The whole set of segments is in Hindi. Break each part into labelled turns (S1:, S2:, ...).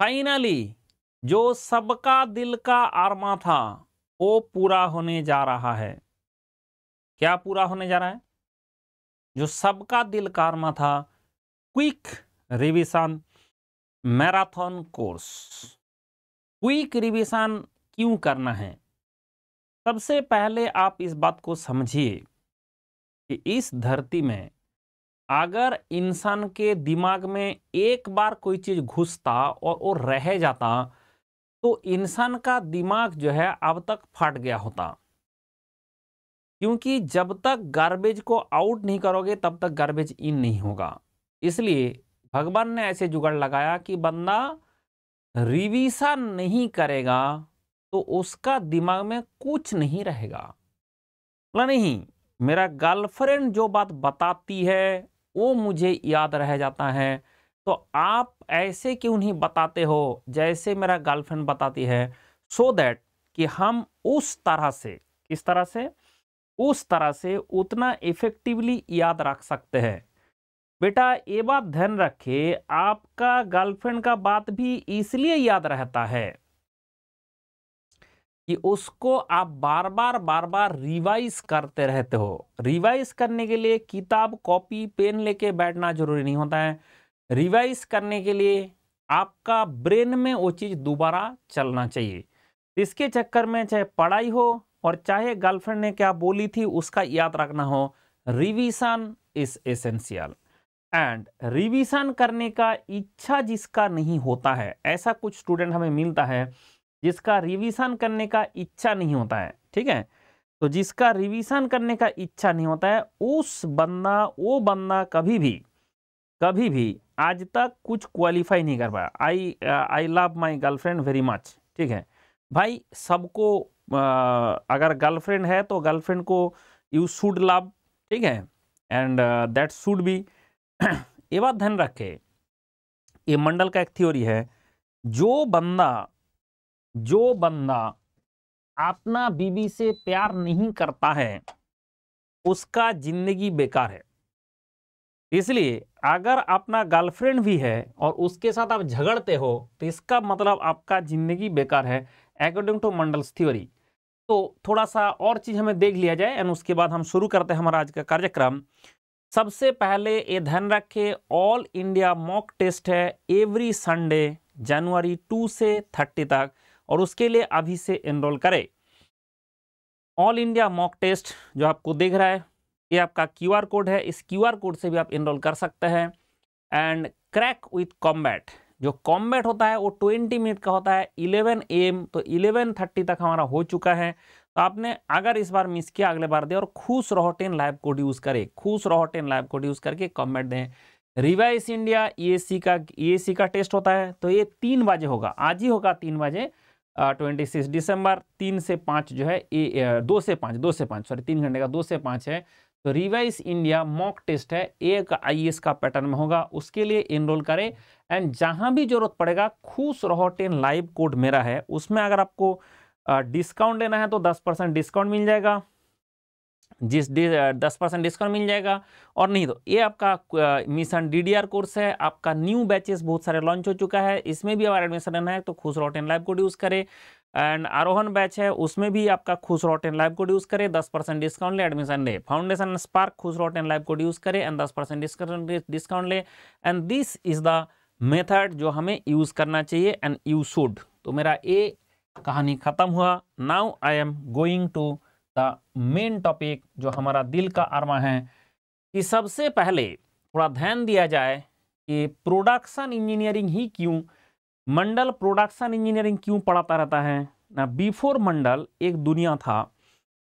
S1: फाइनली जो सबका दिल का आरमा था, वो पूरा होने जा रहा है। क्या पूरा होने जा रहा है? जो सबका दिल का आरमा था quick revision marathon course quick revision क्यों करना है? सबसे पहले आप इस बात को समझिए कि इस धरती में अगर इंसान के दिमाग में एक बार कोई चीज़ घुसता और वो रह जाता तो इंसान का दिमाग जो है अब तक फट गया होता। क्योंकि जब तक गार्बेज को आउट नहीं करोगे, तब तक गार्बेज इन नहीं होगा। इसलिए भगवान ने ऐसे जुगाड़ लगाया कि बंदा रिविशन नहीं करेगा तो उसका दिमाग में कुछ नहीं रहेगा। नहीं, मेरा गर्लफ्रेंड जो बात बताती है वो मुझे याद रह जाता है। तो आप ऐसे क्यों नहीं बताते हो? जैसे मेरा गर्लफ्रेंड बताती है सो so दैट कि हम उस तरह से, किस तरह से? उस तरह से उतना इफेक्टिवली याद रख सकते हैं। बेटा, ये बात ध्यान रखे आपका गर्लफ्रेंड का बात भी इसलिए याद रहता है कि उसको आप बार बार बार बार रिवाइज करते रहते हो। रिवाइज करने के लिए किताब कॉपी पेन लेके बैठना ज़रूरी नहीं होता है। रिवाइज करने के लिए आपका ब्रेन में वो चीज़ दोबारा चलना चाहिए। इसके चक्कर में चाहे पढ़ाई हो और चाहे गर्लफ्रेंड ने क्या बोली थी, उसका याद रखना हो। Revision is essential and revision करने का इच्छा जिसका नहीं होता है, ऐसा कुछ स्टूडेंट हमें मिलता है जिसका रिवीजन करने का इच्छा नहीं होता है, ठीक है? तो जिसका रिवीजन करने का इच्छा नहीं होता है, उस बंदा, वो बंदा कभी भी कभी भी आज तक कुछ क्वालिफाई नहीं कर पाया। I I love my girlfriend very much ठीक है? भाई, सबको अगर गर्लफ्रेंड है तो गर्लफ्रेंड को यू शुड लव ठीक है? एंड दैट शुड बी ये बात ध्यान रखे। ये मंडल का एक थ्योरी है, जो बंदा जो बंदा अपना बीबी से प्यार नहीं करता है, उसका ज़िंदगी बेकार है। इसलिए अगर अपना गर्लफ्रेंड भी है और उसके साथ आप झगड़ते हो तो इसका मतलब आपका ज़िंदगी बेकार है अकॉर्डिंग टू मंडल्स थ्योरी तो थोड़ा सा और चीज़ हमें देख लिया जाए एंड उसके बाद हम शुरू करते हैं हमारा आज का कार्यक्रम। सबसे पहले ये ध्यान रखें ऑल इंडिया मॉक टेस्ट है एवरी संडे जनवरी टू से थर्टी तक। और उसके लिए अभी से एनरोल करें। ऑल इंडिया मॉक टेस्ट जो आपको देख रहा है, ये आपका क्यूआर कोड है। इस क्यूआर कोड से भी आप एनरोल कर सकते हैं। एंड क्रैक विथ कॉम्बैट जो कॉम्बैट होता है, वो 20 मिनट का होता है 11 एम तो 11:30 तक हमारा हो चुका है। तो आपने अगर इस बार मिस किया, अगले बार दे और खुश रहो टेन लाइव कोड यूज़ करें। खुश रहो टेन लाइव कोड यूज़ करके कॉम्बैट दें। रिवाइस इंडिया ई का ई का टेस्ट होता है तो ये तीन बजे होगा। आज ही होगा तीन बजे। ट्वेंटी सिक्स दिसंबर, तीन से पाँच जो है, ए दो से पाँच, दो से पाँच सॉरी तीन घंटे का दो से पाँच है। तो रिवाइज इंडिया मॉक टेस्ट है एक आईएएस का पैटर्न में होगा, उसके लिए इनरोल करें। एंड जहाँ भी ज़रूरत पड़ेगा, खुश रहो टेन लाइव कोड मेरा है, उसमें अगर आपको डिस्काउंट देना है तो दस परसेंट डिस्काउंट मिल जाएगा। जिस दस परसेंट डिस्काउंट मिल जाएगा। और नहीं तो ये आपका मिशन डीडीआर कोर्स है, आपका न्यू बैचेस बहुत सारे लॉन्च हो चुका है, इसमें भी अगर एडमिशन लेना है तो खुश रोटेन लाइव कोड यूज़ करें। एंड आरोहन बैच है, उसमें भी आपका खुश रोटेन लाइव कोड यूज़ करें, दस परसेंट डिस्काउंट ले, एडमिशन ले। फाउंडेशन स्पार्क खुश रोटेन लाइव कोड यूज़ करें, एंड दस परसेंट डिस्काउंट डिस्काउंट ले। And this is the method जो हमें यूज़ करना चाहिए, एंड यू शुड। तो मेरा ये कहानी ख़त्म हुआ। Now I am going to the main topic, जो हमारा दिल का अरमा है, कि सबसे पहले थोड़ा ध्यान दिया जाए कि प्रोडक्शन इंजीनियरिंग ही क्यों, मंडल प्रोडक्शन इंजीनियरिंग क्यों पढ़ाता रहता है। ना, बिफोर मंडल एक दुनिया था,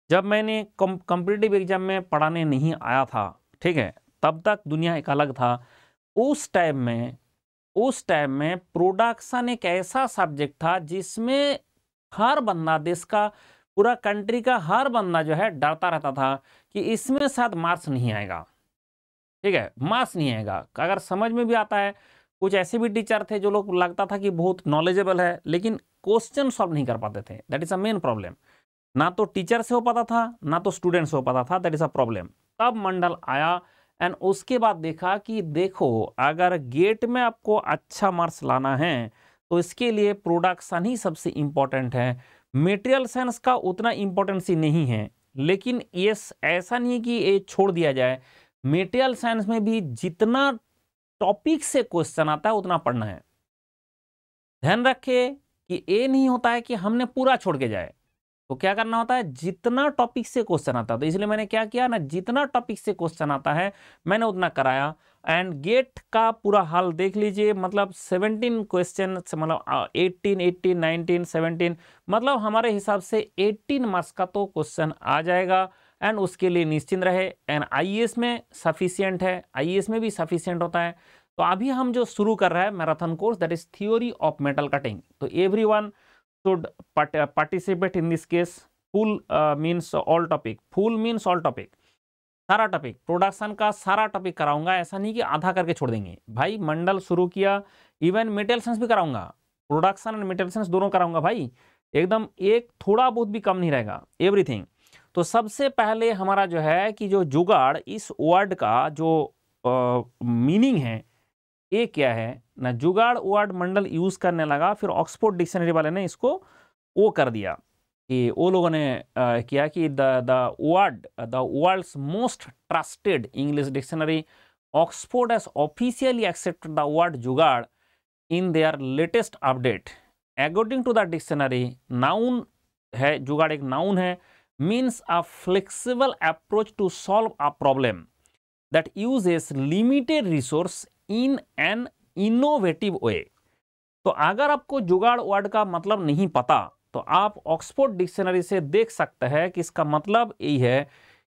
S1: जब मैंने कॉम्पिटिटिव एग्ज़ाम में पढ़ाने नहीं आया था, ठीक है, तब तक दुनिया एक अलग था। उस टाइम में, उस टाइम में प्रोडक्शन एक ऐसा सब्जेक्ट था जिसमें हर बंदा देश का पूरा कंट्री का हर बंदा जो है डरता रहता था कि इसमें शायद मार्क्स नहीं आएगा। ठीक है? मार्क्स नहीं आएगा। अगर समझ में भी आता है, कुछ ऐसे भी टीचर थे जो लोग लगता था कि बहुत नॉलेजेबल है, लेकिन क्वेश्चन सॉल्व नहीं कर पाते थे। That is a main problem ना तो टीचर से हो पाता था, ना तो स्टूडेंट से हो पाता था। दैट इज़ अ प्रॉब्लम तब मंडल आया एंड उसके बाद देखा कि देखो, अगर गेट में आपको अच्छा मार्क्स लाना है तो इसके लिए प्रोडक्शन ही सबसे इंपॉर्टेंट है। मेटेरियल साइंस का उतना इम्पोर्टेंस ही नहीं है, लेकिन ये ऐसा नहीं है कि ये छोड़ दिया जाए। मेटेरियल साइंस में भी जितना टॉपिक से क्वेश्चन आता है, उतना पढ़ना है। ध्यान रखे कि ये नहीं होता है कि हमने पूरा छोड़ के जाए। तो क्या करना होता है? जितना टॉपिक से क्वेश्चन आता है तो इसलिए मैंने क्या किया ना, जितना टॉपिक से क्वेश्चन आता है, मैंने उतना कराया। एंड गेट का पूरा हाल देख लीजिए मतलब 17 क्वेश्चन मतलब 18 18 19 17 मतलब हमारे हिसाब से 18 मार्क्स का तो क्वेश्चन आ जाएगा। एंड उसके लिए निश्चिंत रहे। एंड आईएएस में सफिशियंट है। आईएएस में भी सफिशियंट होता है। तो अभी हम जो शुरू कर रहे हैं marathon course that is theory of metal cutting तो everyone should participate in this case full means all topic full means all topic सारा टॉपिक प्रोडक्शन का सारा टॉपिक कराऊँगा, ऐसा नहीं कि आधा करके छोड़ देंगे। भाई, मंडल शुरू किया इवन मेटेरियल साइंस भी कराऊँगा प्रोडक्शन एंड मेटेरियल साइंस दोनों कराऊँगा भाई, एकदम एक थोड़ा बहुत भी कम नहीं रहेगा एवरीथिंग तो सबसे पहले हमारा जो है कि जो जुगाड़, इस वर्ड का जो मीनिंग है, ये क्या है? ना जुगाड़ वर्ड मंडल यूज़ करने लगा, फिर ऑक्सफोर्ड डिक्शनरी वाले ने इसको वो कर दिया कि वो लोगों ने किया कि the the word the world's most trusted English dictionary, Oxford has officially accepted the word jugaad in their latest update. According to the dictionary, noun है, जुगाड़ एक नाउन है means a flexible approach to solve a problem that uses limited resource in an innovative way तो अगर आपको जुगाड़ वर्ड का मतलब नहीं पता तो आप ऑक्सफोर्ड डिक्शनरी से देख सकते हैं कि इसका मतलब यही है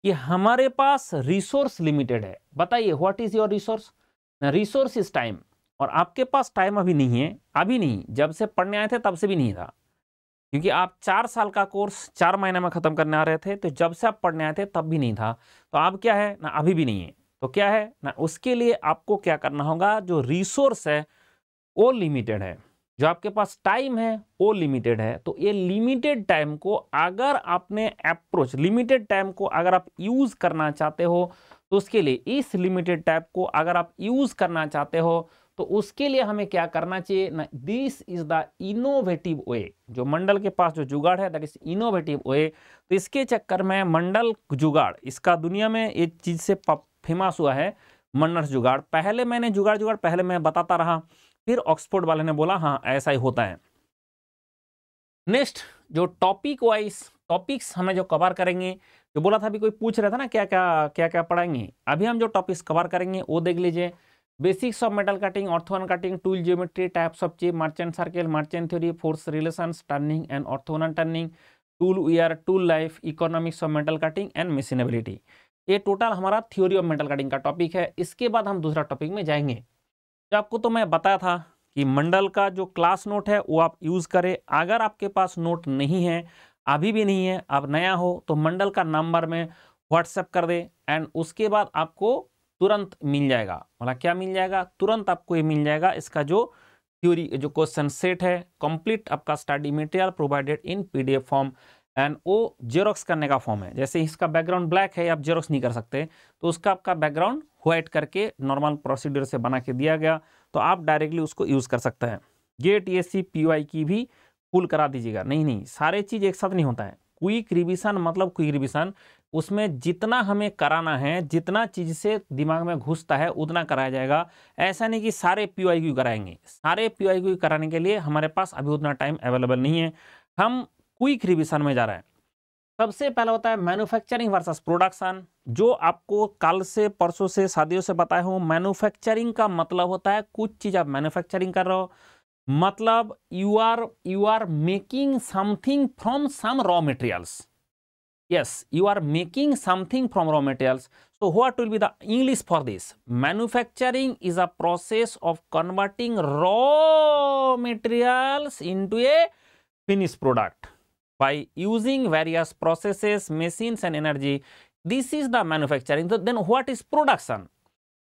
S1: कि हमारे पास रिसोर्स लिमिटेड है। बताइए what is your resource resource is time और आपके पास टाइम अभी नहीं है, अभी नहीं। जब से पढ़ने आए थे, तब से भी नहीं था। क्योंकि आप चार साल का कोर्स, चार महीने में ख़त्म करने आ रहे थे तो जब से आप पढ़ने आए थे, तब भी नहीं था। तो आप क्या है? ना, अभी भी नहीं है। तो क्या है? ना, उसके लिए आपको क्या करना होगा, जो रिसोर्स है, वो लिमिटेड है। जो आपके पास टाइम है, वो लिमिटेड है। तो ये लिमिटेड टाइम को अगर आपने अप्रोच लिमिटेड टाइम को अगर आप यूज़ करना चाहते हो तो उसके लिए, इस लिमिटेड टाइप को अगर आप यूज़ करना चाहते हो तो उसके लिए हमें क्या करना चाहिए? ना this is the innovative way जो मंडल के पास जो जुगाड़ है दैट इज़ इनोवेटिव वे तो इसके चक्कर में मंडल जुगाड़, इसका दुनिया में एक चीज़ से फ़ेमस हुआ है मंडल जुगाड़। पहले मैंने जुगाड़ जुगाड़, पहले मैं बताता रहा। फिर ऑक्सफोर्ड वाले ने बोला हाँ ऐसा ही होता है। नेक्स्ट, जो टॉपिक वाइज, टॉपिक्स हमें जो कवर करेंगे, जो बोला था अभी कोई पूछ रहा था ना क्या क्या क्या क्या पढ़ाएँगे? अभी हम जो टॉपिक्स कवर करेंगे, वो देख लीजिए। Basics of metal cutting, orthogonal cutting, tool geometry types of chip merchant circle, merchant theory, force relation, turning and orthogonal turning, tool wear tool life, economics of metal cutting and machinability. ये टोटल हमारा थ्योरी ऑफ़ मेटल कटिंग का टॉपिक है। इसके बाद हम दूसरा टॉपिक में जाएँगे। आपको तो मैं बताया था कि मंडल का जो क्लास नोट है, वो आप यूज़ करें। अगर आपके पास नोट नहीं है, अभी भी नहीं है, आप नया हो तो मंडल का नंबर में व्हाट्सएप कर दे एंड उसके बाद आपको तुरंत मिल जाएगा। मतलब क्या मिल जाएगा? तुरंत आपको ये मिल जाएगा इसका जो थ्योरी, जो क्वेश्चन सेट है। कंप्लीट आपका study material provided in PDF form. And वो जेरोक्स करने का फॉर्म है। जैसे इसका बैकग्राउंड ब्लैक है, आप जेरोक्स नहीं कर सकते। तो उसका आपका बैकग्राउंड व्हाइट करके नॉर्मल प्रोसीड्यूर से बना के दिया गया। तो आप डायरेक्टली उसको यूज़ कर सकते हैं। GATE A C P Y की भी फुल करा दीजिएगा। नहीं नहीं, सारे चीज़ एक साथ नहीं होता है। क्विक रिविजन मतलब क्विक रिविजन उसमें जितना हमें कराना है, जितना चीज़ से दिमाग में घुसता है, उतना कराया जाएगा। ऐसा नहीं कि सारे पी वाई क्यू कराएँगे। सारे पी वाई क्यू कराने के लिए हमारे पास अभी उतना टाइम अवेलेबल नहीं है। हम क्विक रिविजन में जा रहे हैं। सबसे पहला होता है मैन्युफैक्चरिंग वर्सेस प्रोडक्शन जो आपको कल से, परसों से, शादियों से बताया हूँ। मैन्युफैक्चरिंग का मतलब होता है कुछ चीज़ आप मैन्युफैक्चरिंग कर रहे हो। मतलब you are you are making something from some raw materials yes you are making something from raw materials so what will be the English for this manufacturing is a process of converting raw materials in a finish product by using various processes, machines and energy. This is the manufacturing. So then what is production?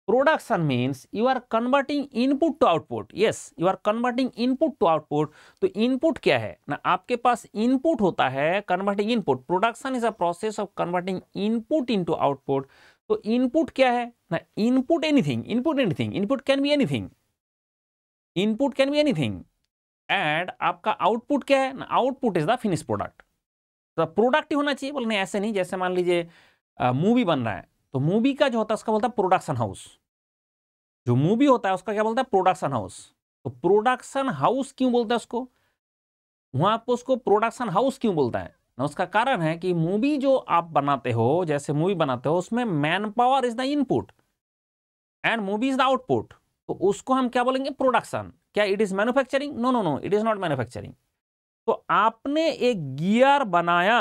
S1: Production means you are converting input to output. Yes, you are converting input to output. तो input क्या है ना आपके पास input होता है converting input. Production is a process of converting input into output. तो input क्या है ना input anything, input anything, input can be anything. Input can be anything. And आपका आउटपुट क्या है? Output is the finish product तो प्रोडक्ट ही होना चाहिए। बोले, नहीं, ऐसे नहीं, जैसे मान लीजिए मूवी बन रहा है तो मूवी का जो होता है, उसका बोलता है प्रोडक्शन हाउस जो मूवी होता है, उसका क्या बोलता है? प्रोडक्शन हाउस तो प्रोडक्शन हाउस क्यों बोलता है उसको? वहाँ पर उसको प्रोडक्शन हाउस क्यों बोलता है? ना, उसका कारण है कि मूवी जो आप बनाते हो, जैसे मूवी बनाते हो, उसमें manpower is the input and movie is the output तो उसको हम क्या बोलेंगे? प्रोडक्शन क्या it is manufacturing no no no it is not manufacturing तो आपने एक गियर बनाया,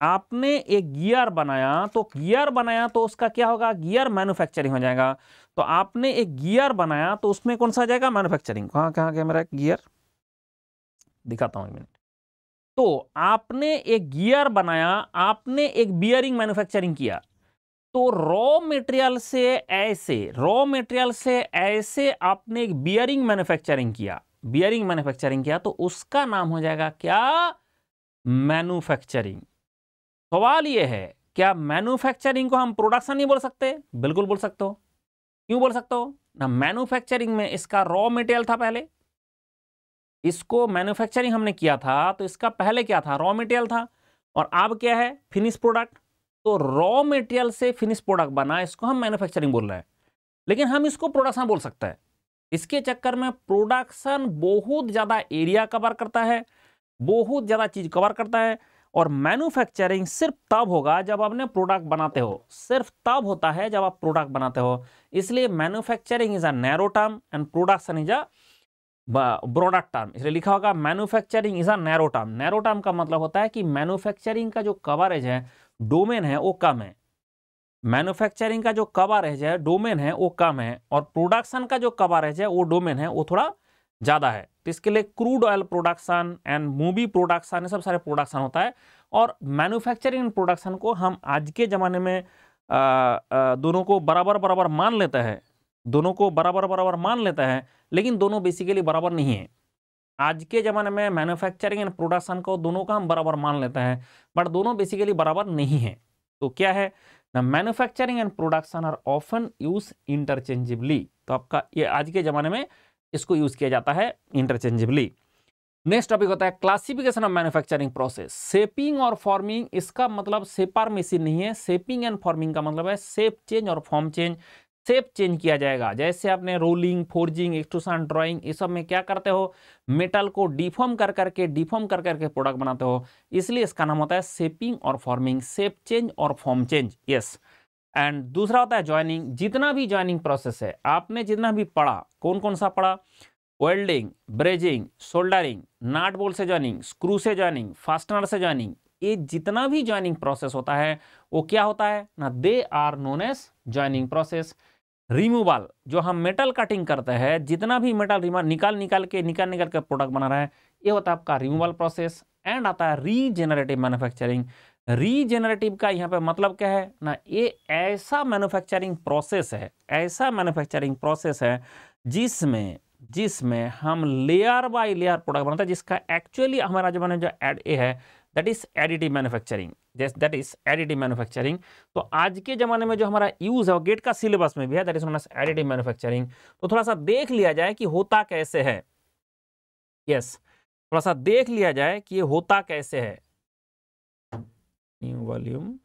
S1: आपने एक गियर बनाया तो गियर बनाया तो उसका क्या होगा? गियर मैन्युफैक्चरिंग हो जाएगा। तो आपने एक गियर बनाया तो उसमें कौन सा आ जाएगा? मैन्युफैक्चरिंग कहाँ कहाँ गया मेरा गियर। दिखाता हूँ एक मिनट तो आपने एक गियर बनाया, आपने एक बियरिंग मैन्युफैक्चरिंग किया। तो रॉ मटेरियल से ऐसे रॉ मटेरियल से ऐसे आपने एक बियरिंग मैन्युफैक्चरिंग किया। बियरिंग मैन्युफैक्चरिंग किया तो उसका नाम हो जाएगा क्या? मैन्युफैक्चरिंग सवाल यह है, क्या मैन्युफैक्चरिंग को हम प्रोडक्शन नहीं बोल सकते? बिल्कुल बोल सकते हो। क्यों बोल सकते हो? ना मैन्युफैक्चरिंग में इसका रॉ मटेरियल था पहले। इसको मैन्युफैक्चरिंग हमने किया था तो इसका पहले क्या था? रॉ मटेरियल था। और अब क्या है? फिनिश प्रोडक्ट तो रॉ मटेरियल से फिनिश प्रोडक्ट बना इसको हम मैन्युफैक्चरिंग बोल रहे हैं। लेकिन हम इसको प्रोडक्शन बोल सकते हैं। इसके चक्कर में प्रोडक्शन बहुत ज़्यादा एरिया कवर करता है, बहुत ज़्यादा चीज़ कवर करता है और मैन्युफैक्चरिंग सिर्फ़ तब होगा जब आपने प्रोडक्ट बनाते हो। सिर्फ़ तब होता है जब आप प्रोडक्ट बनाते हो। इसलिए manufacturing is a narrow term and production is a broader term इसलिए लिखा होगा manufacturing is a narrow term narrow term का मतलब होता है कि मैन्युफैक्चरिंग का जो कवरेज है डोमेन है वो कम है। मैन्युफैक्चरिंग का जो कवरेज है डोमेन है वो कम है। और प्रोडक्शन का जो कवरेज है वो डोमेन है वो थोड़ा ज़्यादा है। तो इसके लिए crude oil production and movie production ये सब सारे प्रोडक्शन होता है। और मैन्युफैक्चरिंग प्रोडक्शन को हम आज के ज़माने में आ, आ, दोनों को बराबर बराबर मान लेते हैं। दोनों को बराबर बराबर मान लेता है लेकिन दोनों बेसिकली बराबर नहीं है। आज के ज़माने में मैन्युफैक्चरिंग एंड प्रोडक्शन को दोनों का हम बराबर मान लेते हैं बट दोनों बेसिकली बराबर नहीं है। तो क्या है? ना manufacturing and production are often use interchangeably तो आपका ये आज के ज़माने में इसको यूज़ किया जाता है इंटरचेंजिबली नेक्स्ट टॉपिक होता है classification of manufacturing process shaping और फॉर्मिंग इसका मतलब सेपार मशीन नहीं है। सेपिंग एंड फॉर्मिंग का मतलब है सेप चेंज और फॉर्म चेंज शेप चेंज किया जाएगा। जैसे आपने रोलिंग, फोर्जिंग, एक्सट्रूशन, ड्राइंग, ये सब में क्या करते हो? मेटल को डिफॉर्म कर करके, डिफॉर्म कर करके प्रोडक्ट बनाते हो। इसलिए इसका नाम होता है शेपिंग और फॉर्मिंग। शेप चेंज और फॉर्म चेंज, यस। एंड दूसरा होता है ज्वाइनिंग जितना भी ज्वाइनिंग प्रोसेस है, आपने जितना भी पढ़ा कौन कौन सा पढ़ा? Welding, brazing, soldering, nut bolt से ज्वाइनिंग स्क्रू से ज्वाइनिंग फास्टनर से ज्वाइनिंग ये जितना भी ज्वाइनिंग प्रोसेस होता है, वो क्या होता है? ना, they are known as joining process. Removal जो हम मेटल कटिंग करते हैं, जितना भी मेटल निकाल निकाल के, निकाल निकाल के प्रोडक्ट बना रहे हैं, ये होता है आपका रिमूवल प्रोसेस एंड आता है रीजेनरेटिव मैन्युफैक्चरिंग रीजेनरेटिव का यहाँ पे मतलब क्या है? ना, ये ऐसा मैन्युफैक्चरिंग प्रोसेस है, ऐसा मैन्युफैक्चरिंग प्रोसेस है, जिसमें जिसमें हम लेयर बाय लेयर प्रोडक्ट बनाते हैं, जिसका एक्चुअली हमारा जो मैंने जो एड ए है that is additive manufacturing that is additive manufacturing तो आज के ज़माने में जो हमारा यूज़ है गेट का सिलेबस में भी है that is known additive manufacturing तो थोड़ा सा देख लिया जाए कि होता कैसे है। यस yes, थोड़ा सा देख लिया जाए कि ये होता कैसे है। न्यू वॉल्यूम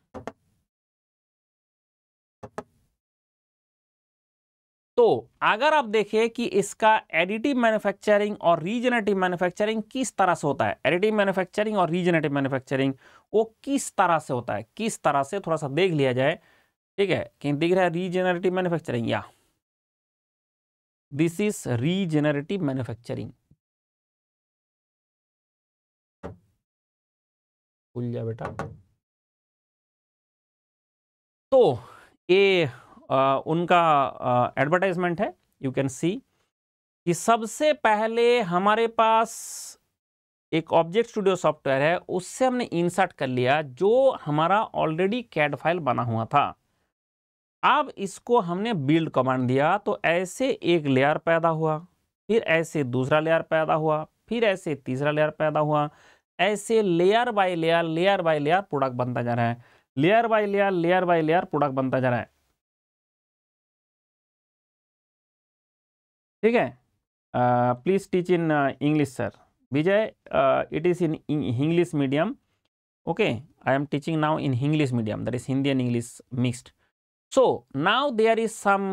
S1: तो अगर आप देखें कि इसका एडिटिव मैन्युफैक्चरिंग और रीजनेटिव मैन्युफैक्चरिंग किस तरह से होता है? एडिटिव मैन्युफैक्चरिंग और रीजनेटिव मैन्युफैक्चरिंग वो किस तरह से होता है? किस तरह से? थोड़ा सा देख लिया जाए। ठीक है? कि दिख रहा है रीजनरेटिव मैन्युफैक्चरिंग या। दिस इज़ रीजनरेटिव मैन्युफैक्चरिंग जा बेटा। तो ये उनका एडवर्टाइजमेंट है यू कैन सी कि सबसे पहले हमारे पास एक ऑब्जेक्ट स्टूडियो सॉफ्टवेयर है, उससे हमने इंसर्ट कर लिया जो हमारा ऑलरेडी कैड फ़ाइल बना हुआ था। अब इसको हमने बिल्ड कमांड दिया तो ऐसे एक लेयर पैदा हुआ, फिर ऐसे दूसरा लेयर पैदा हुआ, फिर ऐसे तीसरा लेयर पैदा हुआ, ऐसे layer by layer layer by layer product बनता जा रहा है layer by layer layer by layer product बनता जा रहा है। ठीक है? Please teach in English sir Vijay it is in English medium okay I am teaching now in english medium that is hindi and english mixed. So, now there is some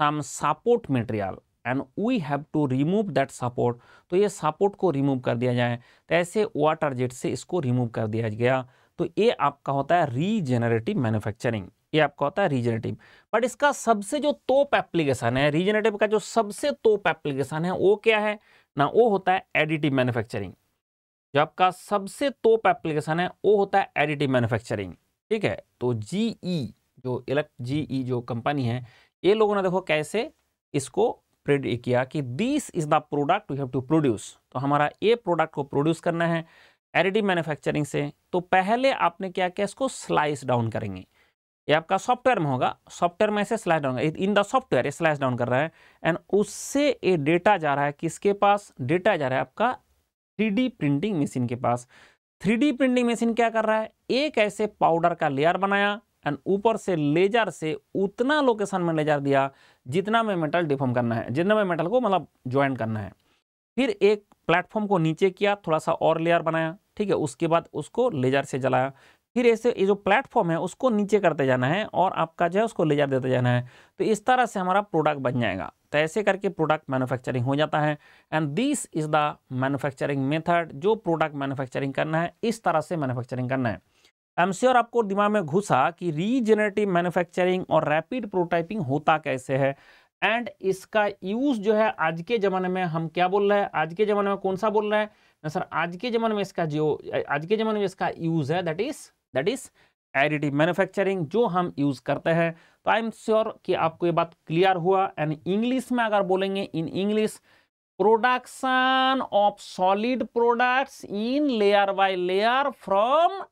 S1: some support material and we have to remove that support तो ये सपोर्ट को रिमूव कर दिया जाए। तो ऐसे वाटर जेट से इसको रिमूव कर दिया गया। तो ये आपका होता है रीजेनरेटिव मैन्युफैक्चरिंग ये आपका होता है रीजनेटिव। बट इसका सबसे जो तोप एप्लीकेशन है रीजनेटिव का जो सबसे तोप एप्लीकेशन है वो क्या है? ना वो होता है एडिटिव मैन्युफैक्चरिंग। जो आपका सबसे तोप एप्लीकेशन है वो होता है एडिटिव मैन्युफैक्चरिंग। ठीक है? तो जीई e, जो इलेक्ट जीई जो कंपनी है ये लोगों ने देखो कैसे इसको किया कि this is the product we have to produce तो हमारा ये प्रोडक्ट को प्रोड्यूस करना है एडिटिव मैन्युफैक्चरिंग से। तो पहले आपने क्या किया? इसको स्लाइस डाउन करेंगे। ये आपका सॉफ्टवेयर में होगा, सॉफ्टवेयर में से slice down in the software ये स्लाइस डाउन कर रहा है एंड उससे ये डेटा जा रहा है किसके पास? डेटा जा रहा है आपका थ्री प्रिंटिंग मशीन के पास। थ्री प्रिंटिंग मशीन क्या कर रहा है? एक ऐसे पाउडर का लेयर बनाया एंड ऊपर से लेजर से उतना लोकेशन में लेजर दिया, जितना में मेटल डिफॉर्म करना है, जितना में मेटल को मतलब ज्वाइन करना है। फिर एक प्लेटफॉर्म को नीचे किया, थोड़ा सा और लेयर बनाया, ठीक है, उसके बाद उसको लेजर से जलाया। फिर ऐसे ये जो प्लेटफॉर्म है, उसको नीचे करते जाना है और आपका जो है, उसको ले जा देते जाना है। तो इस तरह से हमारा प्रोडक्ट बन जाएगा। तो ऐसे करके प्रोडक्ट मैन्युफैक्चरिंग हो जाता है। And this is the manufacturing method जो प्रोडक्ट मैन्युफैक्चरिंग करना है, इस तरह से मैन्युफैक्चरिंग करना है। एम श्योर आपको दिमाग में घुसा कि रीजेनरेटिव मैन्युफैक्चरिंग और रैपिड प्रोटाइपिंग होता कैसे है। एंड इसका यूज़ जो है, आज के ज़माने में हम क्या बोल रहे हैं? आज के ज़माने में कौन सा बोल रहे हैं? सर, आज के ज़माने में इसका जो, आज के ज़माने में इसका यूज़ है that is that is additive manufacturing जो हम यूज़ करते हैं। तो आई एम श्योर कि आपको ये बात क्लियर हुआ। एंड इंग्लिश में अगर बोलेंगे in English production of solid products in layer by layer from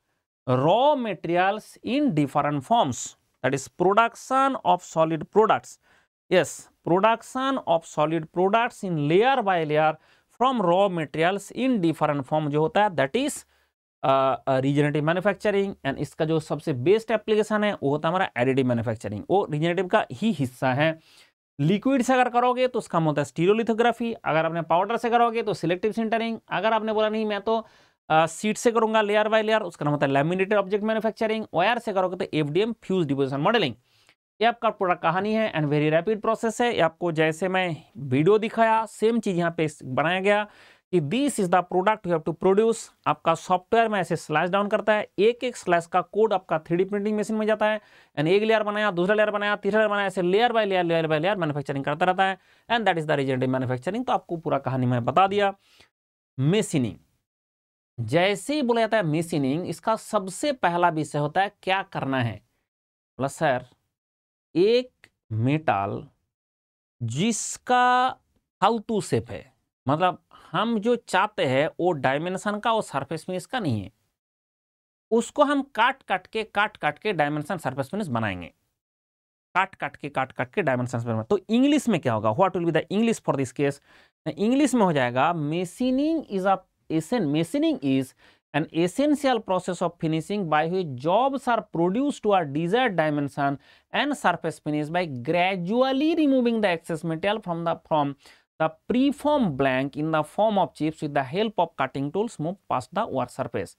S1: raw materials in different forms that is production of solid products yes production of solid products in layer by layer from raw materials in different form जो होता है दैट रीजनेटिव मैन्युफैक्चरिंग एंड इसका जो सबसे बेस्ट एप्लीकेशन है वो होता है हमारा एडिटिव मैन्युफैक्चरिंग वो रीजनेटिव का ही हिस्सा है। लिक्विड से अगर करोगे तो उसका होता है स्टीरोलिथोग्राफी अगर आपने पाउडर से करोगे तो सिलेक्टिव सिंटरिंग अगर आपने बोला नहीं मैं तो सीट uh, से करूँगा लेयर बाय लेयर उसका नाम होता है लैमिनेटेड ऑब्जेक्ट मैन्युफैक्चरिंग वायर से करोगे तो F D M fuse deposition modelling ये आपका पूरा कहानी है एंड वेरी रैपिड प्रोसेस है। ये आपको जैसे मैं वीडियो दिखाया सेम चीज़ यहाँ पे बनाया गया। कि this is the product you have to produce आपका सॉफ्टवेयर में ऐसे स्लैश डाउन करता है। एक एक स्लैश का कोड आपका थ्री प्रिंटिंग मशीन में जाता है। एंड एक लेयर बनाया, दूसरा लेयर बनाया, तीसरा लेयर बनाया, ऐसे layer by layer layer by layer manufacturing करता रहता है। And that is the regenerative manufacturing तो आपको पूरा कहानी मैं बता दिया। मशीनिंग जैसे ही बोला जाता है मशीनिंग इसका सबसे पहला विषय होता है क्या करना है? प्लस सर, एक मेटल जिसका फालतू सेप है मतलब हम जो चाहते हैं, वो डायमेंशन का और सरफेस फिनिस का नहीं है। उसको हम काट काट के, काट काट के डायमेंशन सरफेस फिनिश बनाएँगे। काट काट के, काट काट के डायमेंशन तो इंग्लिश में क्या होगा? What will be the English for this case English में हो जाएगा machining is a essential machining is an essential process of finishing by which jobs are produce to our desire dimension and surface finish by gradually removing the excess material from the from the preform blank in the form of chips with the help of cutting tools move past the work surface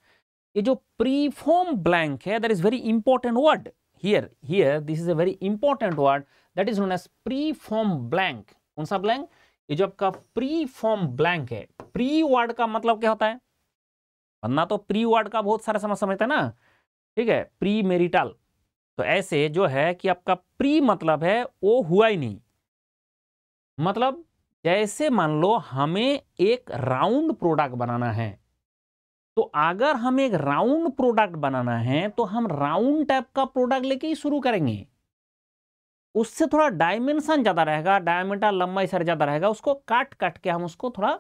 S1: ये जो preform blank है that is very important word here here this is a very important word that is known as preform blank कौन सा blank ये जो आपका preform blank है pre word का मतलब क्या होता है वरना तो प्री वर्ड का बहुत सारा समझ समझते हैं ना ठीक है प्री मेरिटल तो ऐसे जो है कि आपका प्री मतलब है वो हुआ ही नहीं मतलब जैसे मान लो हमें एक राउंड प्रोडक्ट बनाना है तो अगर हमें एक राउंड प्रोडक्ट बनाना है तो हम राउंड टाइप का प्रोडक्ट लेके ही शुरू करेंगे। उससे थोड़ा डायमेंशन ज़्यादा रहेगा डायमीटर लंबाई सर ज़्यादा रहेगा, उसको काट काट के हम उसको थोड़ा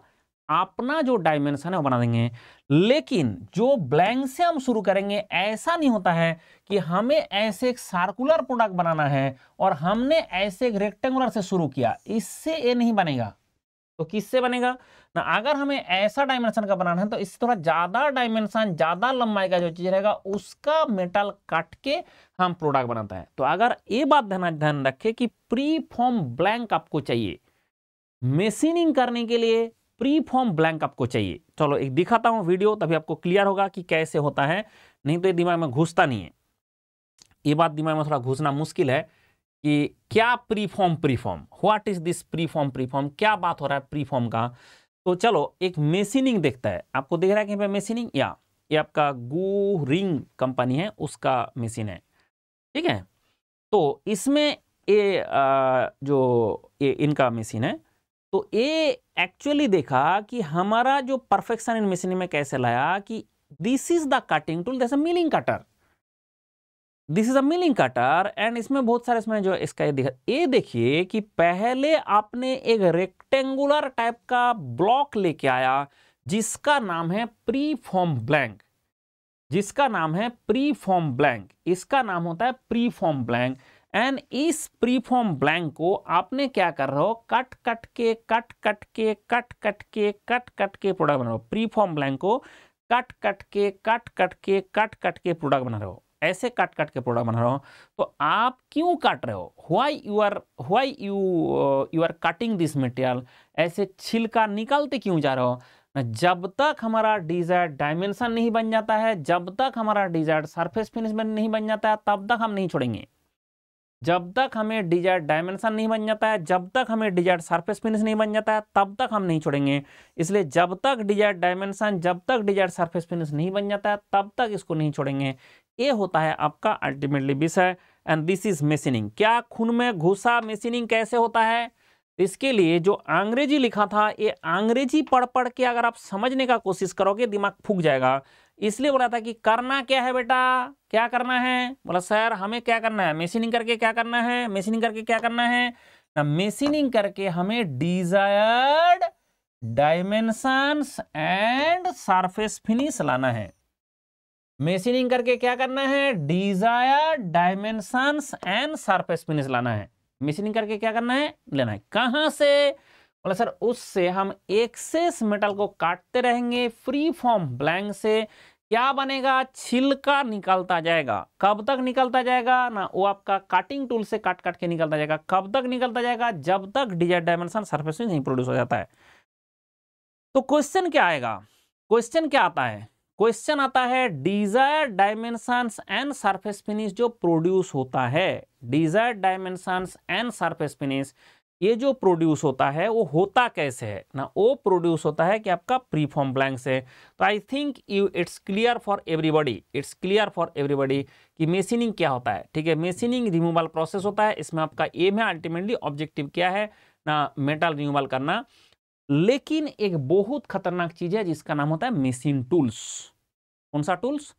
S1: अपना जो डायमेंशन है वो बना देंगे। लेकिन जो ब्लैंक से हम शुरू करेंगे, ऐसा नहीं होता है कि हमें ऐसे एक सर्कुलर प्रोडक्ट बनाना है और हमने ऐसे एक रेक्टेंगुलर से शुरू किया। इससे ये नहीं बनेगा। तो किससे बनेगा? ना, अगर हमें ऐसा डायमेंशन का बनाना है तो इससे थोड़ा ज़्यादा डायमेंशन ज़्यादा लंबाई का जो चीज़ रहेगा, उसका मेटल काट के हम प्रोडक्ट बनाता है। तो अगर ये बात ध्यान ध्यान रखे कि प्री फॉर्म ब्लैंक आपको चाहिए। मशीनिंग करने के लिए प्री फॉर्म ब्लैंक आपको चाहिए। चलो, एक दिखाता हूँ वीडियो, तभी आपको क्लियर होगा कि कैसे होता है। नहीं तो ये दिमाग में घुसता नहीं है। ये बात दिमाग में थोड़ा घुसना मुश्किल है कि क्या preform preform what is this preform preform क्या बात हो रहा है प्री फॉर्म का? तो चलो, एक मेसिनिंग देखता है। आपको दिख रहा है पे मेसिनिंग या, ये आपका गू रिंग कंपनी है, उसका मशीन है। ठीक है? तो इसमें ये जो ये इनका मशीन है तो ये एक्चुअली देखा कि हमारा जो परफेक्शन इन मशीन में कैसे लाया कि this is the cutting tool जैसे milling cutter this is a milling cutter and इसमें बहुत सारे इसमें जो इसका ये देखा, ये देखिए कि पहले आपने एक रेक्टेंगुलर टाइप का ब्लॉक लेके आया, जिसका नाम है प्री फॉर्म ब्लैंक जिसका नाम है प्री फॉर्म ब्लैंक इसका नाम होता है प्री फॉर्म ब्लैंक एंड इस प्री फॉर्म ब्लैंक को आपने क्या कर रहे हो? कट कट के, कट कट के, कट कट के, कट कट के प्रोडक्ट बना रहे हो। प्री फॉर्म ब्लैंक को कट कट के, कट कट के, कट कट के प्रोडक्ट बना रहे हो। ऐसे कट कट के प्रोडक्ट बना रहे हो। तो आप क्यों काट रहे हो? Why you are why you you are cutting this material ऐसे छिलका निकालते क्यों जा रहे हो? जब तक हमारा डिजायर्ड डायमेंशन नहीं बन जाता है, जब तक हमारा डिजायर्ड सरफेस फिनिश नहीं बन जाता है, तब तक हम नहीं छोड़ेंगे। जब तक हमें डिजायर्ड डायमेंशन नहीं बन जाता है, जब तक हमें डिजायर्ड सरफेस फिनिश नहीं बन जाता है, तब तक हम नहीं छोड़ेंगे। इसलिए जब तक डिजायर्ड डायमेंशन, जब तक डिजायर्ड सरफेस फिनिश नहीं बन जाता है, तब तक इसको नहीं छोड़ेंगे। ये होता है आपका अल्टीमेटली विषय। एंड दिस इज़ मशीनिंग क्या खून में घुसा मशीनिंग कैसे होता है? इसके लिए जो अंग्रेज़ी लिखा था, ये अंग्रेज़ी पढ़ पढ़ के अगर आप समझने का कोशिश करोगे, दिमाग फूक जाएगा। इसलिए बोला था कि करना क्या है बेटा? क्या करना है? बोला, सर, हमें क्या करना है? मशीनिंग करके क्या करना है? मशीनिंग करके क्या करना है? ना मशीनिंग करके हमें desired dimensions and surface finish लाना है। मेसिनिंग करके क्या करना है? Desire dimensions and surface finish लाना है। मेसिनिंग करके क्या करना है? लेना है। कहाँ से? बोला, सर, उससे हम एक्सेस मेटल को काटते रहेंगे फ्री फॉर्म ब्लैंक से। क्या बनेगा? छिलका निकलता जाएगा। कब तक निकलता जाएगा? ना, वो आपका काटिंग टूल से काट काट के निकलता जाएगा। कब तक निकलता जाएगा? जब तक डिज़ायर डायमेंशन सरफेस नहीं प्रोड्यूस हो जाता है। तो क्वेश्चन क्या आएगा? क्वेश्चन क्या आता है? क्वेश्चन आता है desire dimension and surface finish जो प्रोड्यूस होता है। Desire dimension and surface finish ये जो प्रोड्यूस होता है, वो होता कैसे है? ना, वो प्रोड्यूस होता है कि आपका प्रीफॉर्म ब्लैंक से तो I think you it's clear for everybody it's clear for everybody कि मेसिनिंग क्या होता है, ठीक है? मेसिनिंग रिमूवल प्रोसेस होता है, इसमें आपका एम है अल्टीमेटली ऑब्जेक्टिव क्या है? ना मेटल रिमूवल करना। लेकिन एक बहुत खतरनाक चीज़ है जिसका नाम होता है मेसिन टूल्स कौन सा tools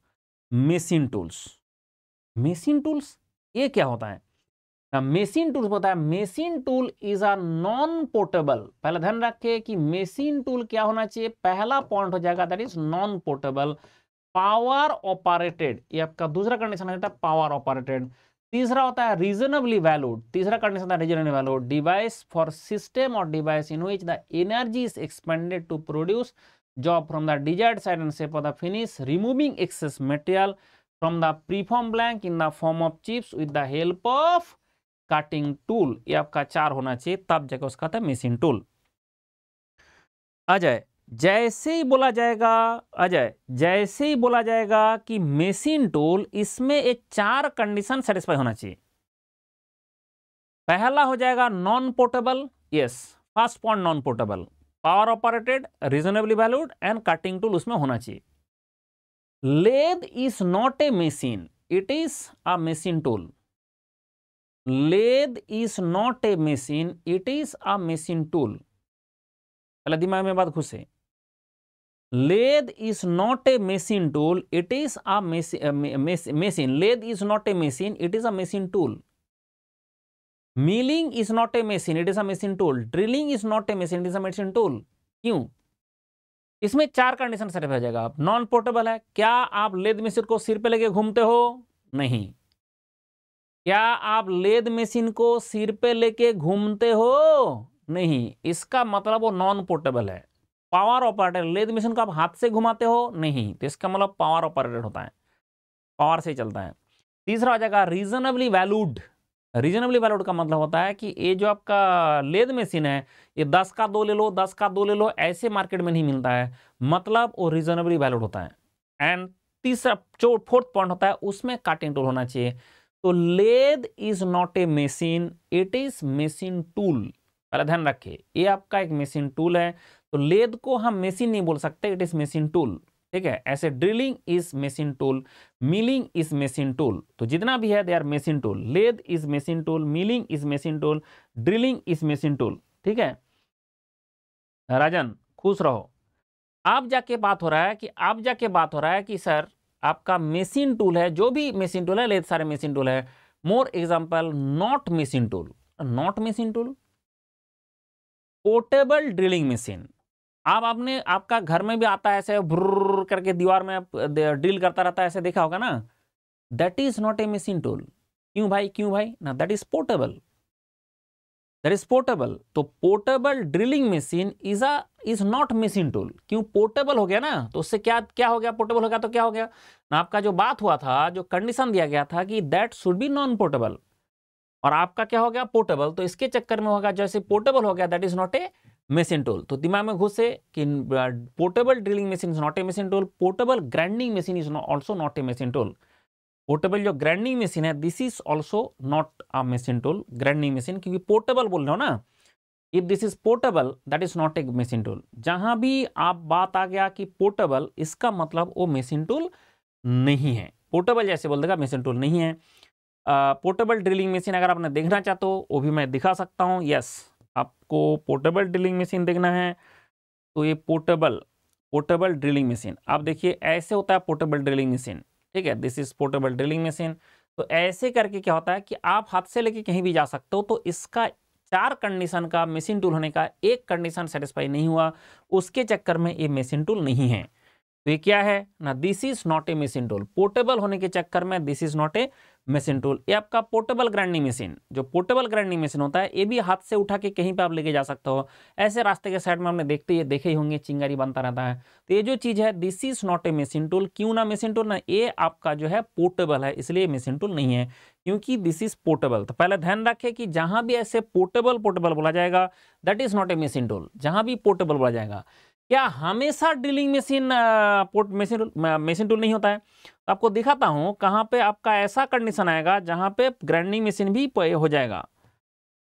S1: machine tools machine tools ये क्या होता है? मेसिन टूल होता है machine tool is a non portable पहले ध्यान रखे कि मेसिन टूल क्या होना चाहिए? पहला पॉइंट हो जाएगा that is non portable power operated ये आपका दूसरा कंडीशन आ जाता है पावर ऑपरेटेड तीसरा होता है रीजनेबली वैल्यूड तीसरा कंडीशन है reasonably valued device for system और device in which the energy is expended to produce job from the desired side and shape of the finish removing excess material from the preform blank in the form of chips with the help of cutting tool ये आपका चार होना चाहिए, तब जाके उसका था मशीन टूल अजय जैसे ही बोला जाएगा अजय जैसे ही बोला जाएगा कि मेसिन टूल इसमें एक चार कंडीशन सेटिस्फाई होना चाहिए। पहला हो जाएगा non portable yes first point non portable power operated reasonably valued and cutting tool उसमें होना चाहिए। Lathe is not a machine it is a machine tool lathe is not a machine it is a machine tool पहले दिमाग में बात घुसे। Lathe is not a machine tool it is a machine lathe is not a machine it is a machine tool milling is not a machine it is a machine tool drilling is not a machine it is a machine tool क्यों? इसमें चार कंडीशन सर्टिफाई जाएगा। आप नॉन पोर्टेबल है, क्या आप लेद मशीन को सिर पे लेके घूमते हो? नहीं। क्या आप लेद मशीन को सिर पे लेके घूमते हो? नहीं, इसका मतलब वो नॉन पोर्टेबल है। पावर ऑपरेटेड लेद मशीन को आप हाथ से घुमाते हो? नहीं तो इसका मतलब पावर ऑपरेटेड होता है। पावर से चलता है। तीसरा हो जाएगा रीजनेबली वैल्यूड रीजनेबली वैल्यूड का मतलब होता है कि ये जो आपका लेद मशीन है, ये दस का दो ले लो, दस का दो ले लो, ऐसे मार्केट में नहीं मिलता है। मतलब वो रीजनेबली वैल्यूड होता है। एंड तीसरा फोर्थ पॉइंट होता है, उसमें काटिंग टूल होना चाहिए। तो lathe is not a machine it is machine tool. पहले ध्यान रखिए, ये आपका एक मशीन टूल है तो लेद को हम मशीन नहीं बोल सकते, इट इज़ मशीन टूल। ठीक है, ऐसे drilling is machine tool, milling is machine tool. तो जितना भी है, they are machine tool. Lathe is machine tool, milling is machine tool, drilling is machine tool. ठीक है? राजन, खुश रहो। आप जाके बात हो रहा है कि, आप जाके बात हो रहा है कि, सर आपका मशीन टूल है, जो भी मशीन टूल है लेद सारे मशीन टूल है। More example not machine tool not machine tool portable drilling machine आप आपने, आपका घर में भी आता है ऐसे, भुर्र करके दीवार में ड्रिल करता रहता है, ऐसे देखा होगा ना? That is not a machine tool क्यों भाई क्यों भाई? ना that is portable that is portable तो portable drilling machine is a is not machine tool क्यों? पोर्टेबल हो गया ना? तो उससे क्या क्या हो गया? पोर्टेबल हो गया तो क्या हो गया? ना आपका जो बात हुआ था, जो कंडीशन दिया गया था कि that should be non portable और आपका क्या हो गया? पोर्टेबल तो इसके चक्कर में होगा, जैसे पोर्टेबल हो गया that is not a machine tool तो दिमाग में घुसे कि portable drilling machine is not a machine tool portable grinding machine is also not a machine tool portable जो ग्राइंडिंग मशीन है this is also not a machine tool grinding machine, क्योंकि पोर्टेबल बोल रहे हो ना। If this is portable that is not a machine tool जहाँ भी आप बात आ गया कि पोर्टेबल इसका मतलब वो मशीन टूल नहीं है। पोर्टेबल जैसे बोल देगा मशीन टूल नहीं है। पोर्टेबल ड्रिलिंग मशीन अगर आपने देखना चाहते हो वो भी मैं दिखा सकता हूँ। यस आपको पोर्टेबल ड्रिलिंग मशीन देखना है। तो ये पोर्टेबल पोर्टेबल ड्रिलिंग मशीन आप देखिए, ऐसे होता है पोर्टेबल ड्रिलिंग मशीन ठीक है this is portable drilling machine तो ऐसे करके क्या होता है कि आप हाथ से लेके कहीं भी जा सकते हो तो इसका चार कंडीशन का मशीन टूल होने का एक कंडीशन सेटिस्फाई नहीं हुआ। उसके चक्कर में ये मशीन टूल नहीं है। तो ये क्या है? ना this is not a machine tool portable होने के चक्कर में this is not a machine tool ये आपका पोर्टेबल ग्राइंडिंग मशीन जो पोर्टेबल ग्राइंडिंग मशीन होता है, ये भी हाथ से उठा के कहीं पे आप लेके जा सकते हो। ऐसे रास्ते के साइड में हमने देखते ही, देखे ही होंगे, चिंगारी बनता रहता है। तो ये जो चीज़ है this is not a machine tool क्यों ना मशीन टूल ना, ये आपका जो है पोर्टेबल है, इसलिए मशीन टूल नहीं है, क्योंकि दिस इज़ पोर्टेबल तो पहले ध्यान रखें कि जहाँ भी ऐसे पोर्टेबल पोर्टेबल बोला जाएगा that is not a machine tool जहाँ भी पोर्टेबल बोला जाएगा क्या हमेशा drilling machine port machine machine tool नहीं होता है? तो आपको दिखाता हूँ कहाँ पे आपका ऐसा कंडीशन आएगा जहाँ पे ग्राइंडिंग मशीन भी हो जाएगा।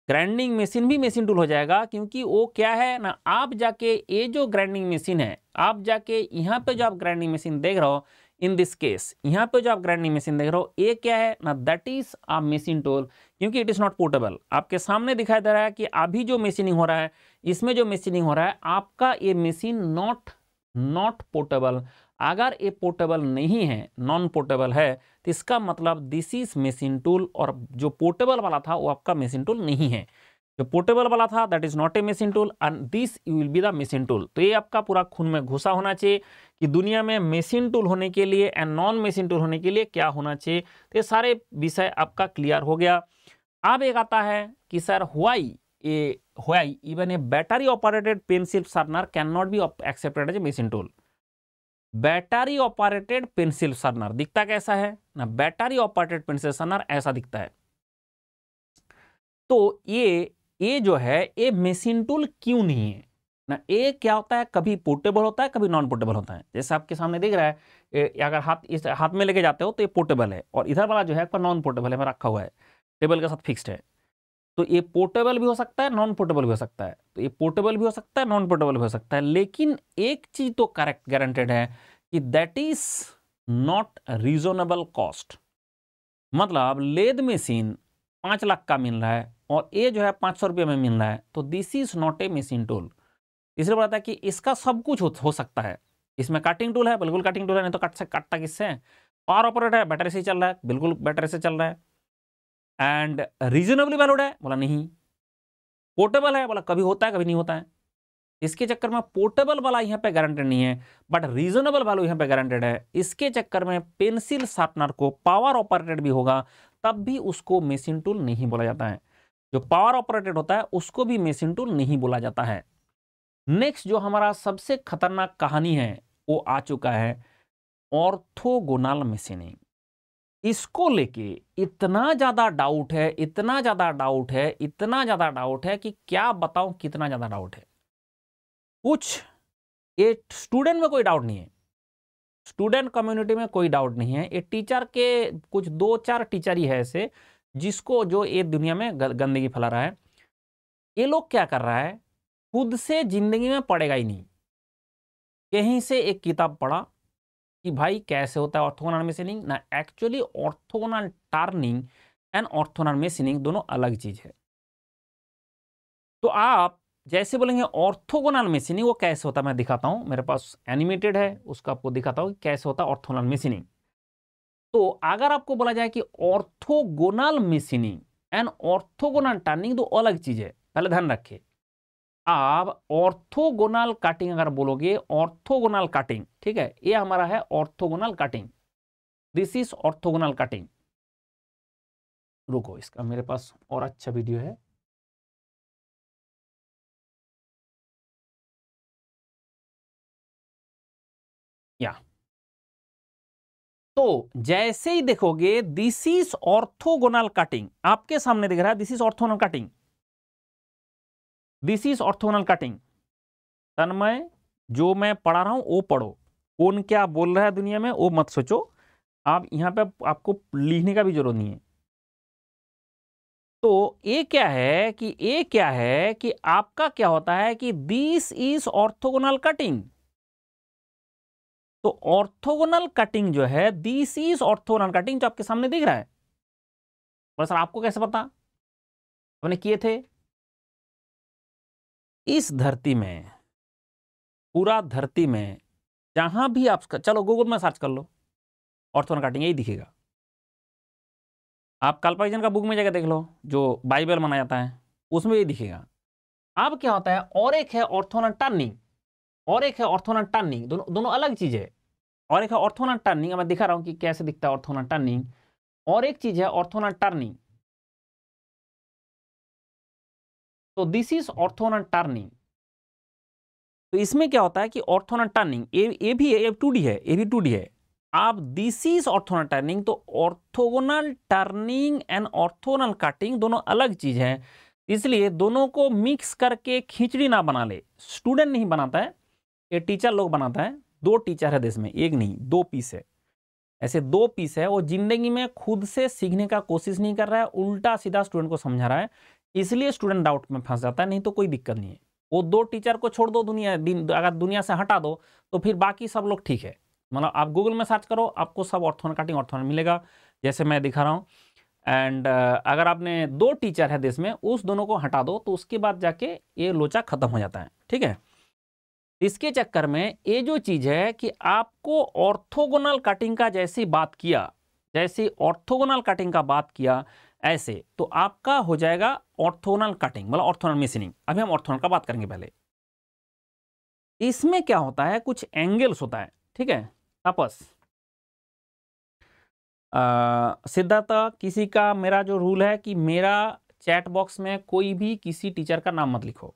S1: ग्राइंडिंग मशीन भी मशीन टूल हो जाएगा क्योंकि वो क्या है ना, आप जाके ये जो ग्राइंडिंग मशीन है, आप जाके यहाँ पे जो आप ग्राइंडिंग मशीन देख रहे हो इन दिस केस यहाँ पे जो आप ग्राइंडिंग मशीन देख रहे हो, ये क्या है ना that is a machine tool क्योंकि इट इज़ नॉट पोर्टेबल आपके सामने दिखाई दे रहा है कि अभी जो मशीनिंग हो रहा है इसमें जो मशीनिंग हो रहा है, आपका ये मशीन नॉट नॉट पोर्टेबल अगर ये पोर्टेबल नहीं है नॉन पोर्टेबल है तो इसका मतलब दिस इज़ मशीन टूल और जो पोर्टेबल वाला था, वो आपका मशीन टूल नहीं है। जो पोर्टेबल वाला था that is not a machine tool and this will be the machine tool तो ये आपका पूरा खून में घुसा होना चाहिए कि दुनिया में मशीन टूल होने के लिए एंड नॉन मशीन टूल होने के लिए क्या होना चाहिए। तो ये सारे विषय आपका क्लियर हो गया। अब एक आता है कि, sir why a why even a battery operated pencil sharpener can not be accepted as a machine tool battery operated pencil sharpener दिखता कैसा है? ना बैटरी ऑपरेटेड पेंसिल शार्पनर ऐसा दिखता है। तो ये ये जो है, ये मशीन टूल क्यों नहीं है? ना, ये क्या होता है? कभी पोर्टेबल होता है, कभी नॉन पोर्टेबल होता है। जैसे आपके सामने दिख रहा है अगर हाथ, इस हाथ में लेके जाते हो तो ये पोर्टेबल है, और इधर वाला जो है नॉन पोर्टेबल है रखा हुआ है। टेबल के साथ फिक्स्ड है। तो ये पोर्टेबल भी हो सकता है नॉन पोर्टेबल भी हो सकता है। तो ये पोर्टेबल भी हो सकता है नॉन पोर्टेबल भी हो सकता है लेकिन एक चीज़ तो करेक्ट गारंटेड है कि that is not reasonable cost मतलब लेद मशीन पाँच लाख का मिल रहा है और ये जो है पाँच सौ रुपये में मिल रहा है तो this is not a machine tool इसलिए है कि इसका सब कुछ हो, हो सकता है। इसमें कटिंग टूल है बिल्कुल कटिंग टूल है नहीं तो कट से काटता किससे पावर ऑपरेटर है बैटरी से चल रहा है बिल्कुल बैटरी से चल रहा है। एंड रीजनेबली वैल्यूड है, बोला नहीं। पोर्टेबल है, बोला कभी होता है, कभी नहीं होता है। इसके चक्कर में पोर्टेबल वाला यहाँ पे गारंटेड नहीं है बट रीजनेबल वैल्यू यहाँ पे गारंटेड है। इसके चक्कर में पेंसिल शार्पनर को पावर ऑपरेटेड भी होगा, तब भी उसको मशीन टूल नहीं बोला जाता है। जो पावर ऑपरेटेड होता है, उसको भी मशीन टूल नहीं बोला जाता है। नेक्स्ट जो हमारा सबसे खतरनाक कहानी है, वो आ चुका है ऑर्थोगोनल मशीनिंग इसको लेके इतना ज़्यादा डाउट है, इतना ज़्यादा डाउट है, इतना ज़्यादा डाउट है कि क्या बताऊँ कितना ज़्यादा डाउट है। कुछ, ये स्टूडेंट में कोई डाउट नहीं है। स्टूडेंट कम्युनिटी में कोई डाउट नहीं है। ये टीचर के कुछ दो चार टीचर ही है ऐसे, जिसको जो ये दुनिया में गंदगी फैला रहा है। ये लोग क्या कर रहा है? खुद से ज़िंदगी में पढ़ेगा ही नहीं। कहीं से एक किताब पढ़ा कि भाई कैसे होता है ऑर्थोगोनल मेसिनिंग? ना actually orthogonal turning and orthogonal machining दोनों अलग चीज़ है। तो आप जैसे बोलेंगे ऑर्थोगोनल मेसिनिंग, वो कैसे होता है मैं दिखाता हूँ। मेरे पास एनिमेटेड है, उसका आपको दिखाता हूँ कैसे होता है ऑर्थोगोनल मेसिनिंग। तो अगर आपको बोला जाए कि orthogonal machining and orthogonal turning दो अलग चीज़ है, पहले ध्यान रखिए आप ऑर्थोगोनल कटिंग अगर बोलोगे, ऑर्थोगोनल कटिंग ठीक है? ये हमारा है orthogonal cutting this is orthogonal cutting रुको, इसका मेरे पास और अच्छा वीडियो है। या। तो जैसे ही देखोगे दिस इज़ ऑर्थोगोनल कटिंग आपके सामने दिख रहा है this is orthogonal cutting this is orthogonal cutting Tanmay जो मैं पढ़ा रहा हूँ, वो पढ़ो। कौन क्या बोल रहा है दुनिया में, वो मत सोचो। आप यहाँ पे आपको लिखने का भी ज़रूरत नहीं है। तो ये क्या है कि ये क्या है कि आपका क्या होता है कि दिस इज़ ऑर्थोगोनल कटिंग तो ऑर्थोगोनल कटिंग जो है दिस इज़ ऑर्थोगोनल कटिंग जो आपके सामने दिख रहा है। सर आपको कैसे पता? हमने किए थे? इस धरती में, पूरा धरती में, जहाँ भी आप चलो गूगल में सर्च कर लो ऑर्थोगोनल कटिंग यही दिखेगा। आप कल्पाइजन का बुक में जाकर देख लो, जो बाइबल माना जाता है, उसमें यही दिखेगा। अब क्या होता है, और एक है ऑर्थोन टर्निंग और एक है ऑर्थोन टर्निंग दोनों दोनों अलग चीज़ है। और एक है ऑर्थोन टर्निंग मैं दिखा रहा हूँ कि कैसे दिखता है ऑर्थोन टर्निंग और एक चीज़ है ऑर्थोनल टर्निंग तो दिस इज़ ऑर्थोनल टर्निंग तो इसमें क्या होता है कि ऑर्थोनल टर्निंग ए भी है टू डी है ए भी टू डी है। आप दिस इज़ ऑर्थोनल टर्निंग तो orthogonal turning and orthogonal cutting दोनों अलग चीज़ है। इसलिए दोनों को मिक्स करके खिचड़ी ना बना ले। स्टूडेंट नहीं बनाता है, ये टीचर लोग बनाता है। दो टीचर है देश में, एक नहीं, दो पीस है। ऐसे दो पीस है, वो ज़िंदगी में खुद से सीखने का कोशिश नहीं कर रहा है, उल्टा सीधा स्टूडेंट को समझा रहा है। इसलिए स्टूडेंट डाउट में फंस जाता है नहीं तो कोई दिक्कत नहीं है। वो दो टीचर को छोड़ दो दुनिया दिन अगर दुनिया से हटा दो तो फिर बाकी सब लोग ठीक है। मतलब आप गूगल में सर्च करो आपको सब ऑर्थोन कटिंग ऑर्थोन मिलेगा जैसे मैं दिखा रहा हूँ। एंड uh, अगर आपने दो टीचर है देश में उस दोनों को हटा दो तो उसके बाद जाके ये लोचा खत्म हो जाता है ठीक है? इसके चक्कर में ये जो चीज़ है कि आपको ऑर्थोगोनल कटिंग का जैसी बात किया जैसी ऑर्थोगोनल कटिंग का बात किया ऐसे तो आपका हो जाएगा ऑर्थोनल कटिंग मतलब ऑर्थोनल मिशनिंग। अभी हम ऑर्थोनल का बात करेंगे पहले। इसमें क्या होता है, कुछ एंगल्स होता है, ठीक है? तपस। सिद्धार्थ, किसी का, मेरा जो रूल है कि मेरा चैट बॉक्स में कोई भी किसी टीचर का नाम मत लिखो,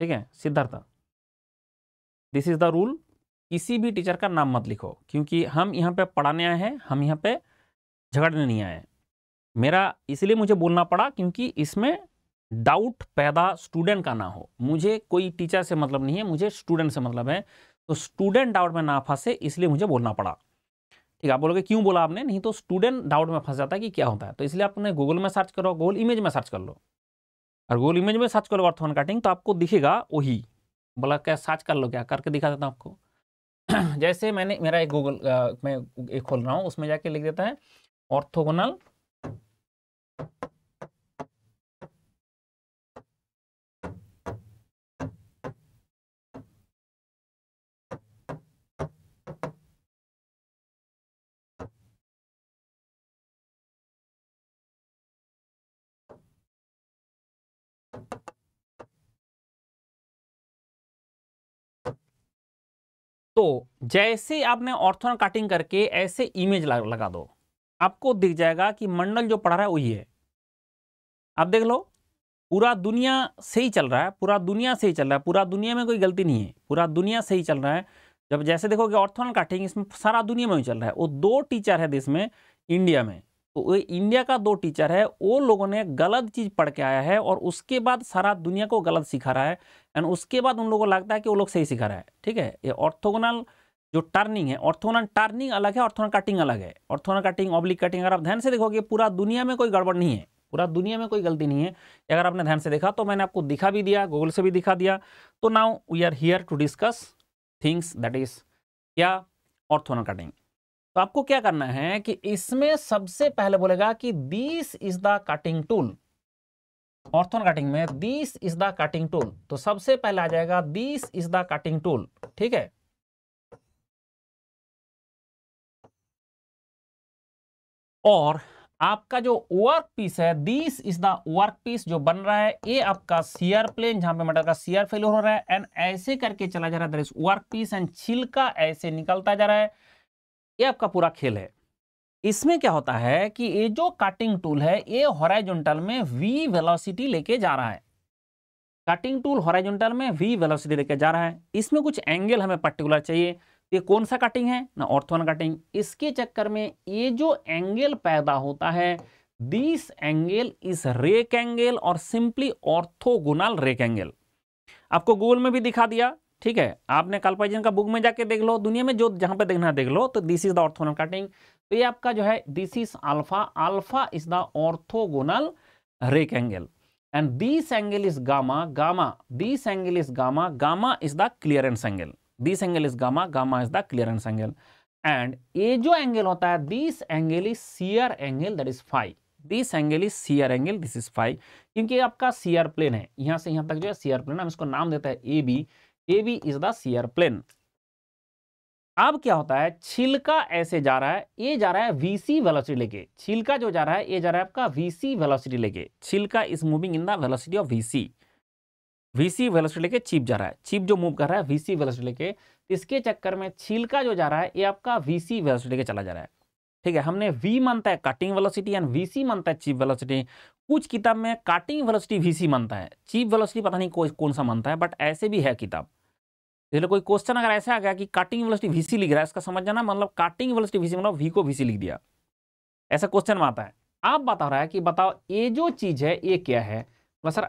S1: ठीक है? Siddharth. This is the rule किसी भी टीचर का नाम मत लिखो, क्योंकि हम यहाँ पे पढ़ाने आए हैं, हम यहाँ पे झगड़ने नहीं आए मेरा इसलिए मुझे बोलना पड़ा क्योंकि इसमें डाउट पैदा स्टूडेंट का ना हो। मुझे कोई टीचर से मतलब नहीं है, मुझे स्टूडेंट से मतलब है। तो स्टूडेंट डाउट में ना फंसे, इसलिए मुझे बोलना पड़ा। ठीक है, आप बोलोगे, क्यों बोला आपने? नहीं तो स्टूडेंट डाउट में फंस जाता है कि क्या होता है। तो इसलिए आपने गूगल में सर्च करो गूगल इमेज में सर्च कर लो। और गूगल इमेज में सर्च करो अर्थवन कटिंग तो आपको दिखेगा वही। बोला, क्या सर्च कर लो क्या? करके दिखा देता हूँ आपको। जैसे मैंने, मेरा एक गूगल मैं एक खोल रहा हूँ, उसमें जाके लिख देता है ऑर्थोगोनल तो जैसे आपने ऑर्थोन कटिंग करके ऐसे इमेज लगा दो। आपको दिख जाएगा कि मंडल जो पढ़ रहा है वही है। आप देख लो, पूरा दुनिया सही चल रहा है, पूरा दुनिया सही चल रहा है, पूरा दुनिया में कोई गलती नहीं है, पूरा दुनिया सही चल रहा है। जब जैसे देखोगे ऑर्थोनल कटिंग, इसमें सारा दुनिया में ही चल रहा है। वो दो टीचर है देश में, इंडिया में। तो वो इंडिया का दो टीचर है, वो लोगों ने गलत चीज़ पढ़ के आया है और उसके बाद सारा दुनिया को गलत सिखा रहा है। एंड उसके बाद उन लोगों को लगता है कि वो लोग सही सिखा रहा है। ठीक है, ये ऑर्थोगोनल जो टर्निंग है ऑर्थोनल टर्निंग अलग है ऑर्थोनल कटिंग अलग है। ऑर्थोनल कटिंग ऑब्लिक कटिंग अगर आप ध्यान से देखोगे, पूरा दुनिया में कोई गड़बड़ नहीं है। पूरा दुनिया में कोई गलती नहीं है। अगर आपने ध्यान से देखा तो मैंने आपको दिखा भी दिया गूगल से भी दिखा दिया। तो now we are here to discuss things that is क्या? ऑर्थोनल कटिंग तो आपको क्या करना है कि इसमें सबसे पहले बोलेगा कि this is the cutting tool ऑर्थोन cutting में this is the cutting tool तो सबसे पहले आ जाएगा this is the cutting tool ठीक है? और आपका जो वर्क पीस है this is the work piece जो बन रहा है, ये आपका सीआर प्लेन जहाँ पे मटर का सीआर फेलियर हो रहा है एंड ऐसे करके चला जा रहा है वर्क पीस एंड छिलका ऐसे निकलता जा रहा है। ये आपका पूरा खेल है। इसमें क्या होता है कि ये जो कटिंग टूल है, ये हॉराइजॉन्टल में वी वेलोसिटी लेके जा रहा है। कटिंग टूल हॉराइजॉन्टल में वी वेलोसिटी लेके जा रहा है। इसमें कुछ एंगल हमें पर्टिकुलर चाहिए। ये कौन सा कटिंग है? ना ऑर्थोन कटिंग इसके चक्कर में ये जो एंगल पैदा होता है this angle is rake angle और सिंपली ऑर्थोगोनल रेक एंगल आपको गूगल में भी दिखा दिया, ठीक है? आपने कल्पाइजन का बुक में जाके देख लो, दुनिया में जो जहाँ पे देखना देख लो तो this is the orthogonal cutting तो ये आपका जो है this is alpha alpha is the orthogonal rake angle and this angle is gamma gamma this angle is gamma gamma is the clearance angle this angle is gamma gamma is the clearance angle and ये जो एंगल होता है this angle is shear angle that is five this angle is shear angle this is five क्योंकि आपका सीयर प्लेन है। यहाँ से यहाँ तक जो है सीयर प्लेन हम इसको नाम देता है A B A B is the shear plane अब क्या होता है? छिलका ऐसे जा रहा है। ये जा रहा है वीसी वेलोसिटी लेके। छिलका जो जा रहा है ये जा रहा है आपका वीसी वेलोसिटी लेके। छिलका is moving in the velocity of VC VC velocity लेके चिप जा रहा है। चिप जो मूव कर रहा है वीसी वेलोसिटी लेके, इसके चक्कर में छिलका जो जा रहा है, ये आपका वीसी वेलोसिटी लेके चला जा रहा है। ठीक है, हमने वी मानता है कटिंग वेलोसिटी एंड वीसी मानता है चिप वेलोसिटी कुछ किताब में कटिंग वेलोसिटी वीसी मानता है। चिप वेलोसिटी पता नहीं कोई कौन सा मानता है बट ऐसे भी है किताब। इसलिए कोई क्वेश्चन अगर ऐसा आ गया कि कटिंग वेलोसिटी वीसी लिख रहा है, इसका समझ जाना मतलब कटिंग वेलोसिटी वीसी मतलब वी को वीसी लिख दिया। ऐसा क्वेश्चन में आता है। आप बता रहा है कि बताओ, ये जो चीज़ है, ये क्या है? Sir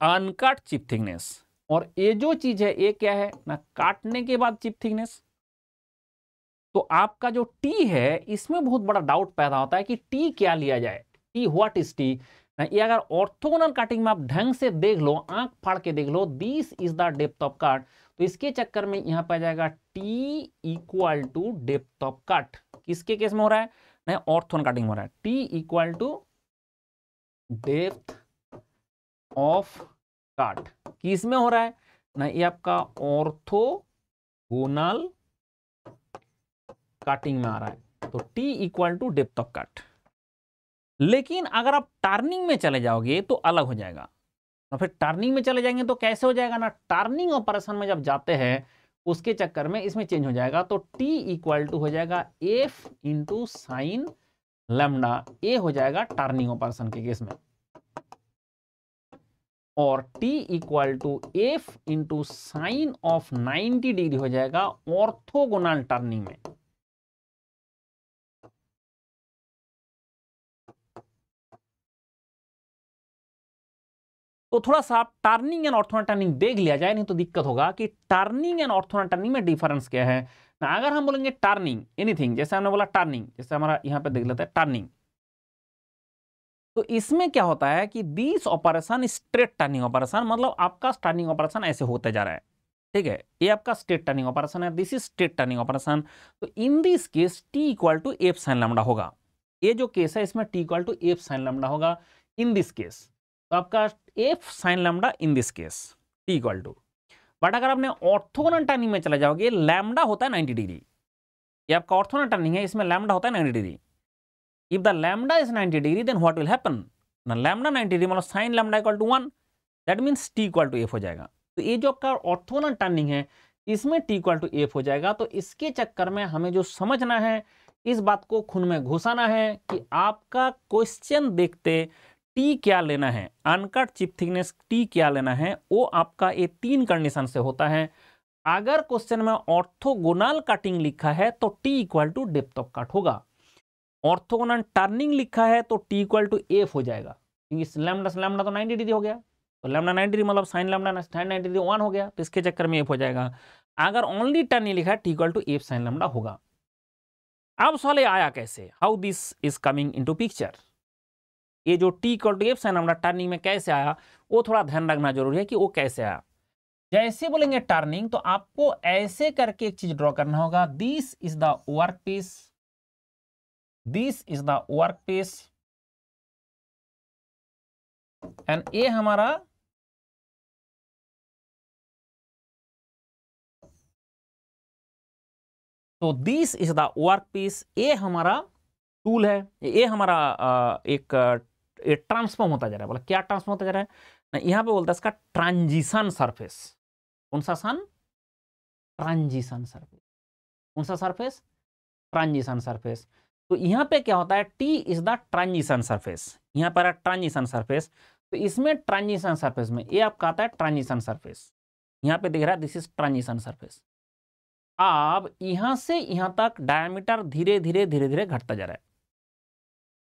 S1: uncut chip thickness. और ये जो चीज़ है, ये क्या है? ना काटने के बाद चिप थिकनेस। तो आपका जो टी है, इसमें बहुत बड़ा डाउट पैदा होता है कि टी क्या लिया जाए? टी व्हाट इज़ टी ये अगर ऑर्थोगोनल कटिंग में आप ढंग से देख लो, आँख फाड़ के देख लो this is the depth of cut तो इसके चक्कर में यहाँ पर जाएगा T equal to depth of cut किसके केस में हो रहा है? नहीं ऑर्थोन कटिंग हो रहा है। T equal to depth of cut किसमें हो रहा है? ना ये आपका ऑर्थोगोनल काटिंग में आ रहा है। तो T equal to depth of cut लेकिन अगर आप टर्निंग में चले जाओगे तो अलग हो जाएगा। तो फिर टर्निंग में चले जाएँगे तो कैसे हो जाएगा ना? टर्निंग ऑपरेशन में जब जाते हैं, उसके चक्कर में इसमें चेंज हो जाएगा। तो T इक्वल टू हो जाएगा F into sine lambda a हो जाएगा टर्निंग ऑपरेशन के केस में। और t equal to F into sine of 90 degree हो जाएगा ऑर्थोगोनल टर्निंग में। तो थोड़ा सा आप टर्निंग एंड ऑर्थोनल टर्निंग देख लिया जाए, नहीं तो दिक्कत होगा कि टर्निंग एंड ऑर्थोनल टर्निंग में डिफरेंस क्या है। ना, अगर हम बोलेंगे टर्निंग एनीथिंग जैसे हमने बोला टर्निंग जैसे हमारा यहाँ पे देख लेते हैं टर्निंग तो इसमें क्या होता है कि this operation straight turning operation मतलब आपका टर्निंग ऑपरेशन ऐसे होते जा रहा है। ठीक है? ये आपका स्ट्रेट टर्निंग ऑपरेशन है this is straight turning operation तो in this case T equal to F sine lambda होगा। ये जो केस है, इसमें T equal to F sine lambda होगा इन दिस केस तो आपका F sine lambda in this case T equal to but अगर आपने ऑर्थोगोनल टर्निंग में चले जाओगे लैमडा होता है नाइनटी डिग्री ये आपका ऑर्थोगोनल टर्निंग है, इसमें लैमडा होता है ninety degree If the lambda is 90 degree, then what will happen? Now lambda 90 degree मतलब sin lambda equal to 1. That means t equal to f हो जाएगा. तो ये जो आपका ऑर्थोनल टर्निंग है इसमें t इक्वल टू एफ़ हो जाएगा तो इसके चक्कर में हमें जो समझना है इस बात को खून में घुसाना है कि आपका क्वेश्चन देखते टी क्या लेना है अनकट चिप थिकनेस टी क्या लेना है वो आपका ये तीन कंडीशन से होता है अगर क्वेश्चन में ऑर्थोगोनल कटिंग लिखा है तो T equal to depth of cut होगा ऑर्थोगोनल टर्निंग लिखा है तो टी इक्वल टू एफ़ हो जाएगा। क्योंकि लैमडा लैमडा तो 90 डिग्री हो गया। तो लैमडा 90 डिग्री मतलब sine lambda sine 90 degree one हो गया। तो इसके चक्कर में एफ़ हो जाएगा। अगर ओनली टर्निंग लिखा है, T equal to F sine lambda होगा। अब सवाल ये आया कैसे? How this is coming into picture ये जो T equal to F sine lambda turning में कैसे आया, वो थोड़ा ध्यान रखना ज़रूरी है कि वो कैसे आया। जैसे बोलेंगे टर्निंग तो आपको ऐसे करके एक चीज़ ड्रॉ करना होगा। This is the work piece this is the work piece and a हमारा तो this is the work piece a हमारा टूल है. ए हमारा एक ट्रांसफॉर्म होता जा रहा है। बोला, क्या ट्रांसफॉर्म होता जा रहा है? यहाँ पे बोलता है इसका ट्रांजिशन सरफेस कौन सा सन? ट्रांजिशन सरफेस कौन सा सरफेस ट्रांजिशन सरफेस तो यहाँ पे क्या होता है T is the transition surface यहाँ पर ट्रांजिशन सरफेस तो इसमें ट्रांजिशन सरफेस में, ये आपका आता है ट्रांजिशन सरफेस यहाँ पे दिख रहा है दिस इज़ ट्रांजिशन सरफेस अब यहाँ से यहाँ तक डायमीटर धीरे धीरे धीरे धीरे घटता जा रहा है.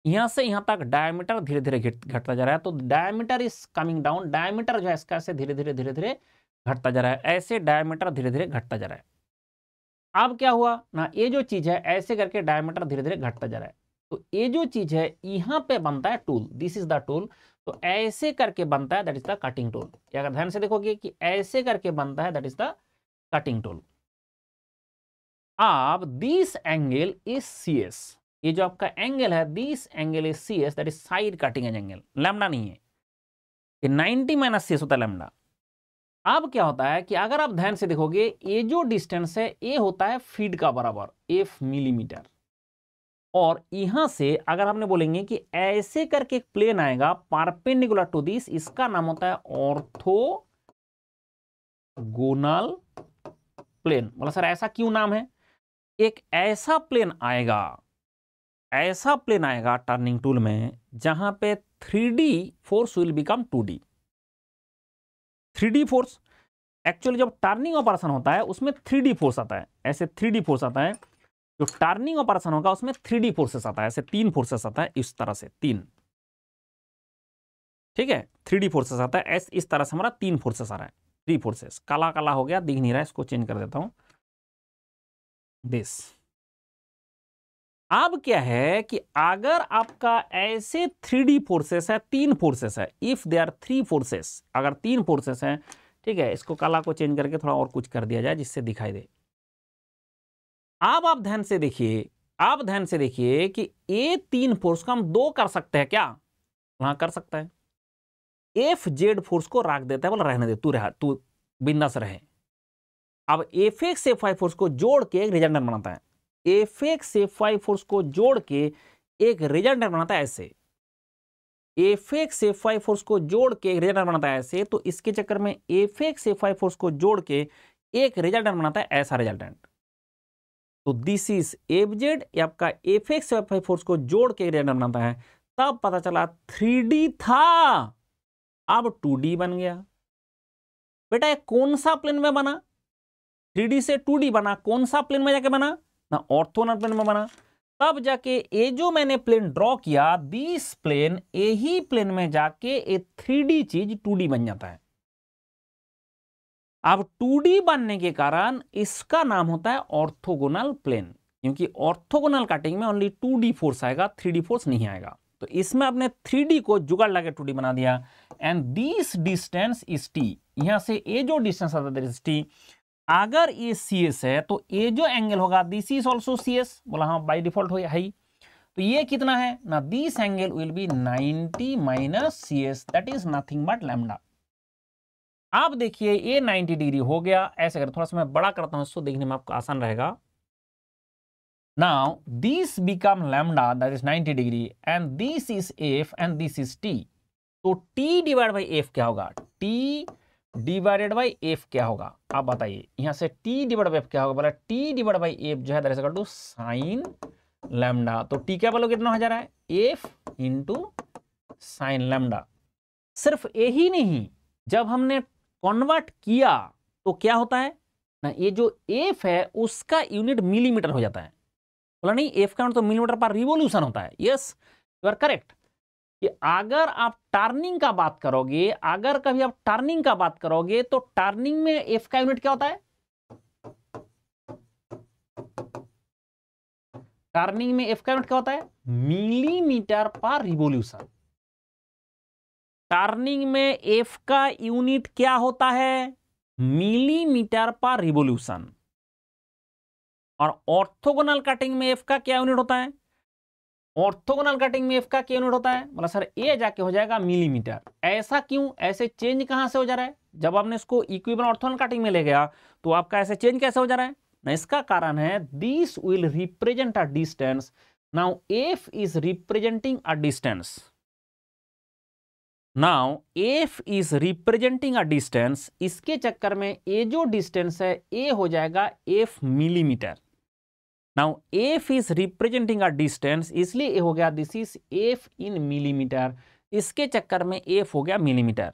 S1: यहाँ से यहाँ तक डायमीटर धीरे धीरे घटता जा रहा है. तो diameter is coming down diameter जो है, इसका से धीरे धीरे धीरे धीरे घटता जा रहा है. ऐसे डायमीटर धीरे धीरे घटता जा रहा है. अब क्या हुआ? ना, ये जो चीज़ है, ऐसे करके डायमीटर धीरे धीरे घटता जा रहा है। तो ये जो चीज़ है, यहाँ पे बनता है tool this is the tool तो ऐसे करके बनता है that is the cutting tool अगर ध्यान से देखोगे कि ऐसे करके बनता है that is the cutting tool अब this angle is C S ये जो आपका एंगल है this angle is C S that is side cutting angle lambda नहीं है। ये 90 माइनस सी एस होता है लैमडा अब क्या होता है कि अगर आप ध्यान से देखोगे, ये जो डिस्टेंस है, ये होता है फ़ीड का बराबर एफ़ मिलीमीटर और यहाँ से अगर हमने बोलेंगे कि ऐसे करके एक प्लेन आएगा पारपेंडिकुलर टू दिस इसका नाम होता है ऑर्थो गोनल प्लेन बोला, सर, ऐसा क्यों नाम है? एक ऐसा प्लेन आएगा, ऐसा प्लेन आएगा टर्निंग टूल में, जहाँ पे three D force will become two D three force actually जब टर्निंग ऑपरेशन होता है, उसमें थ्री फोर्स आता है। ऐसे थ्री फोर्स आता है, जो टर्निंग ऑपरेशन होगा, उसमें थ्री फोर्सेस आता है। ऐसे तीन फोर्सेस आता है, इस तरह से, तीन। ठीक है? थ्री फोर्सेस आता है, ऐसे, इस तरह से हमारा तीन फोर्सेस आ रहा है। Three forces. काला काला हो गया, दिख नहीं रहा है, इसको चेंज कर देता हूँ। दिस अब क्या है कि अगर आपका ऐसे थ्री डी फोर्सेस है, तीन फोर्सेस है if they are three forces अगर तीन फोर्सेस हैं, ठीक है, इसको कला को चेंज करके थोड़ा और कुछ कर दिया जाए जिससे दिखाई दे। अब आप ध्यान से देखिए आप ध्यान से देखिए कि ए तीन फोर्स को हम दो कर सकते हैं क्या? वहाँ कर सकता है। एफ़ जेड फोर्स को राख देता है, बोला रहने दे, तू रहा, तू बिंदास रहे। अब F X F I force को जोड़ के एक रिजल्टेंट बनाता है। F X F Y force को जोड़ के एक रिज़ल्ट बनाता है ऐसे। F X F Y force को जोड़ के एक रिज़ल्ट बनाता है ऐसे तो इसके चक्कर में F X F Y force को जोड़ के एक रिज़ल्ट बनाता है ऐसा रिजल्टेंट तो दिस इज़ एफ़ जेड आपका F X F Y force को जोड़ के रिज़ल्ट बनाता है। तब पता चला थ्री था। अब टू बन गया। बेटा कौन सा प्लेन में बना? थ्री से टू बना, कौन सा प्लेन में जाके बना? ना ऑर्थोनल प्लेन में बना। तब जाके ये जो मैंने प्लेन ड्रॉ किया दिस प्लेन यही प्लेन में जाके ए थ्री चीज़ टू बन जाता है। अब टू बनने के कारण इसका नाम होता है ऑर्थोगोनल प्लेन क्योंकि ऑर्थोगोनल कटिंग में ओनली टू डी फोर्स आएगा थ्री डी फोर्स नहीं आएगा। तो इसमें आपने थ्री डी को जुगाड़ लगा डी बना दिया। And this distance is T यहाँ से ये जो डिस्टेंस आता है टी अगर ये सी एस है तो ये जो एंगल होगा this is also C S बोला हाँ बाई डिफ़ॉल्ट हो, है तो ये कितना है? ना this angle will be 90 minus C S that is nothing but lambda आप देखिए ये 90 डिग्री हो गया। ऐसे अगर थोड़ा सा मैं बड़ा करता हूँ, इसको देखने में आपको आसान रहेगा। Now this become lambda that is 90 degree and this is F and this is T तो टी डिवाइड बाई एफ़ क्या होगा? टी डिवाइडेड बाई एफ़ क्या होगा? आप बताइए, यहाँ से टी डिवाइड बाई एफ़ क्या होगा? बोला टी डिवाइड बाई एफ़ जो है दरअसल साइन लैमडा तो टी क्या बोलो कितना हो जा रहा है? एफ़ इंटू साइन लैमडा सिर्फ़ यही नहीं, जब हमने कन्वर्ट किया तो क्या होता है? ना, ये जो एफ़ है, उसका यूनिट मिलीमीटर हो जाता है। बोला नहीं एफ़ का तो मिलीमीटर पर रिवोल्यूशन होता है। यस यू आर करेक्ट कि अगर आप टर्निंग का बात करोगे, अगर कभी आप टर्निंग का बात करोगे तो टर्निंग में एफ़ का यूनिट क्या होता है? टर्निंग में एफ़ का यूनिट क्या होता है? मिलीमीटर पर रिवोल्यूशन टर्निंग में एफ़ का यूनिट क्या होता है? मिलीमीटर पर रिवोल्यूशन और ऑर्थोगोनल कटिंग में एफ़ का क्या यूनिट होता है? ऑर्थोगोनल कटिंग में एफ़ का क्या यूनिट होता है। बोला, सर ए जाके हो जाएगा मिलीमीटर। ऐसा क्यों? ऐसे चेंज कहाँ से हो जा रहा है? जब आपने इसको इक्विबल ऑर्थोगोनल कटिंग में ले गया तो आपका ऐसे चेंज कैसे हो जा रहा है? ना, इसका कारण है this will represent a distance now F is representing a distance now F is representing a distance इसके चक्कर में ए जो डिस्टेंस है ए हो जाएगा F millimetre. Now F is representing a distance इसलिए हो गया this is F in millimetre इसके चक्कर में एफ़ हो गया मिलीमीटर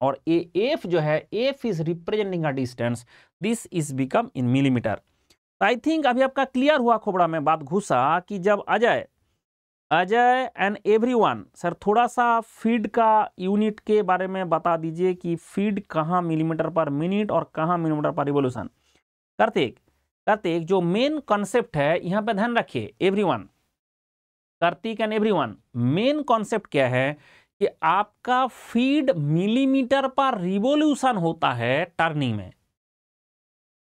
S1: और ए एफ़ जो है F is representing a distance this is become in millimetre I think अभी आपका क्लियर हुआ खोबड़ा में बात घुसा कि जब Ajay Ajay and everyone sir थोड़ा सा फ़ीड का यूनिट के बारे में बता दीजिए कि फ़ीड कहाँ मिलीमीटर पर मिनट और कहाँ millimetre per revolution Kartik Kartik, जो मेन कॉन्सेप्ट है, यहाँ पे ध्यान रखिए everyone Kartik and everyone main concept क्या है कि आपका फ़ीड मिलीमीटर पर रिवोल्यूशन होता है टर्निंग में।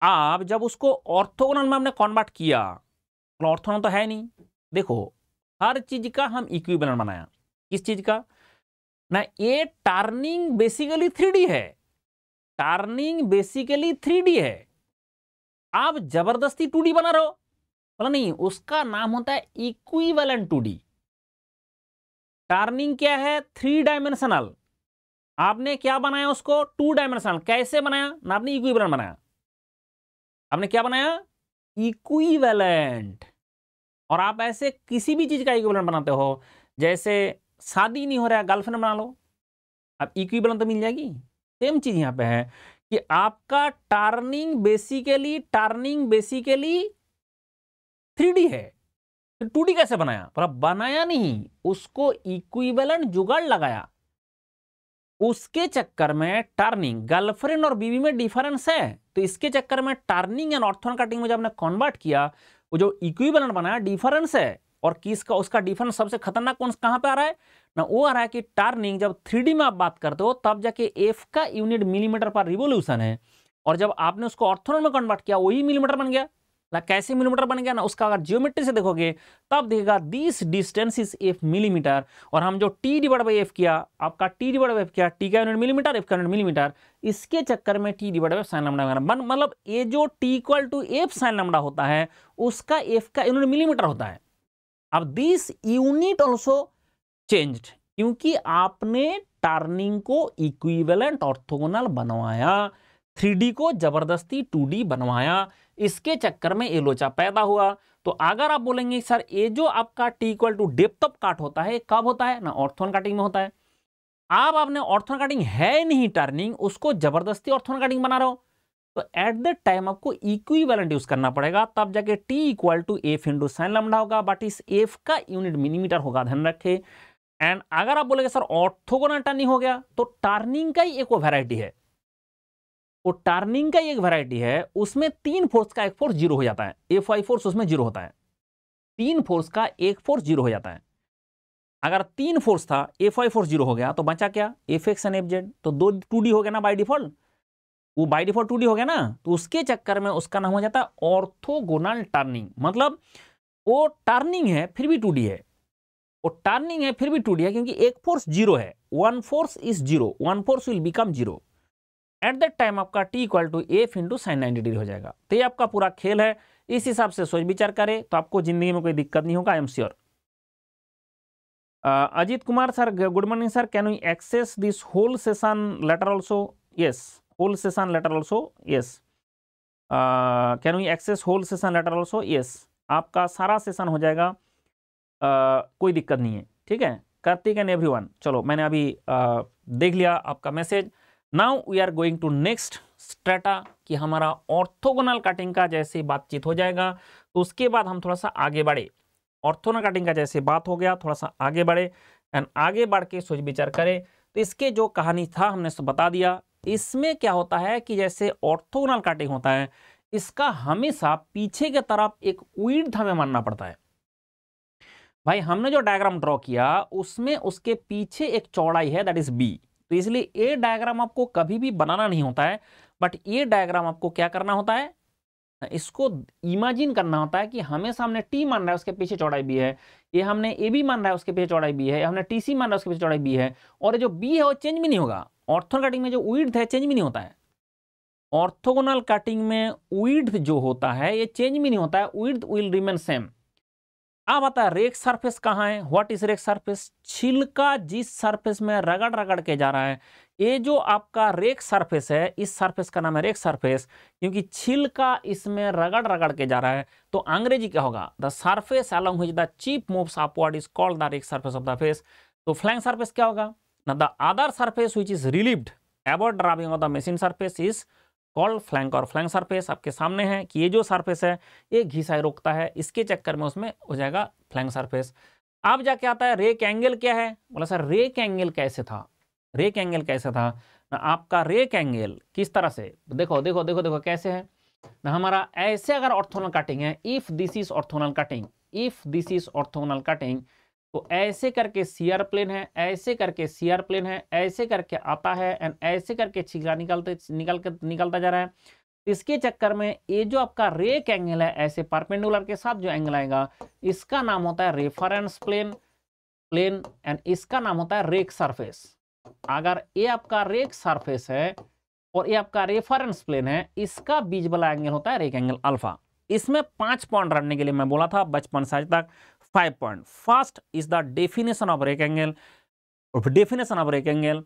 S1: आप जब उसको ऑर्थोगोनल में हमने कन्वर्ट किया ऑर्थोगोनल तो है नहीं। देखो, हर चीज़ का हम इक्विवेलेंट बनाया। किस चीज़ का? ना, ये टर्निंग बेसिकली थ्री है। टर्निंग बेसिकली थ्री है। आप ज़बरदस्ती टू डी बना रहे हो। बोला, नहीं, उसका नाम होता है इक्विवेलेंट टू डी टर्निंग क्या है? Three dimensional. आपने क्या बनाया उसको? Two dimensional. कैसे बनाया? ना, आपने इक्विवेलेंट बनाया। आपने क्या बनाया? इक्विवेलेंट। और आप ऐसे किसी भी चीज़ का इक्विवेलेंट बनाते हो, जैसे शादी नहीं हो रहा है गर्लफ्रेंड बना लो, अब इक्विवेलेंट तो मिल जाएगी। सेम चीज़ यहाँ पे है। कि आपका turning basically turning basically three है। तो टू कैसे बनाया? पर बनाया नहीं, उसको इक्विवेलेंट जुगाड़ लगाया। उसके चक्कर में टर्निंग गर्लफ्रेंड और बीवी में डिफरेंस है। तो इसके चक्कर में टर्निंग एंड ऑर्थोन कटिंग में जब हमने कन्वर्ट किया, वो जो इक्विवेलेंट बनाया डिफरेंस है। और किसका, उसका डिफरेंस सबसे खतरनाक कौन, कहाँ पे आ रहा है? ना वो आ रहा है कि टर्निंग जब थ्री में आप बात करते हो, तब जाके एफ़ का यूनिट मिलीमीटर पर रिवोल्यूशन है। और जब आपने उसको ऑर्थोनल में कन्वर्ट किया, वही मिलीमीटर बन गया। ना कैसे मिलीमीटर बन गया, ना उसका अगर जियोमेट्री से देखोगे, तब देखेगा this distance is F millimetre. और हम जो टी डिवाइड बाई एफ़ किया, आपका टी डिवाइड बाई एफ़ किया टी का यूनिट मिलीमीटर एफ़ का यूनिट मिलीमीटर, इसके चक्कर में T divide by sine lambda वगैरह मतलब ये जो T equal to F sine lambda होता है, उसका एफ़ का यूनिट मिलीमीटर होता है। अब दिस यूनिट ऑल्सो चेंज्ड, क्योंकि आपने टर्निंग को इक्विवेलेंट ऑर्थोगोनल बनवाया थ्री को ज़बरदस्ती टू बनवाया, इसके चक्कर में ये लोचा पैदा हुआ। तो अगर आप बोलेंगे, सर, ये जो आपका T equal to depth of काट होता है, कब होता है? ना ऑर्थोन काटिंग में होता है। आप आपने ऑर्थोन काटिंग है नहीं टर्निंग उसको ज़बरदस्ती ऑर्थोन काटिंग बना रहे हो। तो एट द टाइम आपको इक्विवेलेंट यूज़ करना पड़ेगा, तब जाके T equal to F into sine lambda होगा बट इस एफ़ का यूनिट मिलीमीटर होगा, ध्यान रखे। एंड अगर आप बोलेंगे, सर, ऑर्थोगोनल टर्निंग हो गया तो टर्निंग का ही एक वेराइटी है। वो टर्निंग का एक वैरायटी है, उसमें तीन फोर्स का एक फोर्स ज़ीरो हो जाता है। एफ़ आई फोर्स उसमें ज़ीरो होता है। तीन फोर्स का एक फोर्स ज़ीरो हो जाता है। अगर तीन फोर्स था एफ़ आई फोर्स ज़ीरो हो गया तो बचा क्या? F X and F Z तो दो टू डी हो गया ना बाई डिफ़ॉल्ट वो बाई डिफ़ॉल्ट टू डी हो गया ना? तो उसके चक्कर में उसका नाम हो जाता है ऑर्थोगोनल टर्निंग। मतलब वो टर्निंग है, फिर भी टू डी है। वो टर्निंग है, फिर भी टूट है क्योंकि एक फोर्स ज़ीरो है। One force is zero one force will become zero at that time आपका T equal to F into sine ninety degree हो जाएगा। तो ये आपका पूरा खेल है। इस हिसाब से सोच विचार करें तो आपको ज़िंदगी में कोई दिक्कत नहीं होगा I am sure Ajit Kumar sir good morning sir can you access this whole session later also yes whole session later also yes can you access whole session later also yes आपका सारा सेशन हो जाएगा। कोई दिक्कत नहीं है ठीक है? कार्तिक एंड एवरीवन चलो मैंने अभी uh, देख लिया आपका message now we are going to next strata कि हमारा ऑर्थोगोनल कटिंग का जैसे बातचीत हो जाएगा तो उसके बाद हम थोड़ा सा आगे बढ़े। ऑर्थोनल कटिंग का जैसे बात हो गया थोड़ा सा आगे बढ़े एंड आगे बढ़ के सोच विचार करें। तो इसके जो कहानी था हमने बता दिया। इसमें क्या होता है कि जैसे ऑर्थोगोनल कटिंग होता है इसका हमेशा पीछे की तरफ़ एक उइड हमें मानना पड़ता है। भाई, हमने जो डायग्राम ड्रॉ किया, उसमें उसके पीछे एक चौड़ाई है दैट इज़ बी तो इसलिए ए डायग्राम आपको कभी भी बनाना नहीं होता है बट ये डायग्राम आपको क्या करना होता है? इसको इमेजिन करना होता है कि हमेशा हमने टी मान रहा है, उसके पीछे चौड़ाई बी है, ये हमने ए बी मान रहा है, उसके पीछे चौड़ाई बी है हमने टी सी मान रहा है, उसके पीछे चौड़ाई बी है, और जो बी है, वो चेंज भी नहीं होगा। ऑर्थोगोनल कटिंग में जो उइड है चेंज भी नहीं होता है। ऑर्थोगोनल कटिंग में उइड जो होता है, ये चेंज भी नहीं होता है उइड विल रिमेन सेम अब आता है रेक सरफेस कहाँ है? What is rake surface? छिलका जिस सरफेस में रगड़ रगड़ के जा रहा है, ये जो आपका रेक सरफेस है, इस सरफेस का नाम है रेक सरफेस, क्योंकि छिलका इसमें रगड़ रगड़ के जा रहा है तो अंग्रेज़ी क्या होगा? The surface along which the chip moves upward is called the rake surface of the face तो फ्लैंक सरफेस क्या होगा? ना the other surface which is relieved about driving of the machine surface is called flank और फ्लैंक सरफेस आपके सामने है कि ये जो सरफेस है, ये घिसाई रोकता है, इसके चक्कर में उसमें हो जाएगा फ्लैंक सरफेस। अब जाके आता है रेक एंगल क्या है? बोला, सर, रेक एंगल कैसे था? रेक एंगल कैसे था? ना, आपका रेक एंगल किस तरह से? देखो देखो देखो देखो, कैसे है? ना, हमारा ऐसे अगर ऑर्थोनल कटिंग है, if this is orthogonal cutting, if this is orthogonal cutting तो ऐसे करके सीआर प्लेन है, ऐसे करके सीआर प्लेन है, ऐसे करके आता है एंड ऐसे करके छिका निकलते, निकल कर, निकलता जा रहा है। इसके चक्कर में ये जो आपका रेक एंगल है, ऐसे परपेंडुलर के साथ जो एंगल आएगा, इसका नाम होता है रेफरेंस प्लेन प्लेन एंड इसका नाम होता है रेक सरफेस अगर ये आपका रेक सरफेस है और ये आपका रेफरेंस प्लेन है, इसका बीच वाला एंगल होता है रेक एंगल अल्फ़ा इसमें पाँच पॉइंट रखने के लिए मैं बोला था, बचपन से आज तक। Point first is the definition of rake angle definition of rake angle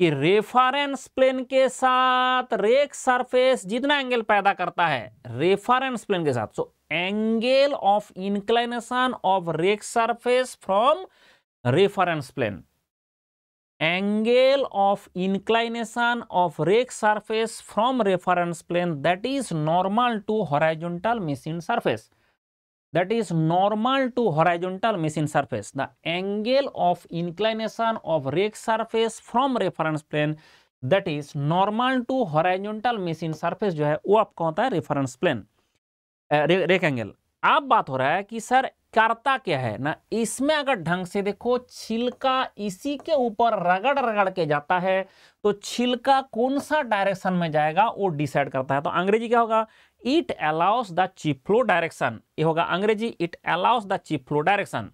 S1: कि रेफरेंस प्लेन के साथ रेक सरफेस जितना एंगल पैदा करता है रेफरेंस प्लेन के साथ. So angle of inclination of rake surface from reference plane angle of inclination of rake surface from reference plane, that is normal to horizontal machine surface. That is normal to horizontal machine surface the angle of inclination of rake surface from reference plane that is normal to horizontal machine surface जो है वो आपका होता है reference plane रेक एंगल अब बात हो रहा है कि सर करता क्या है ना इसमें अगर ढंग से देखो छिलका इसी के ऊपर रगड़ रगड़ के जाता है तो छिलका कौन सा डायरेक्शन में जाएगा वो डिसाइड करता है तो अंग्रेज़ी क्या होगा it allows the chip flow direction ये होगा अंग्रेज़ी it allows the chip flow direction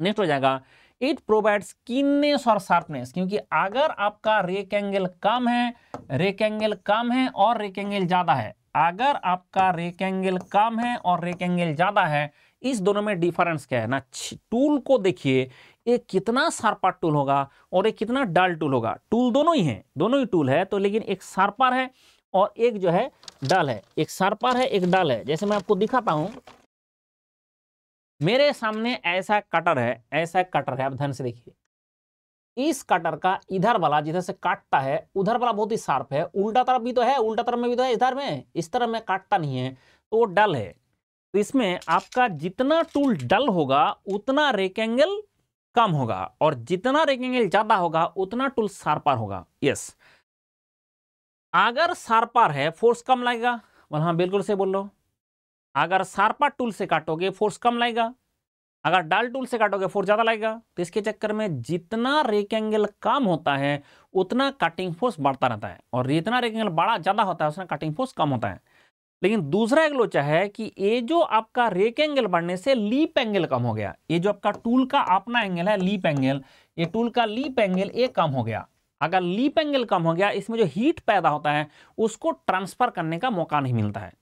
S1: next हो जाएगा इट प्रोवाइड्स कीननेस और शार्पनेस क्योंकि अगर आपका रेक एंगल कम है रेक एंगल कम है और रेक एंगल ज़्यादा है। अगर आपका रेक एंगल कम है और रेक एंगल ज़्यादा है, इस दोनों में डिफरेंस क्या है ना? टूल को देखिए एक कितना शार्पर टूल होगा और एक कितना डल टूल होगा। टूल दोनों ही है, दोनों ही टूल है तो लेकिन एक शार्पर है और एक जो है डल है, एक शार्पर है, एक डल है। जैसे मैं आपको दिखाता हूँ मेरे सामने ऐसा कटर है, ऐसा कटर है, आप ध्यान से देखिए। इस कटर का इधर वाला जिधर से काटता है, उधर वाला बहुत ही शार्प है, उल्टा तरफ़ भी तो है, उल्टा तरफ़ में भी तो है, इधर में, इस तरफ़ में काटता नहीं है तो वो डल है। तो इसमें आपका जितना टूल डल होगा, उतना रेकेंगल कम होगा, और जितना रेकेंगल ज़्यादा होगा, उतना टूल शार्पर होगा। यस। अगर शार्पर है फोर्स कम लगेगा बोल हाँ बिल्कुल से बोल लो अगर शार्पर टूल से काटोगे फोर्स कम लगेगा अगर डाल टूल से काटोगे फोर्स ज़्यादा लगेगा तो इसके चक्कर में जितना रेकेंगल कम होता है, उतना कटिंग फोर्स बढ़ता रहता है। और जितना रेकेंगल बड़ा, ज़्यादा होता है, उतना कटिंग फोर्स कम होता है। लेकिन दूसरा एक लोचा है कि ये जो आपका रेक एंगल बढ़ने से लीप एंगल कम हो गया, ये जो आपका टूल का अपना एंगल है लीप एंगल ये टूल का लीप एंगल ये कम हो गया। अगर लीप एंगल कम हो गया, इसमें जो हीट पैदा होता है, उसको ट्रांसफ़र करने का मौका नहीं मिलता है।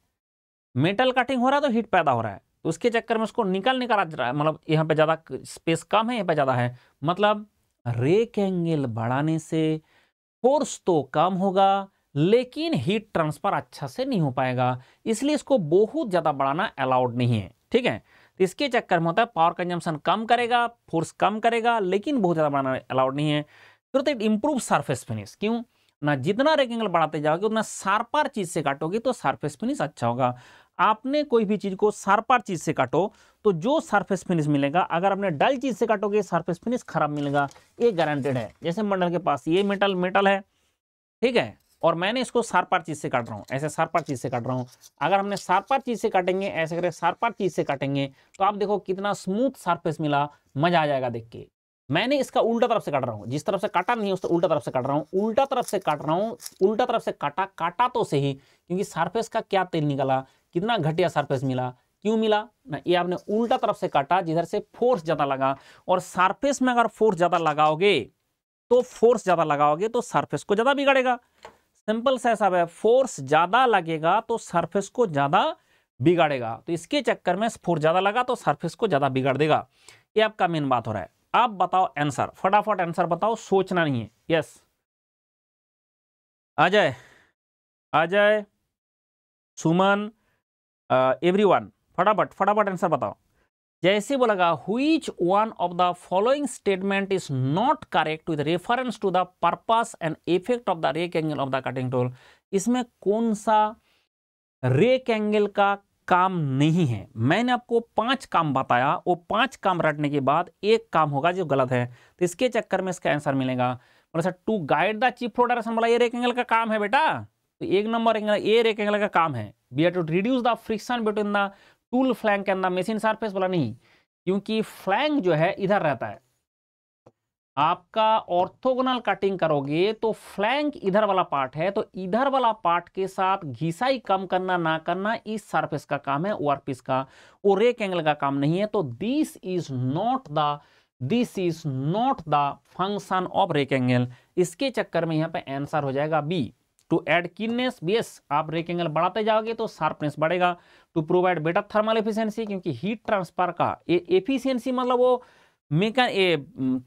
S1: मेटल कटिंग हो रहा है तो हीट पैदा हो रहा है। तो उसके चक्कर में उसको निकल निकल रहा है। मतलब यहाँ पे ज़्यादा स्पेस कम है, यहाँ पे ज़्यादा है। मतलब रेक एंगल बढ़ाने से फोर्स तो कम होगा, लेकिन हीट ट्रांसफ़र अच्छा से नहीं हो पाएगा। इसलिए इसको बहुत ज़्यादा बढ़ाना अलाउड नहीं है, ठीक है? तो इसके चक्कर में होता है, पावर कंजम्पशन कम करेगा, फोर्स कम करेगा, लेकिन बहुत ज़्यादा बढ़ाना अलाउड नहीं है। फिर तो इम्प्रूव सरफेस फिनिश क्यों? ना जितना रेक एंगल बढ़ाते जाओगे, उतना शार्पर चीज़ से काटोगे तो सरफेस फिनिश अच्छा होगा। आपने कोई भी चीज़ को शार्पर चीज़ से काटो तो जो सरफेस फिनिश मिलेगा, अगर आपने डल चीज़ से काटोगे सरफेस फिनिश खराब मिलेगा। ये गारंटेड है। जैसे मंडल के पास ये मेटल मेटल है। ठीक है? और मैंने इसको सारपार चीज़ से काट रहा हूँ। ऐसे सारपार चीज़ से काट रहा हूँ। अगर हमने सारपार चीज़ से काटेंगे, ऐसे करें सारपार चीज़ से काटेंगे तो आप देखो कितना स्मूथ सरफेस मिला। मज़ा आ जाएगा देख के। मैंने इसका उल्टा तरफ़ से काट रहा हूँ। जिस तरफ़ से काटा नहीं उस उल्टा तरफ़ से काट रहा हूँ। उल्टा तरफ़ से काट रहा हूँ, उल्टा तरफ़ से काटा काटा तो सही, क्योंकि सरफेस का क्या तेल निकला, कितना घटिया सरफेस मिला, क्यों मिला? ना, ये आपने उल्टा तरफ़ से काटा, जिधर से फोर्स ज़्यादा लगा, और सरफेस में अगर फोर्स ज़्यादा लगाओगे तो फोर्स ज़्यादा लगाओगे तो सरफेस को ज़्यादा बिगाड़ेगा। सिंपल सा ऐसा है फोर्स ज़्यादा लगेगा तो सरफेस को ज़्यादा बिगाड़ेगा। तो इसके चक्कर में फोर्स ज़्यादा लगा तो सरफेस को ज़्यादा बिगाड़ देगा। ये आपका मेन बात हो रहा है। आप बताओ आंसर फटाफट आंसर बताओ, सोचना नहीं है। यस आ जाए। सुमन एवरीवन फटाफट फटाफट आंसर बताओ। जैसे बोलेगा which one of the following statement is not correct with reference to the purpose and effect of the rake angle of the cutting tool इसमें कौन सा रेक एंगल का काम नहीं है। मैंने आपको पाँच काम बताया, वो पाँच काम रटने के बाद एक काम होगा जो गलत है। तो इसके चक्कर में इसका आंसर मिलेगा। बोला, sir to guide the chief production बोला, ये रेक एंगल का काम है बेटा। तो एक नंबर एंगल, ये रेक एंगल का काम है। We are to reduce the friction between the tool flank and the machine surface बोला, नहीं, क्योंकि फ्लैंक जो है, इधर रहता है। आपका ऑर्थोगोनल कटिंग करोगे तो फ्लैंक इधर वाला पार्ट है तो इधर वाला पार्ट के साथ घिसाई कम करना, ना करना, इस सरफेस का काम है वर्कपीस का। वो रेक एंगल का काम नहीं है तो this is not the this is not the function of rake angle इसके चक्कर में यहाँ पे आंसर हो जाएगा बी टू एड कीननेस बेस आप रेक एंगल बढ़ाते जाओगे तो शार्पनेस बढ़ेगा। To provide better thermal efficiency क्योंकि हीट ट्रांसफ़र का, ये एफिशिएंसी मतलब वो मेका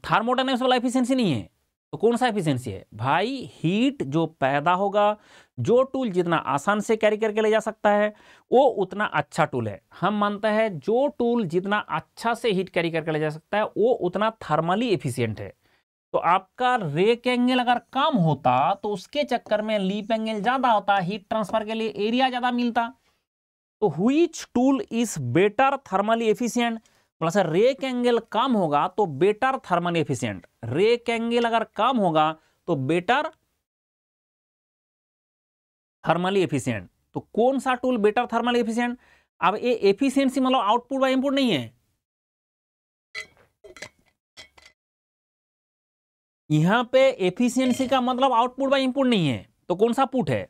S1: थार्मोडाइनमिक्स वाला एफिशिएंसी नहीं है? तो कौन सा एफिशिएंसी है? भाई हीट जो पैदा होगा, जो टूल जितना आसान से कैरी करके ले जा सकता है, वो उतना अच्छा टूल है। हम मानते हैं, जो टूल जितना अच्छा से हीट कैरी करके ले जा सकता है, वो उतना थर्मली एफिशिएंट है। तो आपका रेक एंगल अगर कम होता तो उसके चक्कर में लीप एंगल ज़्यादा होता हीट ट्रांसफ़र के लिए एरिया ज़्यादा मिलता। तो which tool is better thermally efficient बोला सर रेक एंगल कम होगा तो better thermal efficient rake angle अगर कम होगा तो बेटर थर्मली एफिशिएंट तो कौन सा टूल बेटर थर्मल एफिशिएंट अब ये एफिशिएंसी मतलब आउटपुट बाय इनपुट नहीं है। यहाँ पे एफिशिएंसी का मतलब आउटपुट बाय इनपुट नहीं है। तो कौन सा पुट है?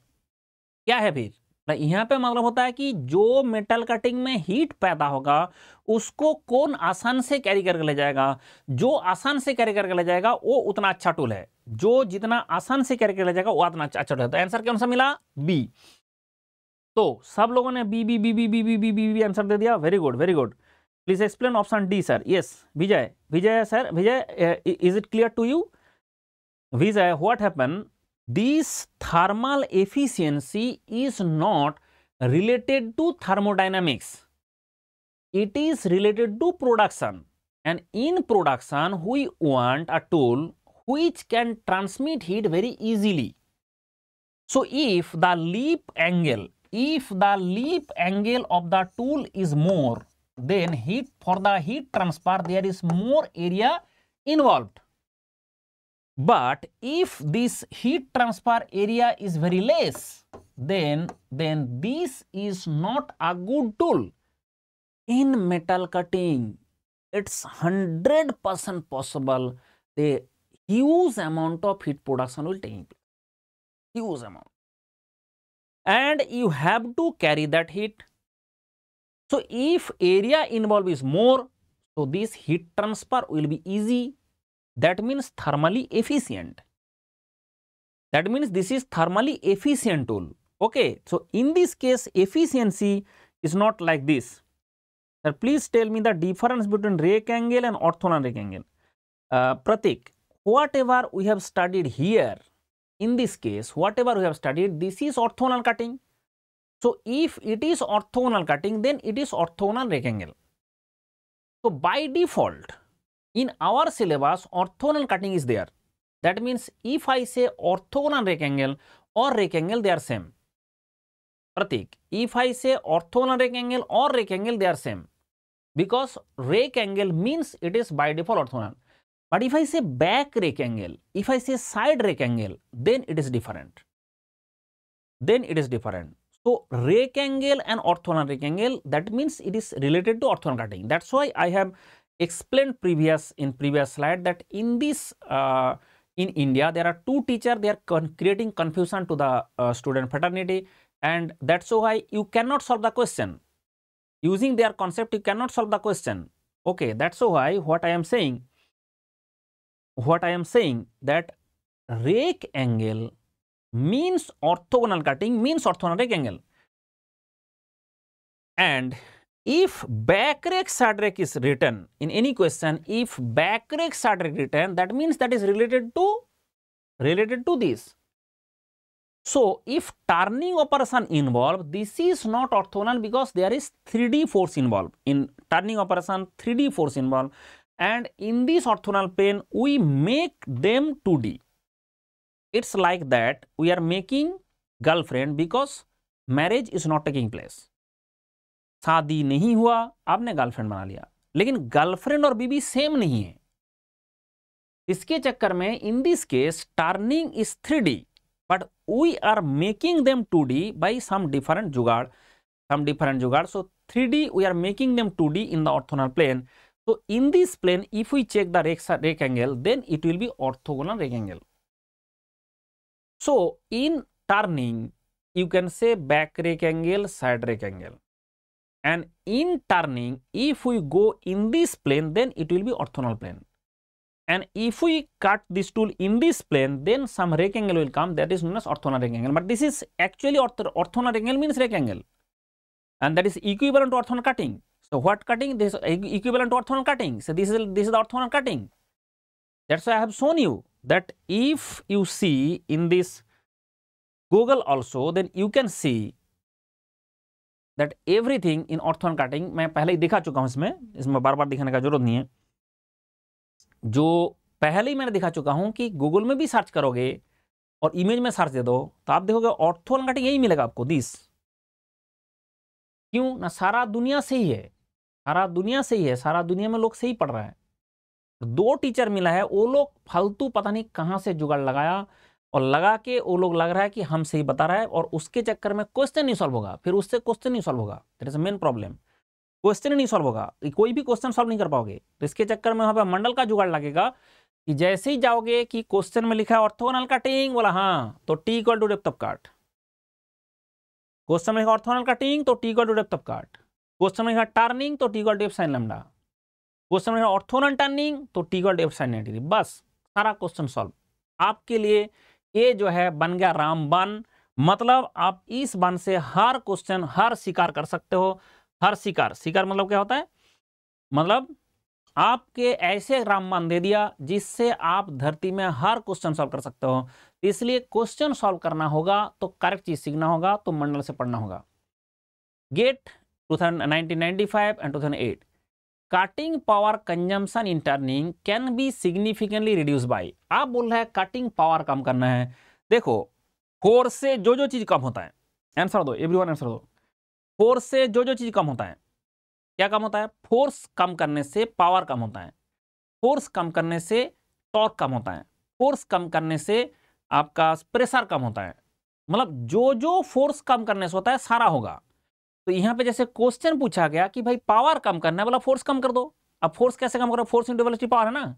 S1: क्या है फिर? यहाँ पे मतलब होता है कि जो मेटल कटिंग में हीट पैदा होगा, उसको कौन आसान से कैरी करके ले जाएगा? जो आसान से कैरी करके ले जाएगा, वो उतना अच्छा टूल है। जो जितना आसान से कैरी कर ले जाएगा, वो उतना अच्छा टूल है। तो आंसर कौन सा मिला? बी तो सब लोगों ने B B B B B B B B B answer दे दिया। Very good very good please explain option D sir yes Vijay Vijay sir Vijay is it clear to you Vijay what happen this thermal efficiency is not related to thermodynamics. It is related to production. And in production, we want a tool which can transmit heat very easily. So, if the leap angle, if the leap angle of the tool is more, then heat for the heat transfer, there is more area involved. But if this heat transfer area is very less, then, then this is not a good tool. In metal cutting, it's 100% possible the huge amount of heat production will take place. Huge amount. And you have to carry that heat. So if area involved is more, so this heat transfer will be easy that means thermally efficient. That means this is thermally efficient tool. Okay so in this case efficiency is not like this. Sir please tell me the difference between rake angle and orthogonal rake angle uh, pratik whatever we have studied here in this case whatever we have studied this is orthogonal cutting. So if it is orthogonal cutting then it is orthogonal rake angle so by default in our syllabus orthogonal cutting is there that means if I say orthogonal rectangle or rectangle, they are same. Pratik, if I say orthogonal rectangle or rectangle, they are same. Because rectangle means it is by default orthogonal. But if I say back rectangle, if I say side rectangle, then it is different. Then it is different. So rectangle and orthogonal rectangle, that means it is related to orthogonal cutting. That's why I have explained previous in previous slide that in this uh, in India, there are two teachers, they are con creating confusion to the uh, student fraternity and that's why you cannot solve the question. Using their concept, you cannot solve the question. Okay, that's why what I am saying, what I am saying that rake angle means orthogonal cutting means orthogonal rake angle. And if backrake siderake is written in any question, if backrake siderake written, that means that is related to related to this. So if turning operation involved, this is not orthogonal because there is 3D force involved. In turning operation, 3D force involved, and in this orthogonal plane, we make them 2D. It's like that we are making girlfriend because marriage is not taking place. शादी नहीं हुआ, आपने गर्लफ्रेंड बना लिया। लेकिन गर्लफ्रेंड और बीबी सेम नहीं है। इसके चक्कर में in this case turning is three D, but we are making them two D by some different जुगाड़। सम डिफरेंट जुगाड़, so three D we are making them two D in the orthogonal plane. so in check the rake angle then it will be orthogonal rake angle so in turning you can say back rake angle side rake angle and in turning if we go in this plane then it will be orthogonal plane. And if we cut this tool in this plane then some rectangle will come that is known as orthogonal rectangle. But this is actually ortho orthogonal rectangle means rectangle. And that is equivalent to orthogonal cutting. So what cutting? This is equivalent to orthogonal cutting. So this is this is the orthogonal cutting. That's why i have shown you that if you see in this google also then you can see that everything in orthogonal cutting मैं पहले ही दिखा चुका हूँ इसमें इसमें बार बार दिखाने का ज़रूरत नहीं है। जो पहले ही मैंने दिखा चुका हूँ कि गूगल में भी सर्च करोगे और इमेज में सर्च दे दो तो आप देखोगे ऑर्थोन कटिंग यही मिलेगा आपको दिस क्यों? ना सारा दुनिया से ही है सारा दुनिया से ही है सारा दुनिया में लोग सही पढ़ रहा है। दो टीचर मिला है, वो लोग फालतू पता नहीं कहाँ से जुगाड़ लगाया और लगा के वो लोग लग रहा है कि हम सही बता रहा है और उसके चक्कर में क्वेश्चन नहीं सॉल्व होगा। फिर उससे क्वेश्चन नहीं सॉल्व होगा। That is main problem question नहीं सॉल्व होगा। कोई भी क्वेश्चन सॉल्व नहीं कर पाओगे। तो इसके चक्कर में वहाँ पर मंडल का जुगाड़ लगेगा कि जैसे ही जाओगे कि क्वेश्चन में लिखा है ऑर्थोगोनल कटिंग बोला हाँ तो T equal to depth of काट क्वेश्चन में लिखा ऑर्थोगोनल कटिंग तो T equal to depth of काट क्वेश्चन में लिखा टर्निंग तो T equal to sine lambda question में लिखा ऑर्थोगोनल टर्निंग तो T equal to F sine ninety बस, सारा क्वेश्चन सॉल्व आपके लिए ये जो है बन गया रामबन मतलब आप इस बन से हर क्वेश्चन, हर शिकार कर सकते हो। हर शिकार। शिकार मतलब क्या होता है? मतलब आपके ऐसे रामबान दे दिया जिससे आप धरती में हर क्वेश्चन सॉल्व कर सकते हो। इसलिए क्वेश्चन सॉल्व करना होगा तो करेक्ट चीज़ सीखना होगा तो मंडल से पढ़ना होगा। GATE 1995 and 2008 cutting power consumption in turning can be significantly reduce by आप बोल रहे हैं कटिंग पावर कम करना है। देखो फोर्स से जो जो चीज़ कम होता है। आंसर दो एवरीवन आंसर दो। फोर्स से जो जो चीज़ कम होता है। क्या कम होता है? फोर्स कम करने से पावर कम होता है। फोर्स कम करने से टॉर्क कम होता है। फोर्स कम करने से आपका प्रेशर कम होता है। मतलब जो जो फोर्स कम करने से होता है, सारा होगा। तो यहाँ पे जैसे क्वेश्चन पूछा गया कि भाई पावर कम करना है, बोला फोर्स कम कर दो। अब फोर्स कैसे कम करो फोर्स इंटू वेलोसिटी पावर है ना?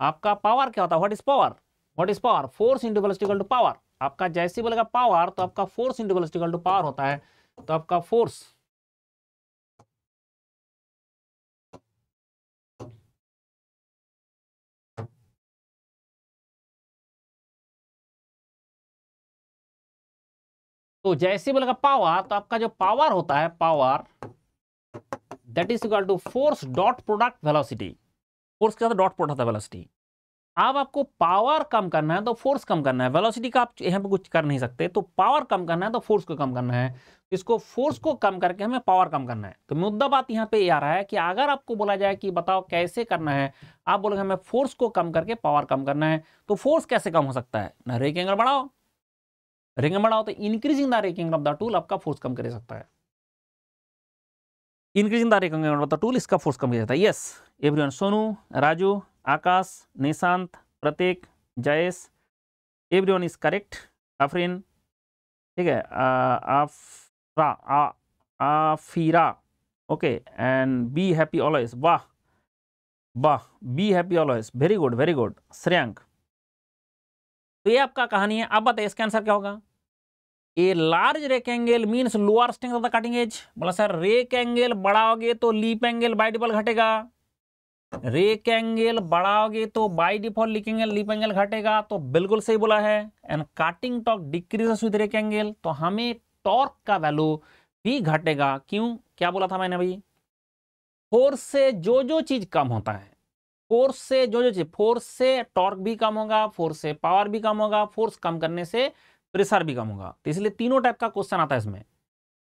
S1: आपका पावर क्या होता है? What is power what is power force into velocity to power आपका जैसे बोलेगा पावर तो आपका force into velocity to power होता है। तो आपका फोर्स तो जैसे बोलेगा पावर तो आपका जो पावर होता है power that is equal to force dot product velocity force होता है? डॉट प्रोडक्ट है वेलोसिटी अब आपको पावर कम करना है तो फोर्स कम करना है। वेलोसिटी का आप यहाँ पे कुछ कर नहीं सकते तो पावर कम करना है तो फोर्स को कम करना है। इसको फोर्स को कम करके हमें पावर कम करना है। तो मुद्दा बात यहाँ पे आ रहा है कि अगर आपको बोला जाए कि बताओ कैसे करना है, आप बोलोगे हमें फोर्स को कम करके पावर कम करना है तो फोर्स कैसे कम हो सकता है? ना रेक एंगल बढ़ाओ। रेक एंगल बढ़ाओ तो increasing the rake angle of the tool आपका फोर्स कम कर सकता है। Increasing the rake angle of the tool इसका फोर्स कम कर सकता है। Yes everyone Sonu, Raju, Akash, Nishant, Prateek, Jayesh everyone is correct Afreen, ठीक है Afra Afira okay and be happy always वाह वाह be happy always very good very good Shreyank तो ये आपका कहानी है। अब बताइए, इसका आंसर क्या होगा? A, large rake angle means lower strength of the cutting edge. बोला, सर रेक एंगल बढ़ाओगे तो लीप एंगल बाई डिपल घटेगा। रेक एंगल बढ़ाओगे तो बाई डिफ़ॉल्ट लिखेंगे लीप एंगल घटेगा। तो बिल्कुल सही बोला है। And cutting torque decreases with rake angle तो हमें टॉर्क का वैल्यू भी घटेगा। क्यों? क्या बोला था मैंने भाई? फोर्स से जो जो चीज़ कम होता है। फोर्स से जो जो फोर्स से टॉर्क भी कम होगा, फोर्स से पावर भी कम होगा, फोर्स कम करने से प्रेशर भी कम होगा। तो इसलिए तीनों टाइप का क्वेश्चन आता है इसमें।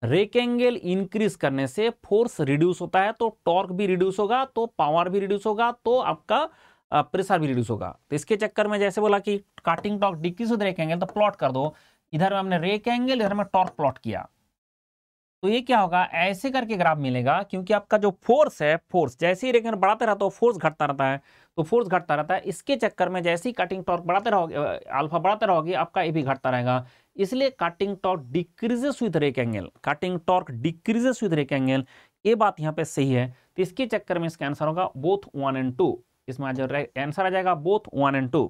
S1: रेक एंगल इंक्रीज करने से फोर्स रिड्यूस होता है तो टॉर्क भी रिड्यूस होगा तो पावर भी रिड्यूस होगा तो आपका प्रेशर भी रिड्यूस होगा। तो इसके चक्कर में जैसे बोला कि काटिंग टॉर्क डिक्रीज होता रेक एंगल तो प्लॉट कर दो। इधर में हमने रेक एंगल, इधर में टॉर्क प्लॉट किया। तो ये क्या होगा? ऐसे करके ग्राफ मिलेगा, क्योंकि आपका जो फोर्स है फोर्स जैसे ही रेक बढ़ाते रहता हो फोर्स घटता रहता है। तो फोर्स घटता रहता है, इसके चक्कर में जैसे ही कटिंग टॉर्क बढ़ाते रहोगे अल्फ़ा बढ़ाते रहोगे, आपका ये भी घटता रहेगा। इसलिए cutting torque decreases with rake angle cutting torque decreases with rake angle ये बात यहाँ पे सही है। तो इसके चक्कर में इसका आंसर होगा बोथ वन एंड टू इसमें आंसर आ जाएगा बोथ वन एंड टू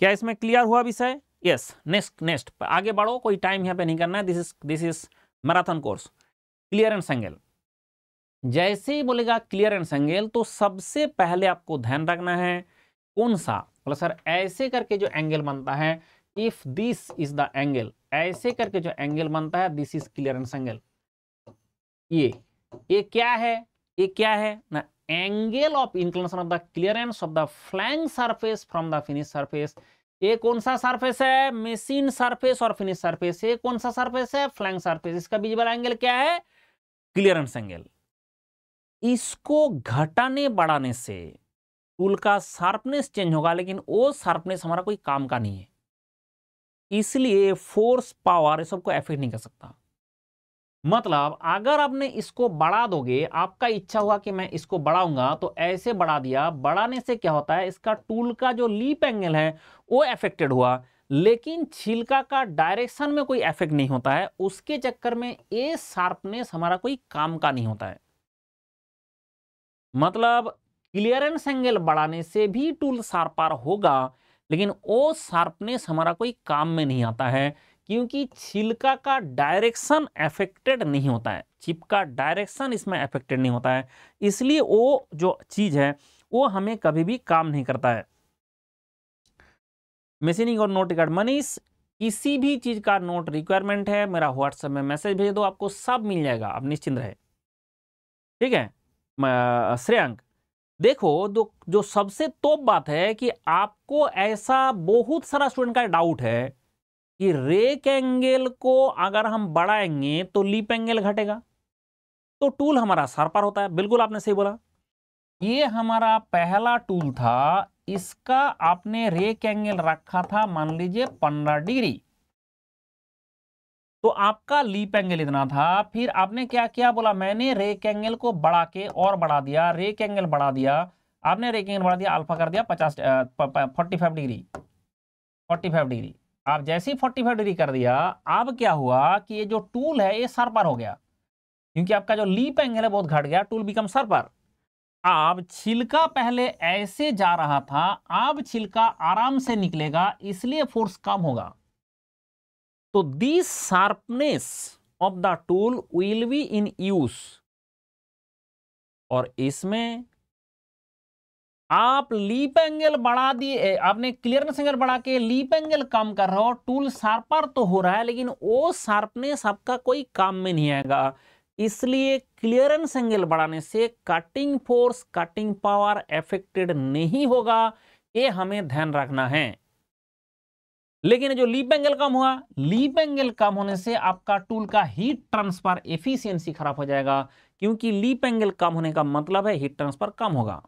S1: क्या इसमें क्लियर हुआ विषय यस नेक्स्ट नेक्स्ट आगे बढ़ो, कोई टाइम यहाँ पे नहीं करना है। This is this is marathon course, clearance angle. जैसे ही बोलेगा क्लियरेंस एंगल तो सबसे पहले आपको ध्यान रखना है कौन सा? बोला, सर, ऐसे करके जो एंगल बनता है if this is the angle ऐसे करके जो एंगल बनता है दिस इज़ क्लियरेंस एंगल ये ये क्या है? ये क्या है? ना angle of inclination of the clearance of the flank surface from the finish surface ये कौन सा सरफेस है? मशीन सरफेस और फिनिश सरफेस ये कौन सा सरफेस है? फ्लैंग सरफेस इसका विजिबल एंगल क्या है? क्लियरेंस एंगल इसको घटाने, बढ़ाने से टूल का शार्पनेस चेंज होगा, लेकिन वो शार्पनेस हमारा कोई काम का नहीं है। इसलिए फोर्स पावर ये सबको एफेक्ट नहीं कर सकता। मतलब अगर आपने इसको बढ़ा दोगे, आपका इच्छा हुआ कि मैं इसको बढ़ाऊँगा तो ऐसे बढ़ा दिया। बढ़ाने से क्या होता है, इसका टूल का जो लीप एंगल है, वो अफेक्टेड हुआ। लेकिन छिलका का डायरेक्शन में कोई इफ़ेक्ट नहीं होता है। उसके चक्कर में ए शार्पनेस हमारा कोई काम का नहीं होता है। मतलब क्लियरेंस एंगल बढ़ाने से भी टूल शार्पार होगा, लेकिन ओ शार्पनेस हमारा कोई काम में नहीं आता है। क्योंकि छिलका का डायरेक्शन अफेक्टेड नहीं होता है। चिप का डायरेक्शन इसमें अफेक्टेड नहीं होता है। इसलिए वो जो चीज़ है, वो हमें कभी भी काम नहीं करता है। मशीनिंग और नोट रिकॉर्ड मनीष, किसी भी चीज़ का नोट रिक्वायरमेंट है, मेरा व्हाट्सएप में मैसेज भेज दो, आपको सब मिल जाएगा, आप निश्चिंत रहे। ठीक है? श्रेयांक, देखो जो जो सबसे तोप बात है कि आपको ऐसा बहुत सारा स्टूडेंट का डाउट है कि रेक एंगल को अगर हम बढ़ाएँगे तो लीप एंगल घटेगा। तो टूल हमारा शार्पर होता है, बिल्कुल आपने सही बोला। ये हमारा पहला टूल था, इसका आपने रेक एंगल रखा था, मान लीजिए पंद्रह डिग्री। तो आपका लीप एंगल इतना था, फिर आपने क्या किया बोला? मैंने रेक एंगल को बढ़ा के और बढ़ा दिया रेक एंगल बढ़ा दिया। आपने रेक एंगल बढ़ा दिया अल्फ़ा कर दिया पचास forty five degree. Forty five degree. आप जैसे ही फोर्टी फाइव डिग्री कर दिया, अब क्या हुआ कि ये जो टूल है, ये सर पर हो गया। क्योंकि आपका जो लीप एंगल है, बहुत घट गया टूल बिकम सर पर। अब छिलका पहले ऐसे जा रहा था, अब छिलका आराम से निकलेगा, इसलिए फोर्स कम होगा। तो this sharpness of the tool will be in use और इसमें आप लीप एंगल बढ़ा दिए आपने क्लियरनेस एंगल बढ़ा के लीप एंगल कम कर रहे हो, टूल शार्पर तो हो रहा है, लेकिन वो शार्पनेस आपका कोई काम में नहीं आएगा। इसलिए क्लियरेंस एंगल बढ़ाने से cutting force, cutting power affected नहीं होगा, ये हमें ध्यान रखना है। लेकिन जो लीप एंगल कम हुआ, लीप एंगल कम होने से आपका टूल का हीट ट्रांसफ़र एफिशिएंसी खराब हो जाएगा, क्योंकि लीप एंगल कम होने का मतलब है हीट ट्रांसफ़र कम होगा।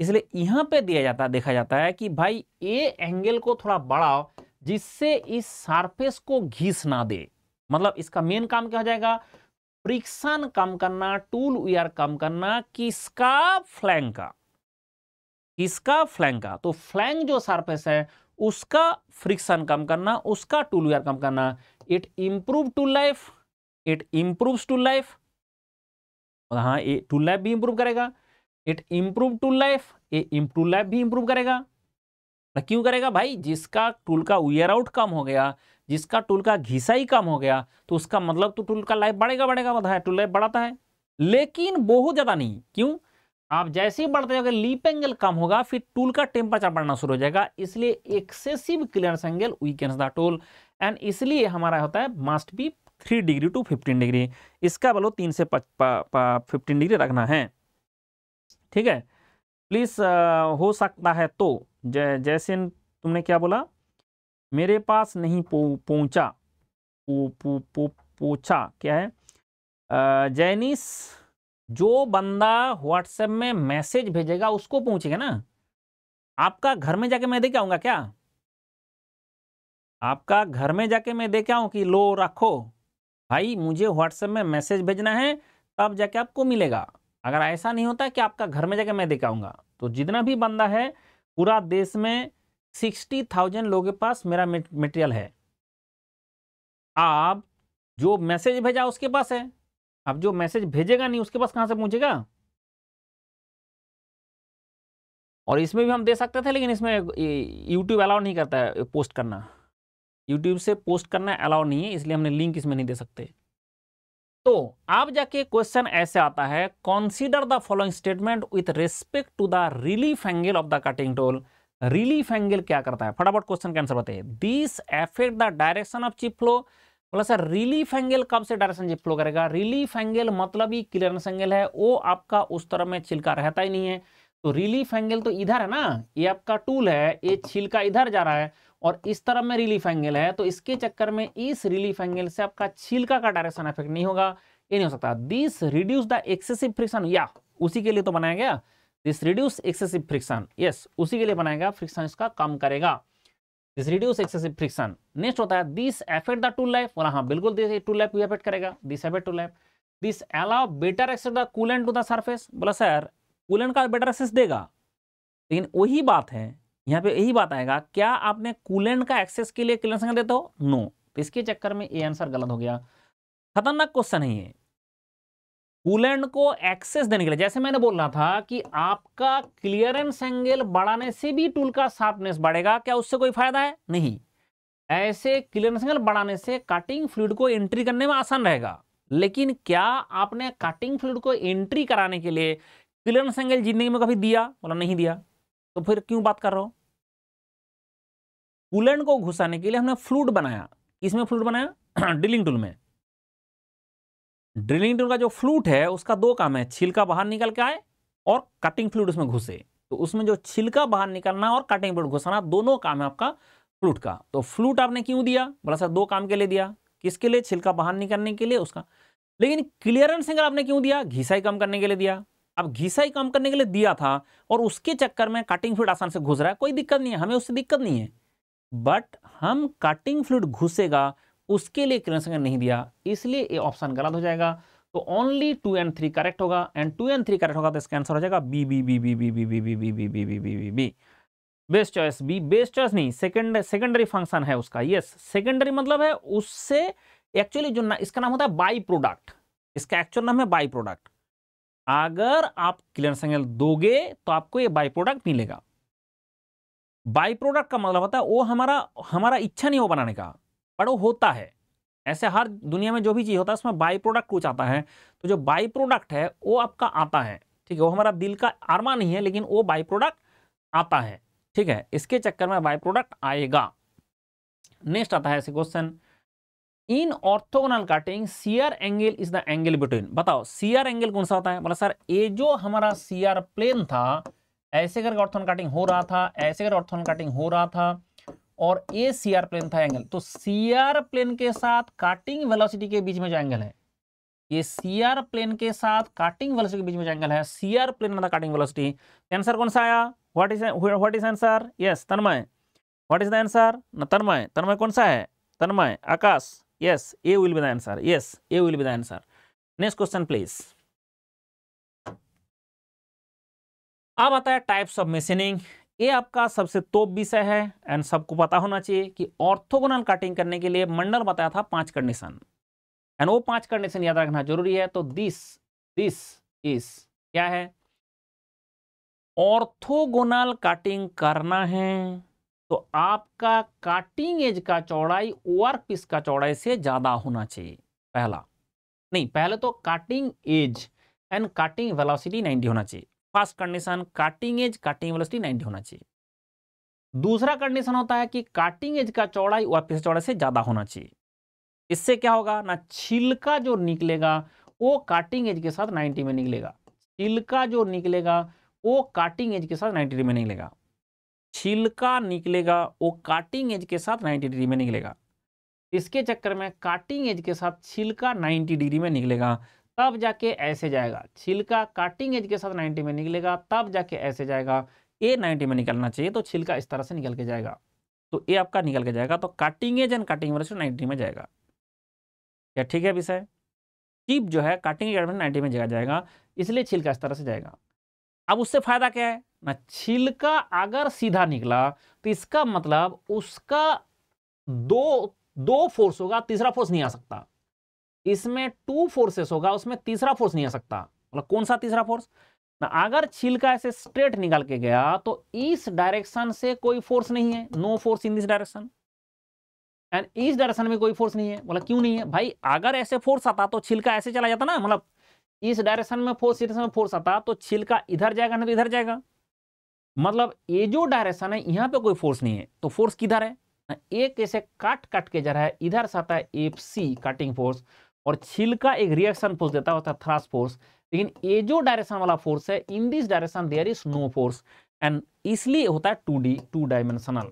S1: इसलिए यहाँ पे दिया जाता है देखा जाता है कि भाई ए एंगल को थोड़ा बढ़ाओ, जिससे इस सरफेस को घिस ना दे। मतलब इसका मेन काम क्या हो जाएगा? फ्रिक्शन कम करना टूल वियर कम करना किसका? फ्लैंक का। किसका? फ्लैंक का। तो फ्लैंक जो सरफेस है, उसका फ्रिक्शन कम करना, उसका टूल वियर कम करना। It improve tool life it improve tool life हाँ टूल लाइफ भी इंप्रूव करेगा। इट इंप्रूव टूल लाइफ ये टूल लाइफ भी इंप्रूव करेगा। क्यों करेगा भाई? जिसका टूल का वियर आउट कम हो गया, जिसका टूल का घिसाई कम हो गया तो उसका मतलब तो टूल का लाइफ बढ़ेगा बढ़ेगा बताया टूल लाइफ बढ़ाता है। लेकिन बहुत ज़्यादा नहीं, क्यों? आप जैसे ही बढ़ते जाओगे लीप एंगल कम होगा, फिर टूल का टेम्परेचर बढ़ना शुरू हो जाएगा। इसलिए excessive clearance angle weakens the tool and इसलिए हमारा होता है must be three degree to fifteen degree इसका बोलो तीन से फिफ्टीन डिग्री रखना है। ठीक है? प्लीज़ हो सकता है तो जै, जैसे तुमने क्या बोला? मेरे पास नहीं पहुँचा। पो, पो, पो, पूछा क्या है? जैनिस जो बंदा व्हाट्सएप में मैसेज भेजेगा उसको पहुंचेगा ना? आपका घर में जाके मैं दे के आऊँगा क्या? आपका घर में जाके मैं दे के आऊँ कि लो रखो। भाई मुझे व्हाट्सएप में मैसेज भेजना है तब जाके आपको मिलेगा। अगर ऐसा नहीं होता कि आपका घर में जाके मैं दे के तो जितना भी बंदा है, पूरा देश में सिक्सटी थाउज़ेंड लोगों के पास मेरा मटेरियल है। आप जो मैसेज भेजा उसके पास है। अब जो मैसेज भेजेगा नहीं, उसके पास कहाँ से पहुंचेगा और इसमें भी हम दे सकते थे, लेकिन इसमें यूट्यूब अलाउ नहीं करता है पोस्ट करना। यूट्यूब से पोस्ट करना अलाउ नहीं है, इसलिए हमने लिंक इसमें नहीं दे सकते। तो आप जाके क्वेश्चन ऐसे आता है consider the following statement with respect to the relief angle of the cutting tool relief angle क्या करता है? फटाफट क्वेश्चन का आंसर बताइए। This effect the direction of chip flow बोला, सर रिलीफ एंगल कब से डायरेक्शन चिप फ्लो करेगा? रिलीफ एंगल मतलब ही क्लियरेंस एंगल है, वो आपका उस तरफ़ में छिलका रहता ही नहीं है। तो रिलीफ एंगल तो इधर है ना, ये आपका टूल है, ये छिलका इधर जा रहा है और इस तरफ़ में रिलीफ एंगल है तो इसके चक्कर में इस रिलीफ एंगल से आपका छिलका का डायरेक्शन इफ़ेक्ट नहीं होगा, ये नहीं हो सकता। This reduce the excessive friction या, उसी के लिए तो बनाया गया। This reduce excessive friction yes उसी के लिए बनाया गया। फ्रिक्शन इसका कम करेगा। This reduce excessive friction next होता है this effect the tool life बोला हाँ बिल्कुल दिस टूल लाइफ भी एफेक्ट करेगा। This effect tool life this allow better access the coolant to the surface बोला सर कूलेंट का बेटर एक्सेस देगा। लेकिन वही बात है यहाँ पे यही बात आएगा, क्या आपने कूलेंट का एक्सेस के लिए क्लियर संख्या देते हो? नो। तो इसके चक्कर में ये आंसर गलत हो गया। खतरनाक क्वेश्चन है ये। कूलेंट को एक्सेस देने के लिए, जैसे मैंने बोल रहा था कि आपका क्लियरेंस एंगल बढ़ाने से भी टूल का शार्पनेस बढ़ेगा, क्या उससे कोई फ़ायदा है? नहीं। ऐसे क्लियरेंस एंगल बढ़ाने से कटिंग फ्लूड को एंट्री करने में आसान रहेगा। लेकिन क्या आपने कटिंग फ्लूड को एंट्री कराने के लिए क्लियरेंस एंगल ज़िंदगी में कभी दिया? बोला, नहीं दिया। तो फिर क्यों बात कर रहा हो? कूलेंट को घुसाने के लिए हमने फ्लूड बनाया। किसमें फ्लूड बनाया? ड्रिलिंग टूल में। ड्रिलिंग टूल का जो फ्लूट है, उसका दो काम है। छिलका बाहर निकल के आए और कटिंग फ्लूड उसमें घुसे। तो उसमें जो छिलका बाहर निकलना और कटिंग फ्लूड घुसाना, दोनों काम है आपका फ्लूट का। तो फ्लूट आपने क्यों दिया? बोला सा दो काम के लिए दिया। किसके लिए? छिलका बाहर निकलने के लिए उसका। लेकिन क्लियरेंस सिंगल आपने क्यों दिया? घिसाई कम करने के लिए दिया। अब घिसाई कम करने के लिए दिया था और उसके चक्कर में कटिंग फ्लूड आसान से घुस रहा है कोई दिक्कत नहीं है हमें उससे दिक्कत नहीं है बट हम कटिंग फ्लूड घुसेगा उसके लिए क्लियरेंस नहीं दिया इसलिए ये ऑप्शन गलत हो जाएगा तो only two and three correct होगा and two and three correct होगा तो इसका आंसर हो जाएगा B B B B B B B B B B B B B B B best choice B best choice नहीं सेकेंड सेकेंडरी फ़ंक्शन है उसका यस सेकेंडरी मतलब है उससे एक्चुअली जो इसका नाम होता है बाई प्रोडक्ट इसका एक्चुअल नाम है बाई प्रोडक्ट अगर आप क्लियर एंगल दोगे तो आपको ये बाई प्रोडक्ट मिलेगा। बाई प्रोडक्ट का मतलब होता है, वो हमारा हमारा इच्छा नहीं हो बनाने का, पर वो होता है। ऐसे हर दुनिया में जो भी चीज़ होता है, उसमें बाई प्रोडक्ट कुछ आता है। तो जो बाई प्रोडक्ट है, वो आपका आता है, ठीक है? वो हमारा दिल का आरमा नहीं है, लेकिन वो बाई प्रोडक्ट आता है, ठीक है? इसके चक्कर में बाई प्रोडक्ट आएगा। नेक्स्ट आता है ऐसे question in orthogonal cutting CR angle is the angle between बताओ सीआर एंगल कौन सा होता है? बोला, सर, ये जो हमारा सीआर प्लेन था, ऐसे करके ऑर्थोन काटिंग हो रहा था, ऐसे करके ऑर्थोन काटिंग हो रहा था, और ए सी आर प्लेन था एंगल तो सी आर प्लेन के साथ काटिंग वेलोसिटी के बीच में जो एंगल है, ये सी आर प्लेन के साथ काटिंग वेलोसिटी के बीच में जो एंगल है सी आर प्लेन मतलब काटिंग वेलोसिटी आंसर कौन सा आया? What is what is answer yes Tanmay what is the answer न तन्मय तन्मय कौन सा है? Tanmay Akash. Yes A will be the answer yes A will be the answer next question please अब आता है टाइप्स ऑफ़ मशीनिंग ये आपका सबसे तोप विषय है एंड सबको पता होना चाहिए कि ऑर्थोगोनल कटिंग करने के लिए मंडल बताया था पाँच कंडीशन एंड वो पाँच कंडीशन याद रखना ज़रूरी है तो दिस दिस इज़ क्या है? ऑर्थोगोनल कटिंग करना है। तो आपका काटिंग एज का चौड़ाई वर्क पीस का चौड़ाई से ज़्यादा होना चाहिए। पहला। नहीं, पहले तो cutting edge and cutting velocity 90 होना चाहिए। First condition cutting edge cutting velocity 90 होना चाहिए। दूसरा कंडीशन होता है कि काटिंग एज का चौड़ाई वापिस चौड़ाई से ज़्यादा होना चाहिए। इससे क्या होगा? ना, छिलका जो निकलेगा, वो काटिंग एज के साथ 90 में निकलेगा। छिलका जो निकलेगा, वो काटिंग एज के साथ 90 में निकलेगा। छिलका निकलेगा, वो काटिंग एज के साथ 90 डिग्री में निकलेगा। इसके चक्कर में काटिंग एज के साथ छिलका 90 डिग्री में निकलेगा, तब जाके ऐसे जाएगा। छिलका काटिंग एज के साथ 90 में निकलेगा, तब जाके ऐसे जाएगा। ए 90 में निकलना चाहिए तो छिलका इस तरह से निकल के जाएगा। तो ए आपका निकल के जाएगा तो cutting edge and cutting velocity ninety में जाएगा। क्या ठीक है विषय टिप जो है काटिंग एज नाइन्टी में जगह जाएगा, इसलिए छिलका इस तरह से जाएगा। अब उससे फ़ायदा क्या है? ना छिलका अगर सीधा निकला तो इसका मतलब उसका दो दो फोर्स होगा, तीसरा फोर्स नहीं आ सकता। इसमें टू फोर्सेस होगा, उसमें तीसरा फोर्स नहीं आ सकता। मतलब कौन सा तीसरा फोर्स ना अगर छिलका ऐसे स्ट्रेट निकल के गया तो इस डायरेक्शन से कोई फोर्स नहीं है। No force in this direction and इस डायरेक्शन में कोई फोर्स नहीं है। मतलब क्यों नहीं है? भाई, अगर ऐसे फोर्स आता तो छिलका ऐसे चला जाता ना। मतलब इस डायरेक्शन में फोर्स डायरेक्शन में फोर्स आता तो छिलका इधर जाएगा ना तो इधर जाएगा। मतलब ये जो डायरेक्शन है यहाँ पे कोई फोर्स नहीं है। तो फोर्स किधर है? एक ऐसे काट काट के जा रहा है, इधर से आता है एफ़ सी काटिंग फोर्स और छिलका एक रिएक्शन फोर्स देता है थ्रास फोर्स लेकिन ये जो डायरेक्शन वाला फोर्स है in this direction there is no force and इसलिए होता है टू डी टू डायमेंशनल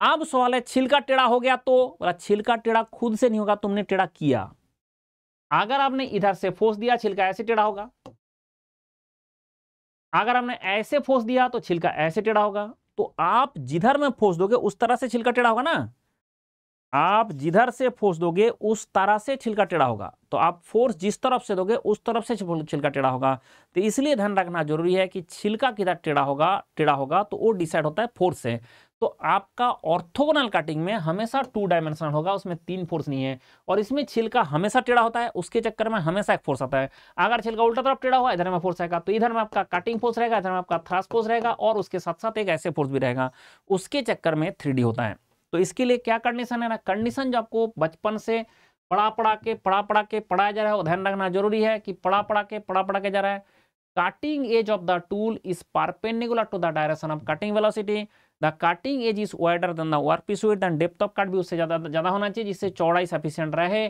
S1: अब सवाल है छिलका टेढ़ा हो गया तो? बोला छिलका टेढ़ा खुद से नहीं होगा, तुमने टेढ़ा किया। अगर आपने इधर से फोर्स दिया छिलका ऐसे टेढ़ा होगा। अगर हमने ऐसे फोर्स दिया तो छिलका ऐसे टेढ़ा होगा। तो आप जिधर में फोर्स दोगे, उस तरह से छिलका टेढ़ा होगा ना? आप जिधर से फोर्स दोगे, उस तरह से छिलका टेढ़ा होगा। तो आप फोर्स जिस तरफ़ से दोगे, उस तरफ़ से छिलका टेढ़ा होगा। तो इसलिए ध्यान रखना ज़रूरी है कि छिलका किधर टेढ़ा होगा टेढ़ा होगा तो वो डिसाइड होता है फोर्स से। तो आपका ऑर्थोगोनल कटिंग में हमेशा टू डायमेंशनल होगा, उसमें तीन फोर्स नहीं है। और इसमें छिलका हमेशा टेढ़ा होता है, उसके चक्कर में हमेशा एक फोर्स आता है। अगर छिलका उल्टा तरफ़ टेढ़ा हुआ, इधर में फोर्स आएगा तो इधर में आपका कटिंग फोर्स रहेगा, इधर में आपका थ्रास फोर्स रहेगा, और उसके साथ साथ एक ऐसे फोर्स भी रहेगा। उसके चक्कर में थ्री होता है। तो इसके लिए क्या कंडीशन है ना कंडीशन जो आपको बचपन से पढ़ा पढ़ा के पढ़ा पढ़ा के, पढ़ाया जा रहा है ध्यान रखना ज़रूरी है कि पढ़ा पढ़ा के पढ़ा पढ़ा के जा रहा है। Cutting edge of the tool is perpendicular to the direction of cutting velocity the cutting edge is wider than the work piece width and depth of cut भी उससे ज़्यादा ज़्यादा होना चाहिए, जिससे चौड़ाई सफिशियंट रहे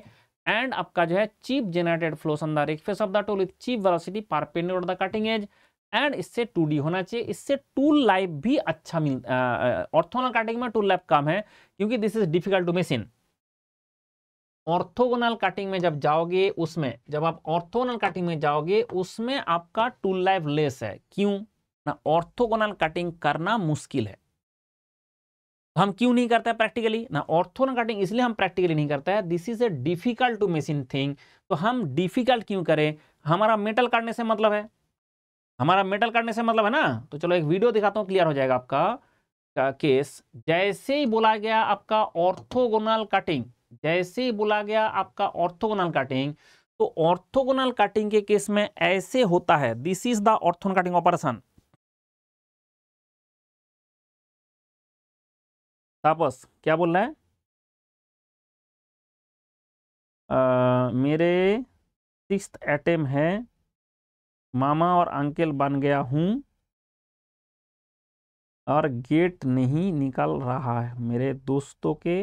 S1: एंड आपका जो है chip generated flows on the rake face of the tool with chip velocity perpendicular the cutting edge and इससे टू होना चाहिए। इससे टूल लाइफ भी अच्छा मिल ऑर्थोनल कटिंग में टूल लाइफ कम है, क्योंकि this is difficult to machine orthogonal cutting में जब जाओगे उसमें, जब आप ऑर्थोगोनल कटिंग में जाओगे, उसमें आपका टूल लाइफ लेस है। क्यों? ना ऑर्थोगोनल कटिंग करना मुश्किल है। हम क्यों नहीं करते हैं प्रैक्टिकली ना ऑर्थोनल कटिंग इसलिए हम प्रैक्टिकली नहीं करते हैं। This is a difficult to machine thing तो हम डिफ़िकल्ट क्यों करें? हमारा मेटल काटने से मतलब है। हमारा मेटल काटने से मतलब है ना? तो चलो एक वीडियो दिखाता हूँ क्लियर हो जाएगा आपका। का केस जैसे ही बोला गया आपका ऑर्थोगोनल कटिंग जैसे ही बोला गया आपका ऑर्थोगोनल कटिंग तो ऑर्थोगोनल कटिंग के केस में ऐसे होता है। This is the orthogonal cutting operation Tapas क्या बोल रहा है? आ, मेरे सिक्स एटम है। मामा और अंकल बन गया हूँ। और गेट नहीं निकल रहा है। मेरे दोस्तों के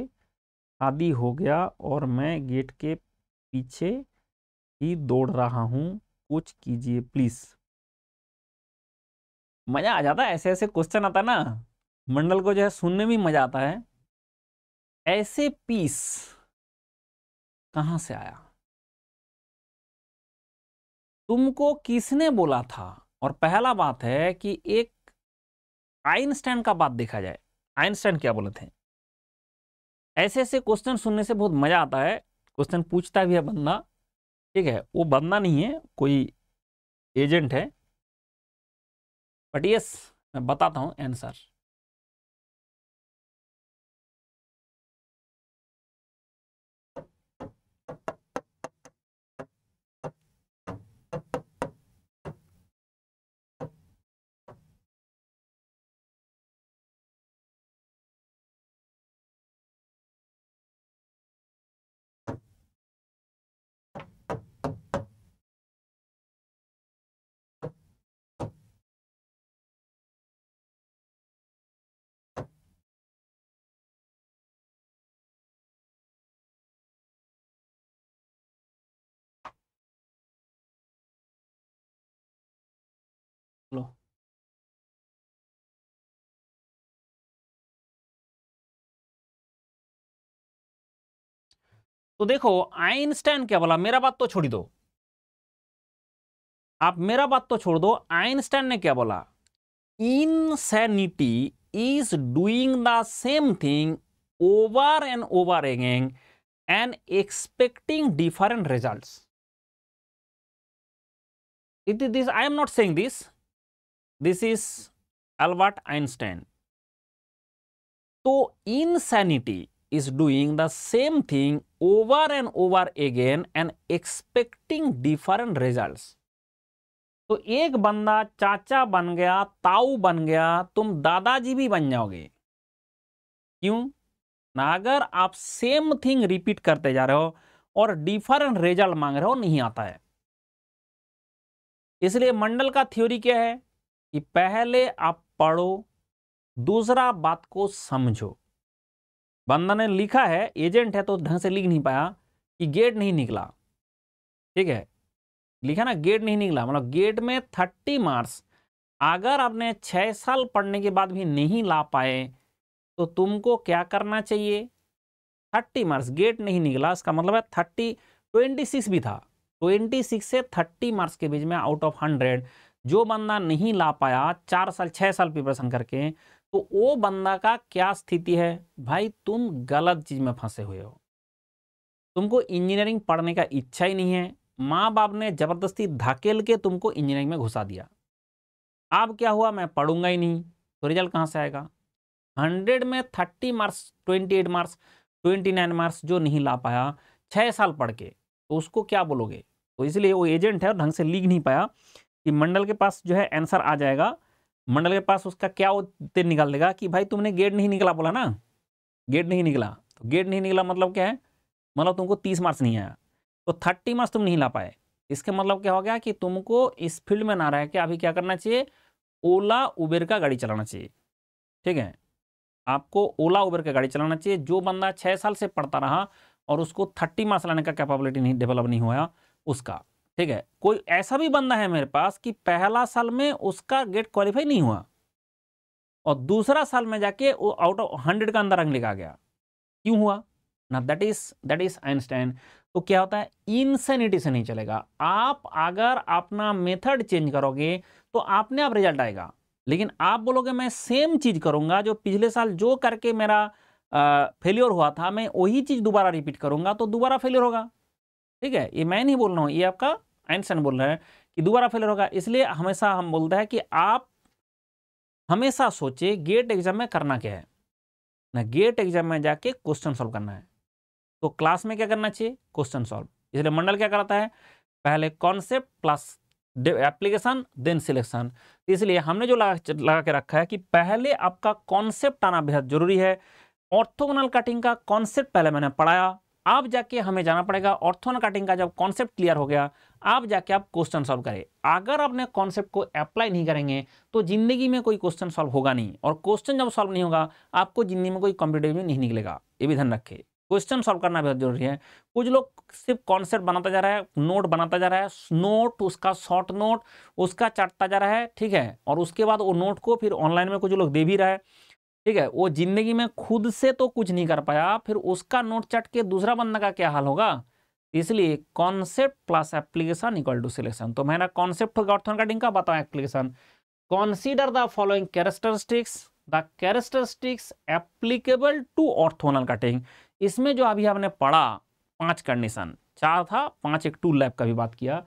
S1: शादी हो गया और मैं गेट के पीछे ही दौड़ रहा हूँ। कुछ कीजिए प्लीज़। मज़ा आ जाता है ऐसे ऐसे क्वेश्चन आता ना। मंडल को जो है सुनने में मज़ा आता है। ऐसे पीस कहाँ से आया? तुमको किसने बोला था? और पहला बात है कि एक आइंस्टाइन का बात देखा जाए, आइंस्टाइन क्या बोले थे? ऐसे ऐसे क्वेश्चन सुनने से बहुत मज़ा आता है। क्वेश्चन पूछता भी है बंदा। ठीक है, वो बंदा नहीं है, कोई एजेंट है। बट यस मैं बताता हूँ आंसर तो देखो, आइंस्टाइन क्या बोला? मेरा बात तो छोड़ दो। आप मेरा बात तो छोड़ दो, आइंस्टाइन ने क्या बोला? Insanity is doing the same thing over and over again and expecting different results it is this, i am not saying this. This is Albert Einstein तो insanity is doing the same thing over and over again and expecting different result तो एक बंदा चाचा बन गया, ताऊ बन गया, तुम दादाजी भी बन जाओगे। क्यों? ना अगर आप सेम थिंग रिपीट करते जा रहे हो और डिफरेंट रिज़ल्ट मांग रहे हो, नहीं आता है। इसलिए मंडल का थ्योरी क्या है? कि पहले आप पढ़ो, दूसरा बात को समझो। बंदा ने लिखा है, एजेंट है तो ढंग से लिख नहीं पाया कि गेट नहीं निकला। ठीक है? लिखा ना, गेट नहीं निकला मतलब गेट में थर्टी मार्क्स। अगर आपने छह साल पढ़ने के बाद भी नहीं ला पाए तो तुमको क्या करना चाहिए? थर्टी मार्क्स, गेट नहीं निकला, इसका मतलब है थर्टी, ट्वेंटी सिक्स भी था। ट्वेंटी सिक्स से थर्टी मार्क्स के बीच में आउट ऑफ़ हंड्रेड जो बंदा नहीं ला पाया, चार साल, छह साल प्रिपरेशन करके तो वो बंदा का क्या स्थिति है? भाई, तुम गलत चीज़ में फंसे हुए हो। तुमको इंजीनियरिंग पढ़ने का इच्छा ही नहीं है। माँ बाप ने ज़बरदस्ती धकेल के तुमको इंजीनियरिंग में घुसा दिया। अब क्या हुआ? मैं पढ़ूँगा ही नहीं। तो रिज़ल्ट कहाँ से आएगा? हंड्रेड में thirty marks, twenty eight marks, twenty nine marks जो नहीं ला पाया, छः साल पढ़ के तो उसको क्या बोलोगे? तो इसलिए वो एजेंट है और ढंग से लिख नहीं पाया कि मंडल के पास जो है आंसर आ जाएगा। मंडल के पास उसका क्या उत्तर निकाल देगा कि भाई तुमने गेट नहीं निकला बोला ना? गेट नहीं निकला। तो गेट नहीं निकला मतलब क्या है? मतलब तुमको तीस मार्क्स नहीं आया। तो थर्टी मार्क्स तुम नहीं ला पाए। इसके मतलब क्या हो गया कि तुमको इस फ़ील्ड में ना रह के अभी क्या करना चाहिए? ओला, उबेर का गाड़ी चलाना चाहिए। ठीक है? आपको ओला, उबेर का गाड़ी चलाना चाहिए। जो बंदा छः साल से पढ़ता रहा और उसको थर्टी मार्क्स लाने का कैपेबिलिटी नहीं डेवलप नहीं हुआ उसका। ठीक है? कोई ऐसा भी बंदा है मेरे पास कि पहला साल में उसका गेट क्वालिफाई नहीं हुआ और दूसरा साल में जाके वो आउट ऑफ़ हंड्रेड का अंदर अंक लेकर गया। क्यों हुआ? ना that is that is Einstein तो क्या होता है? इनसेनिटी से नहीं चलेगा। आप अगर अपना मेथड चेंज करोगे तो आपने आप रिज़ल्ट आएगा। लेकिन आप बोलोगे, मैं सेम चीज़ करूँगा जो पिछले साल जो करके मेरा फेलियर हुआ था, मैं वही चीज़ दोबारा रिपीट करूँगा तो दोबारा फेलियर होगा। ठीक है, ये मैं नहीं बोल रहा हूँ, ये आपका आइंस्टाइन बोल रहे हैं कि दोबारा फेलियर होगा। इसलिए हमेशा हम बोलते हैं कि आप हमेशा सोचे गेट एग्ज़ाम में करना क्या है। ना गेट एग्ज़ाम में जाके क्वेश्चन सॉल्व करना है। तो क्लास में क्या करना चाहिए? क्वेश्चन सॉल्व इसलिए मंडल क्या करता है? पहले concept plus application then selection इसलिए हमने जो लगा लगा के रखा है कि पहले आपका कॉन्सेप्ट आना बेहद ज़रूरी है। ऑर्थोगोनल कटिंग का कॉन्सेप्ट पहले मैंने पढ़ाया। आप जाके हमें जाना पड़ेगा ऑर्थोन कटिंग का जब कॉन्सेप्ट क्लियर हो गया, आप जाके आप क्वेश्चन सॉल्व करें। अगर अपने कॉन्सेप्ट को अप्लाई नहीं करेंगे तो ज़िंदगी में कोई क्वेश्चन सॉल्व होगा नहीं। और क्वेश्चन जब सॉल्व नहीं होगा, आपको ज़िंदगी में कोई कॉम्पिटेटिव नहीं निकलेगा। ये भी ध्यान रखें। क्वेश्चन सॉल्व करना बहुत ज़रूरी है। कुछ लोग सिर्फ़ कॉन्सेप्ट बनाता जा रहा है नोट बनाता जा रहा है नोट उसका शॉर्ट नोट उसका चाटता जा रहा है, ठीक है? और उसके बाद वो नोट को फिर ऑनलाइन में कुछ लोग दे भी रहा है। ठीक है, वो ज़िंदगी में खुद से तो कुछ नहीं कर पाया, फिर उसका नोट चट के दूसरा बंदा का क्या हाल होगा? इसलिए concept plus application equal to selection तो मैंने कॉन्सेप्ट होगा ऑर्थोन कटिंग का बताओ application consider the following characteristics the characteristics applicable to orthogonal cutting इसमें जो अभी आपने पढ़ा, पाँच कंडीशन चार था, पाँच एक टू लैब का भी बात किया।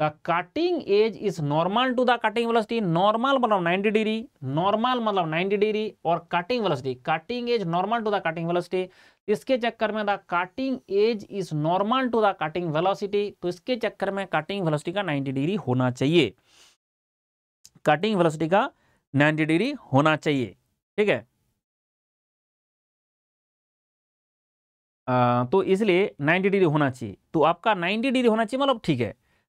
S1: The cutting edge is normal to the cutting velocity normal मतलब 90 डिग्री नॉर्मल मतलब 90 डिग्री और cutting velocity cutting edge normal to the cutting velocity इसके चक्कर में the cutting edge is normal to the cutting velocity तो इसके चक्कर में कटिंग वेलोसिटी का 90 डिग्री होना चाहिए। कटिंग वेलोसिटी का 90 डिग्री होना चाहिए। ठीक है? आ, तो इसलिए 90 डिग्री होना चाहिए। तो आपका 90 डिग्री होना चाहिए मतलब ठीक है।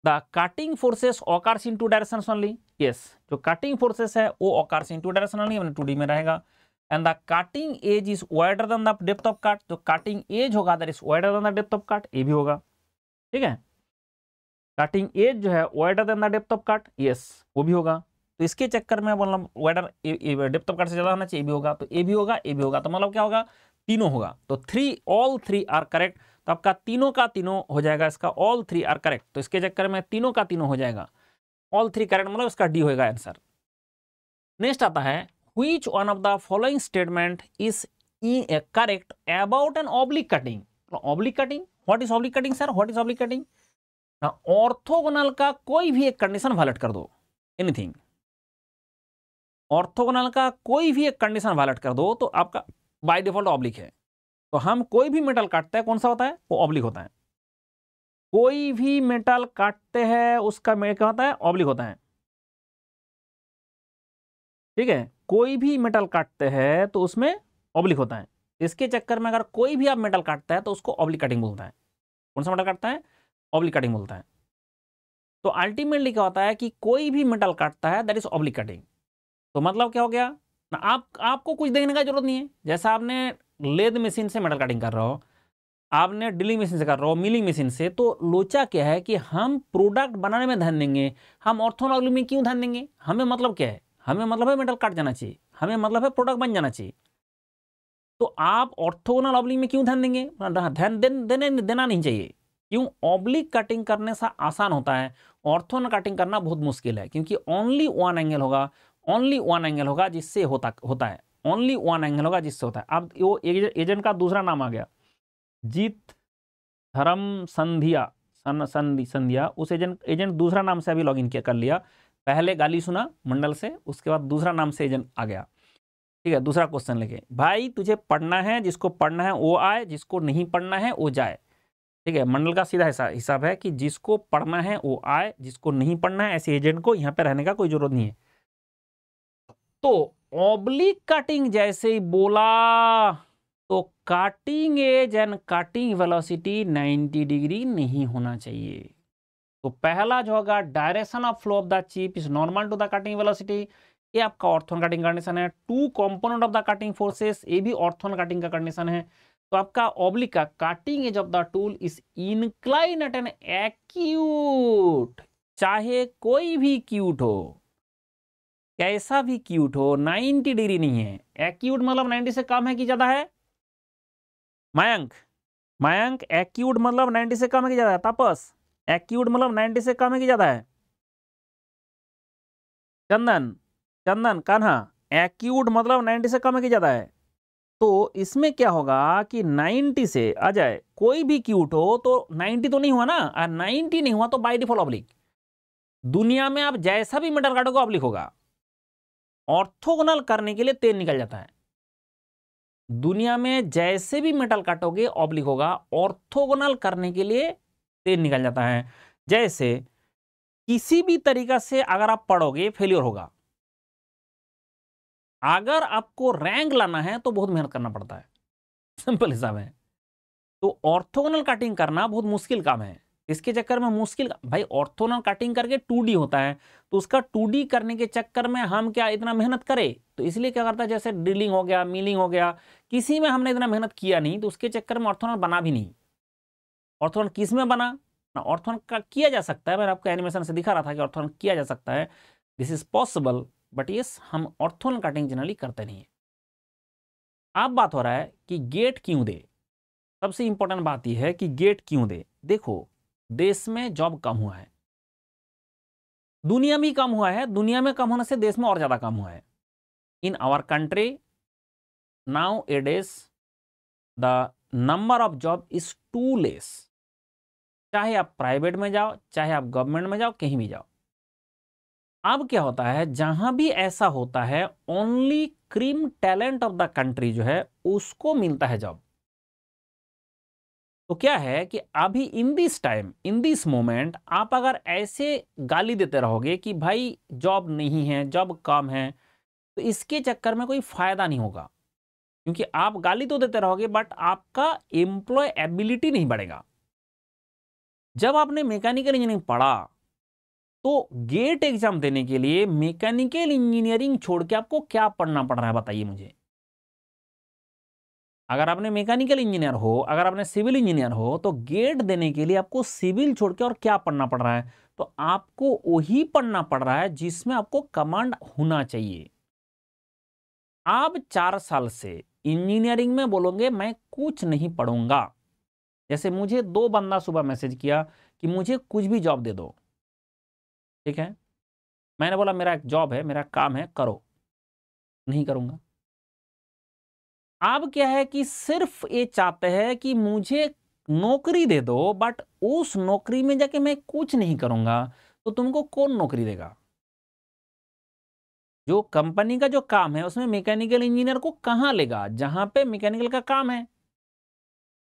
S1: The cutting forces occurs in two direction only yes जो कटिंग फोर्सेस है, वो occurs in two direction only two D में रहेगा। And the cutting edge is wider than the depth of cut जो कटिंग एज होगा that is wider than the depth of cut ये भी होगा। ठीक है? कटिंग एज जो है wider than the depth of cut yes वो भी होगा। तो इसके चक्कर में मतलब वाइडर डेप्थ ऑफ़ कट से ज़्यादा होना चाहिए भी होगा। तो ए भी होगा, ए भी होगा। तो मतलब क्या होगा? तीनों होगा। तो three all three are correct तो आपका तीनों का तीनों हो जाएगा, इसका ऑल थ्री आर करेक्ट तो इसके चक्कर में तीनों का तीनों हो जाएगा। ऑल थ्री करेक्ट मतलब इसका डी होगा आंसर नेक्स्ट आता है, which one of the following statement is correct about an oblique cutting oblique cutting what is oblique cutting sir what is oblique cutting orthogonal का कोई भी एक कंडीशन वायलेट कर दो। एनीथिंग ऑर्थोगोनल का कोई भी एक कंडीशन वायलेट कर दो तो आपका बाय डिफ़ॉल्ट ऑब्लिक है। तो हम कोई भी मेटल काटते हैं, कौन सा होता है? वो ऑब्लिक होता है। कोई भी मेटल काटते हैं, उसका क्या होता है? ऑब्लिक होता है। ठीक है? कोई भी मेटल काटते हैं तो उसमें ऑब्लिक होता है। इसके चक्कर में अगर कोई भी आप मेटल काटता है तो उसको ऑब्लिक कटिंग बोलता है। कौन सा मेटल काटता है? ऑब्लिक कटिंग बोलता है। तो अल्टीमेटली क्या होता है कि कोई भी मेटल काटता है दैट इज़ ऑब्लिक कटिंग तो मतलब क्या हो गया? ना, आप, आपको कुछ देखने का ज़रूरत नहीं है। जैसा आपने लेद मशीन से मेटल कटिंग कर रहे हो, आपने ड्रिलिंग मशीन से कर रहे हो, मिलिंग मशीन से तो लोचा क्या है कि हम प्रोडक्ट बनाने में ध्यान देंगे, हम ऑर्थोनॉग्ली में क्यों ध्यान देंगे? हमें मतलब क्या है? हमें मतलब है मेटल काट जाना चाहिए, हमें मतलब है प्रोडक्ट बन जाना चाहिए। तो आप ऑर्थोगोनल ऑब्लिक में क्यों ध्यान देंगे? ध्यान देने, देना नहीं चाहिए। क्यों? ऑब्लिक कटिंग करने से आसान होता है। ऑर्थोनल कटिंग करना बहुत मुश्किल है, क्योंकि ओनली वन एंगल होगा ओनली वन एंगल होगा जिससे होता होता है। ओनली वन एंगल होगा जिससे होता है। अब वो एजेंट का दूसरा नाम आ गया। जीत, धर्म, संधिया, सन, संधि, संध्या, उस एजेंट एजेंट दूसरा नाम से अभी लॉगिन किया, कर लिया। पहले गाली सुना, मंडल से, उसके बाद दूसरा नाम से एजेंट आ गया। ठीक है, दूसरा क्वेश्चन लेके। भाई, तुझे पढ़ना है, जिसको पढ़ना है, वो आए, जिसको नहीं पढ़ना है, वो जाए। ठीक है, मंडल का सीधा हिसाब है कि जिसको पढ़ना है, वो आए, जिसको नहीं पढ़ना है, ऐसे एजेंट को यहाँ पे रहने का कोई ज़रूरत नहीं है। तो ऑब्लिक कटिंग जैसे ही बोला तो cutting edge and cutting velocity 90 degree नहीं होना चाहिए। तो पहला जो होगा direction of flow of the chip is normal to the cutting velocity ये आपका ऑर्थोन कटिंग कंडीशन है। Two component of the cutting forces ये भी ऑर्थोन कटिंग का कंडीशन है। तो आपका ऑब्लिक का cutting edge of the tool is incline at an acute चाहे कोई भी क्यूट हो। कैसा भी क्यूट हो 90 डिग्री नहीं है। एक्यूट मतलब 90 से कम है कि ज़्यादा है? मयंक मयंक एक्यूट मतलब 90 से कम है कि ज़्यादा है? तापस एक्यूट मतलब 90 से कम है कि ज़्यादा है? चंदन चंदन, कान्हा एक्यूट मतलब 90 से कम है कि ज़्यादा है? तो इसमें क्या होगा कि 90 से आ जाए कोई भी क्यूट हो तो 90 तो नहीं हुआ ना? और 90 नहीं हुआ तो बाई डिफ़ॉल्ट ऑब्लिक दुनिया में आप जैसा भी मेटल काटोगे ऑब्लिक होगा। ऑर्थोगोनल करने के लिए तेल निकल जाता है। दुनिया में जैसे भी मेटल काटोगे ऑब्लिक होगा, ऑर्थोगोनल करने के लिए तेल निकल जाता है। जैसे किसी भी तरीका से अगर आप पढ़ोगे फेलियर होगा। अगर आपको रैंक लाना है तो बहुत मेहनत करना पड़ता है। सिंपल हिसाब है। तो ऑर्थोगोनल कटिंग करना बहुत मुश्किल काम है। इसके चक्कर में मुश्किल भाई ऑर्थोनल कटिंग करके टू होता है तो उसका टू करने के चक्कर में हम क्या इतना मेहनत करें? तो इसलिए क्या करता है, जैसे ड्रिलिंग हो गया, मिलिंग हो गया, किसी में हमने इतना मेहनत किया नहीं तो उसके चक्कर में ऑर्थोनल बना भी नहीं। ऑर्थोनल किसमें बना? ना ऑर्थोन का किया जा सकता है, मैंने आपको एनिमेशन से दिखा रहा था कि ऑर्थोन किया जा सकता है। This is possible but yes हम ऑर्थोन कटिंग जनरली करते नहीं है। अब बात हो रहा है कि गेट क्यों दे? सबसे इंपॉर्टेंट बात यह है कि गेट क्यों दे? देखो देश में जॉब कम हुआ है। दुनिया में कम हुआ है, दुनिया में कम होने से देश में और ज़्यादा कम हुआ है। In our country now it is the number of job is too less चाहे आप प्राइवेट में जाओ, चाहे आप गवर्नमेंट में जाओ, कहीं भी जाओ। अब क्या होता है, जहाँ भी ऐसा होता है only cream talent of the country जो है, उसको मिलता है जॉब तो क्या है कि अभी in this time, in this moment आप अगर ऐसे गाली देते रहोगे कि भाई जॉब नहीं है, जॉब कम है तो इसके चक्कर में कोई फ़ायदा नहीं होगा। क्योंकि आप गाली तो देते रहोगे बट आपका एम्प्लॉय एबिलिटी नहीं बढ़ेगा। जब आपने मैकेनिकल इंजीनियरिंग पढ़ा तो गेट एग्ज़ाम देने के लिए मैकेनिकल इंजीनियरिंग छोड़ के आपको क्या पढ़ना पड़ रहा है बताइए मुझे। अगर आपने मैकेनिकल इंजीनियर हो, अगर आपने सिविल इंजीनियर हो तो गेट देने के लिए आपको सिविल छोड़ के और क्या पढ़ना पड़ रहा है? तो आपको वही पढ़ना पड़ रहा है जिसमें आपको कमांड होना चाहिए। आप चार साल से इंजीनियरिंग में बोलोगे, मैं कुछ नहीं पढ़ूँगा। जैसे मुझे दो बंदा सुबह मैसेज किया कि मुझे कुछ भी जॉब दे दो। ठीक है? मैंने बोला, मेरा एक जॉब है, मेरा काम है, करो। नहीं करूँगा। अब क्या है कि सिर्फ़ ये चाहते हैं कि मुझे नौकरी दे दो बट उस नौकरी में जाके मैं कुछ नहीं करूँगा तो तुमको कौन नौकरी देगा? जो कंपनी का जो काम है, उसमें मैकेनिकल इंजीनियर को कहाँ लेगा? जहाँ पे मैकेनिकल का काम है।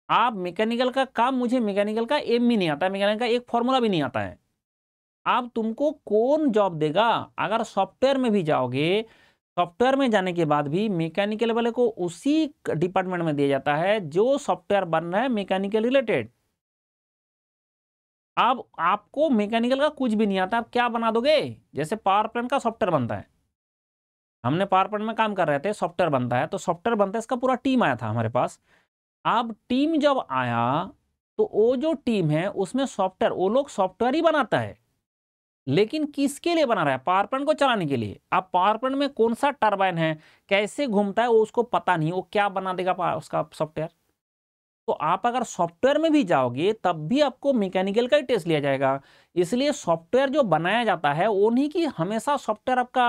S1: आप मैकेनिकल का काम, मुझे मैकेनिकल का एम भी नहीं आता, मैकेनिकल का एक फॉर्मूला भी नहीं आता है। आप तुमको कौन जॉब देगा? अगर सॉफ्टवेयर में भी जाओगे सॉफ्टवेयर में जाने के बाद भी मैकेनिकल वाले को उसी डिपार्टमेंट में दिया जाता है जो सॉफ्टवेयर बन रहा है मैकेनिकल रिलेटेड। अब आपको मैकेनिकल का कुछ भी नहीं आता, आप क्या बना दोगे? जैसे पावर प्लांट का सॉफ्टवेयर बनता है। हमने पावर प्लांट में काम कर रहे थे, सॉफ्टवेयर बनता है तो सॉफ्टवेयर बनता है, इसका पूरा टीम आया था हमारे पास। अब टीम जब आया तो वो जो टीम है, उसमें सॉफ्टवेयर, वो लोग सॉफ्टवेयर ही बनाता है। लेकिन किसके लिए बना रहा है? पावर प्लांट को चलाने के लिए। अब पावर प्लांट में कौन सा टर्बाइन है? कैसे घूमता है वो उसको पता नहीं। वो क्या बना देगा उसका सॉफ्टवेयर? तो आप अगर सॉफ्टवेयर में भी जाओगे तब भी आपको मैकेनिकल का ही टेस्ट लिया जाएगा। इसलिए सॉफ्टवेयर जो बनाया जाता है वो नहीं कि हमेशा सॉफ्टवेयर आपका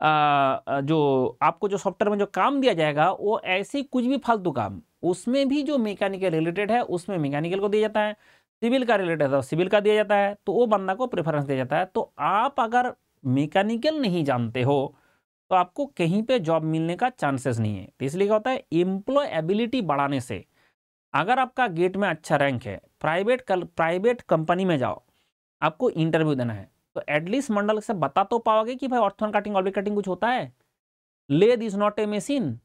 S1: आ, जो आपको जो सॉफ्टवेयर में जो काम दिया जाएगा वो ऐसे कुछ भी फालतू काम। उसमें भी जो मैकेनिकल रिलेटेड है उसमें मैकेनिकल को दिया जाता है। सिविल का रिलेटेड है तो सिविल का दिया जाता है तो वो बंदा को प्रेफरेंस दिया जाता है। तो आप अगर मैकेनिकल नहीं जानते हो तो आपको कहीं पे जॉब मिलने का चांसेस नहीं है। तो इसलिए क्या होता है एम्प्लॉय एबिलिटी बढ़ाने से अगर आपका गेट में अच्छा रैंक है प्राइवेट कल प्राइवेट कंपनी में जाओ, आपको इंटरव्यू देना है। तो एटलीस्ट मंडल से बता तो पाओगे कि भाई ऑर्थन कटिंग ऑर्बिट कटिंग कुछ होता है। Lathe is not a machine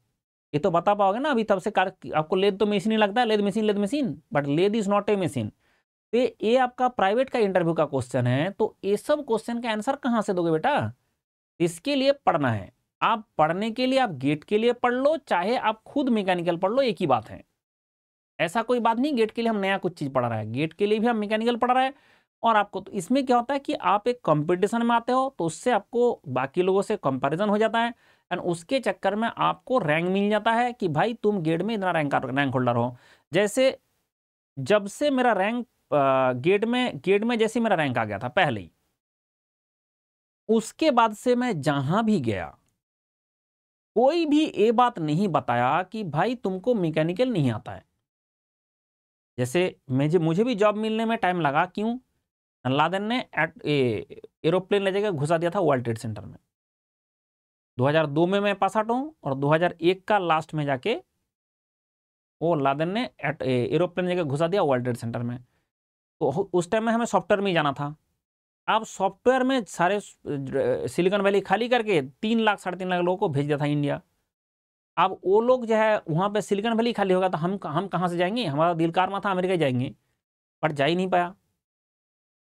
S1: ये तो बता पाओगे ना, अभी तब से आपको लेद तो मशीन ही लगता है lathe machine lathe machine but lathe is not a machine तो ये आपका प्राइवेट का इंटरव्यू का क्वेश्चन है तो ये सब क्वेश्चन का आंसर कहाँ से दोगे बेटा? इसके लिए पढ़ना है। आप पढ़ने के लिए, आप गेट के लिए पढ़ लो, चाहे आप खुद मैकेनिकल पढ़ लो, एक ही बात है। ऐसा कोई बात नहीं, गेट के लिए हम नया कुछ चीज़ पढ़ रहा है। गेट के लिए भी हम मैकेनिकल पढ़ रहा है। और आपको तो इसमें क्या होता है कि आप एक कंपटीशन में आते हो तो उससे आपको बाकी लोगों से कंपैरिजन हो जाता है। एंड उसके चक्कर में आपको रैंक मिल जाता है कि भाई तुम गेट में इतना रैंक रैंक होल्डर हो। जैसे जब से मेरा रैंक गेट में गेट में जैसे मेरा रैंक आ गया था, पहले ही। उसके बाद से मैं जहाँ भी गया, कोई भी ये बात नहीं बताया कि भाई तुमको मैकेनिकल नहीं आता है। जैसे मुझे मुझे भी जॉब मिलने में टाइम लगा, क्यों? लादेन ने एट एरोप्लेन ले जाकर घुसा दिया था वर्ल्ड ट्रेड सेंटर में। 2002 में मैं पास आउट हूँ और 2001 का लास्ट में जाके वो लादेन ने एरोप्लेन जगह घुसा दिया वर्ल्ड ट्रेड सेंटर में। तो उस टाइम में हमें सॉफ्टवेयर में ही जाना था। अब सॉफ्टवेयर में सारे सिलिकॉन वैली खाली करके तीन लाख, साढ़े तीन लाख लोगों को भेज दिया था इंडिया अब वो लोग जो है, वहाँ पे सिलिकॉन वैली खाली होगा तो हम हम कहाँ से जाएँगे? हमारा दिल कार था अमेरिका जाएँगे। पर जा ही नहीं पाया।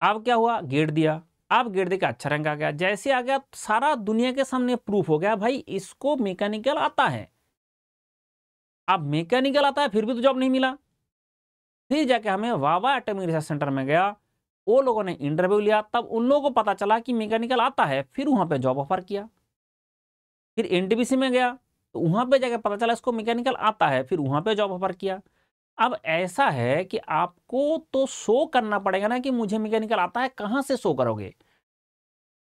S1: अब क्या हुआ? गेट दिया। अब गेट देकर अच्छा रंग आ गया। जैसे आ गया, सारा दुनिया के सामने प्रूफ हो गया, भाई, इसको मैकेनिकल आता है। अब मैकेनिकल आता है, फिर भी तो जॉब नहीं मिला। फिर जाके हमें वावा एटमिक रिसर्च सेंटर में गया। वो लोगों ने इंटरव्यू लिया। तब उन लोगों को पता चला कि मैकेनिकल आता है, फिर वहाँ पे जॉब ऑफ़र किया। फिर एनटीपीसी में गया तो वहाँ पे जाके पता चला इसको मैकेनिकल आता है, फिर वहाँ पे जॉब ऑफ़र किया। अब ऐसा है कि आपको तो शो करना पड़ेगा ना कि मुझे मैकेनिकल आता है, कहाँ से शो करोगे?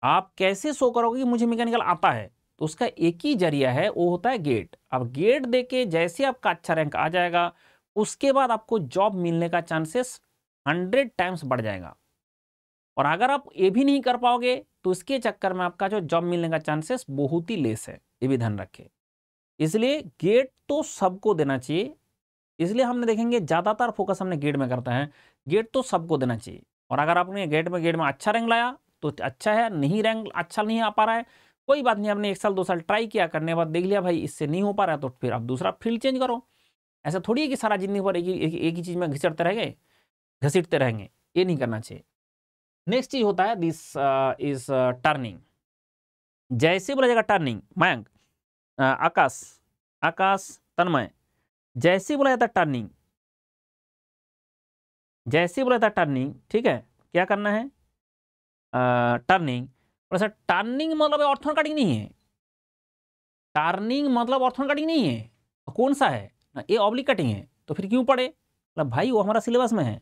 S1: आप कैसे शो करोगे कि मुझे मैकेनिकल आता है? तो उसका एक ही ज़रिया है, वो होता है गेट। अब गेट देके जैसे आपका अच्छा रैंक आ जाएगा उसके बाद आपको जॉब मिलने का चांसेस हंड्रेड टाइम्स बढ़ जाएगा। और अगर आप ये भी नहीं कर पाओगे तो इसके चक्कर में आपका जो जॉब मिलने का चांसेस बहुत ही लेस है, ये भी ध्यान रखें। इसलिए गेट तो सबको देना चाहिए। इसलिए हमने देखेंगे, ज़्यादातर फोकस हमने गेट में करता है। गेट तो सबको देना चाहिए। और अगर आपने गेट में गेट में अच्छा रैंक लाया तो अच्छा है, नहीं रैंक अच्छा नहीं आ पा रहा है, कोई बात नहीं, आपने एक साल, दो साल ट्राई किया, करने के बाद देख लिया, भाई इससे नहीं हो पा रहा है तो फिर आप दूसरा फ़ील्ड चेंज करो। ऐसा थोड़ी है कि सारा ज़िंदगी भर एक, एक, एक ही चीज़ में घिसटते रहेंगे घसीटते रहेंगे ये नहीं करना चाहिए। नेक्स्ट चीज़ होता है दिस इज़ टर्निंग जैसे बोला जाएगा टर्निंग मयंक uh, आकाश आकाश तन्मय जैसे बोला जाता है टर्निंग जैसे बोला जाता है टर्निंग ठीक है क्या करना है? टर्निंग और सर टर्निंग मतलब ऑर्थोन कटिंग नहीं है। टर्निंग मतलब ऑर्थोन कटिंग नहीं है कौन सा है? ये ऑब्लिक कटिंग है तो फिर क्यों पढ़े? मतलब भाई, वो हमारा सिलेबस में है।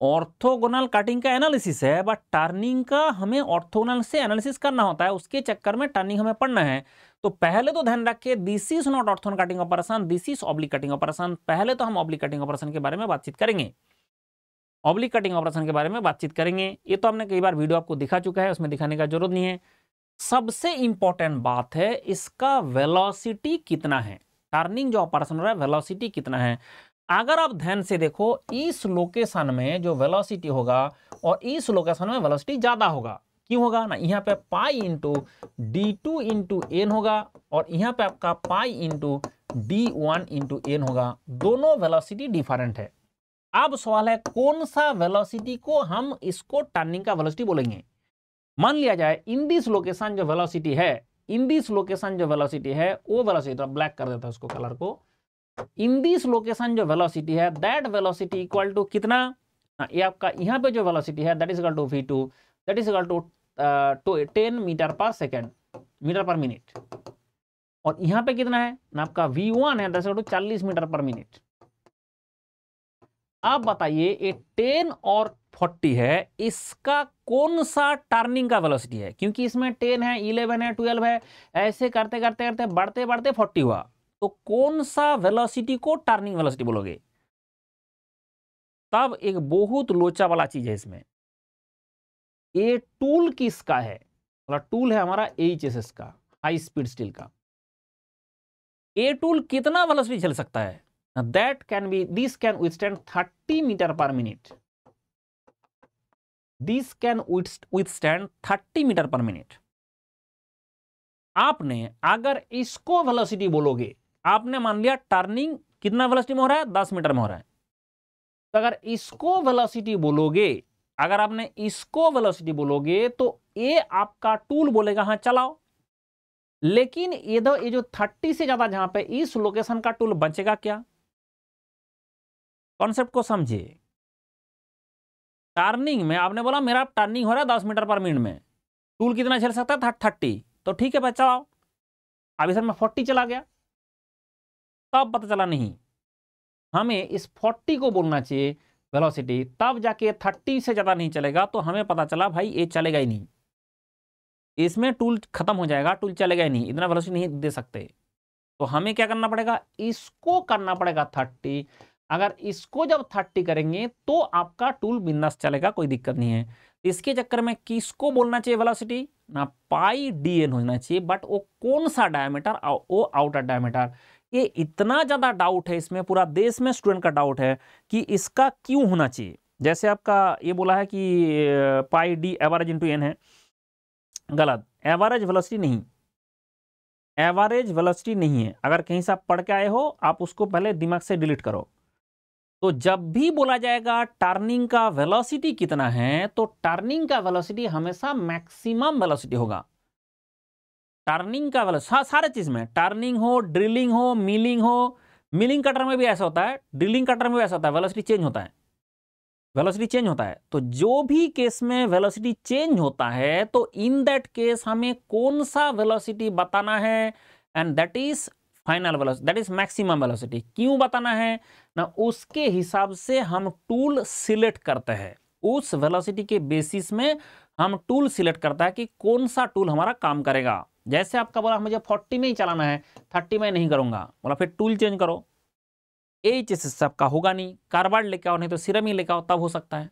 S1: ऑर्थोगोनल कटिंग का एनालिसिस है बट टर्निंग का हमें ऑर्थोगोनल से एनालिसिस करना होता है, उसके चक्कर में टर्निंग हमें पढ़ना है। तो पहले तो ध्यान रखिए this is not orthogonal cutting operation this is oblique cutting operation पहले तो हम ऑब्लिक कटिंग ऑपरेशन के बारे में बातचीत करेंगे। ऑब्लिक कटिंग ऑपरेशन के बारे में बातचीत करेंगे। ये तो हमने कई बार वीडियो आपको दिखा चुका है, उसमें दिखाने का ज़रूरत नहीं है। सबसे इंपॉर्टेंट बात है, इसका वेलोसिटी कितना है। टर्निंग जो ऑपरेशन हो रहा है वेलोसिटी कितना है? अगर आप ध्यान से देखो, इस लोकेशन में जो वेलोसिटी होगा और इस लोकेशन में वेलोसिटी ज़्यादा होगा। क्यों होगा ना? यहाँ पे pi into D two into N होगा और यहाँ पे आपका pi into D one into N होगा। दोनों वेलोसिटी डिफरेंट है। अब सवाल है, कौन सा वेलोसिटी को हम इसको टर्निंग का वेलोसिटी बोलेंगे? मान लिया जाए इन दिस लोकेशन जो वेलोसिटी है इन दिस लोकेशन जो वेलोसिटी है वो वेलोसिटी तो ब्लैक कर देता है उसको कलर को। इन दिस लोकेशन जो वेलोसिटी है दैट वेलोसिटी इक्वल टू कितना? हाँ, ये आपका यहाँ पे जो वेलोसिटी है that is equal to V two that is equal to ten metre per second metre per minute और यहाँ पे कितना है? ना आपका वी वन है दैट इज़ टू चालीस मीटर पर मिनट अब बताइए ये टेन और फोर्टी है, इसका कौन सा टर्निंग का वेलोसिटी है? क्योंकि इसमें टेन है इलेवन है ट्वेल्व है, ऐसे करते करते करते, बढ़ते बढ़ते फोर्टी हुआ। तो कौन सा वेलोसिटी को टर्निंग वेलोसिटी बोलोगे? तब एक बहुत लोचा वाला चीज़ है इसमें। ये टूल किसका है? मतलब टूल है हमारा एच एस एस का हाई स्पीड स्टील का। ए टूल कितना वेलोसिटी चल सकता है? That can be this can withstand 30 metre per minute this can withstand 30 metre per minute आपने अगर इसको वेलोसिटी बोलोगे, आपने मान लिया टर्निंग कितना वेलोसिटी में हो रहा है? दस मीटर में हो रहा है। तो अगर इसको वेलोसिटी बोलोगे, अगर आपने इसको वेलोसिटी बोलोगे तो ये आपका टूल बोलेगा हाँ चलाओ। लेकिन ये दो, ये जो थर्टी से ज़्यादा जहाँ पे इस लोकेशन का टूल बचेगा क्या? कॉन्सेप्ट को समझिए। टर्निंग में आपने बोला मेरा टर्निंग हो रहा है दस मीटर पर मिनट में। टूल कितना चल सकता है? थर्टी तो ठीक है भाई चलाओ अभी सर मैं फोर्टी चला गया। तब पता चला नहीं। हमें इस 40 को बोलना चाहिए वेलोसिटी। तब जाके 30 से ज़्यादा नहीं चलेगा तो हमें पता चला, भाई, ये चलेगा ही नहीं। इसमें टूल खत्म हो जाएगा, टूल चलेगा ही नहीं। इतना वेलोसिटी नहीं दे सकते। तो हमें क्या करना पड़ेगा? इसको करना पड़ेगा थर्टी। अगर इसको जब थर्टी करेंगे तो आपका टूल बिंदास चलेगा, कोई दिक्कत नहीं है। इसके चक्कर में किसको बोलना चाहिए वेलोसिटी ना पाई डी एन होना चाहिए बट वो कौन सा डायमीटर वो आउटर डायमीटर ये इतना ज़्यादा डाउट है इसमें, पूरा देश में स्टूडेंट का डाउट है कि इसका क्यों होना चाहिए। जैसे आपका ये बोला है कि pi D average into N है। गलत। एवरेज वेलोसिटी नहीं। एवरेज वेलोसिटी नहीं है। अगर कहीं से आप पढ़ के आए हो, आप उसको पहले दिमाग से डिलीट करो। तो जब भी बोला जाएगा टर्निंग का वेलोसिटी कितना है? तो टर्निंग का वेलोसिटी हमेशा मैक्सिमम वेलोसिटी होगा। टर्निंग का वेलोसिटी सारे चीज़ में टर्निंग हो ड्रिलिंग हो मिलिंग हो मिलिंग कटर में भी ऐसा होता है ड्रिलिंग कटर में भी ऐसा होता है वेलोसिटी चेंज होता है। वेलोसिटी चेंज होता है। तो जो भी केस में वेलोसिटी चेंज होता है तो इन दैट केस हमें कौन सा वेलोसिटी बताना है? And that is final velocity that is maximum velocity क्यों बताना है? ना, उसके हिसाब से हम टूल सिलेक्ट करते हैं। उस वेलोसिटी के बेसिस में हम टूल सिलेक्ट करता है कि कौन सा टूल हमारा काम करेगा। जैसे आपका बोला, मुझे 40 में ही चलाना है 30 में नहीं करूँगा। बोला, फिर टूल चेंज करो। एच एस सबका होगा नहीं कार्बाइड लेके आओ, नहीं तो सिरम ही लेके आओ, तब हो सकता है।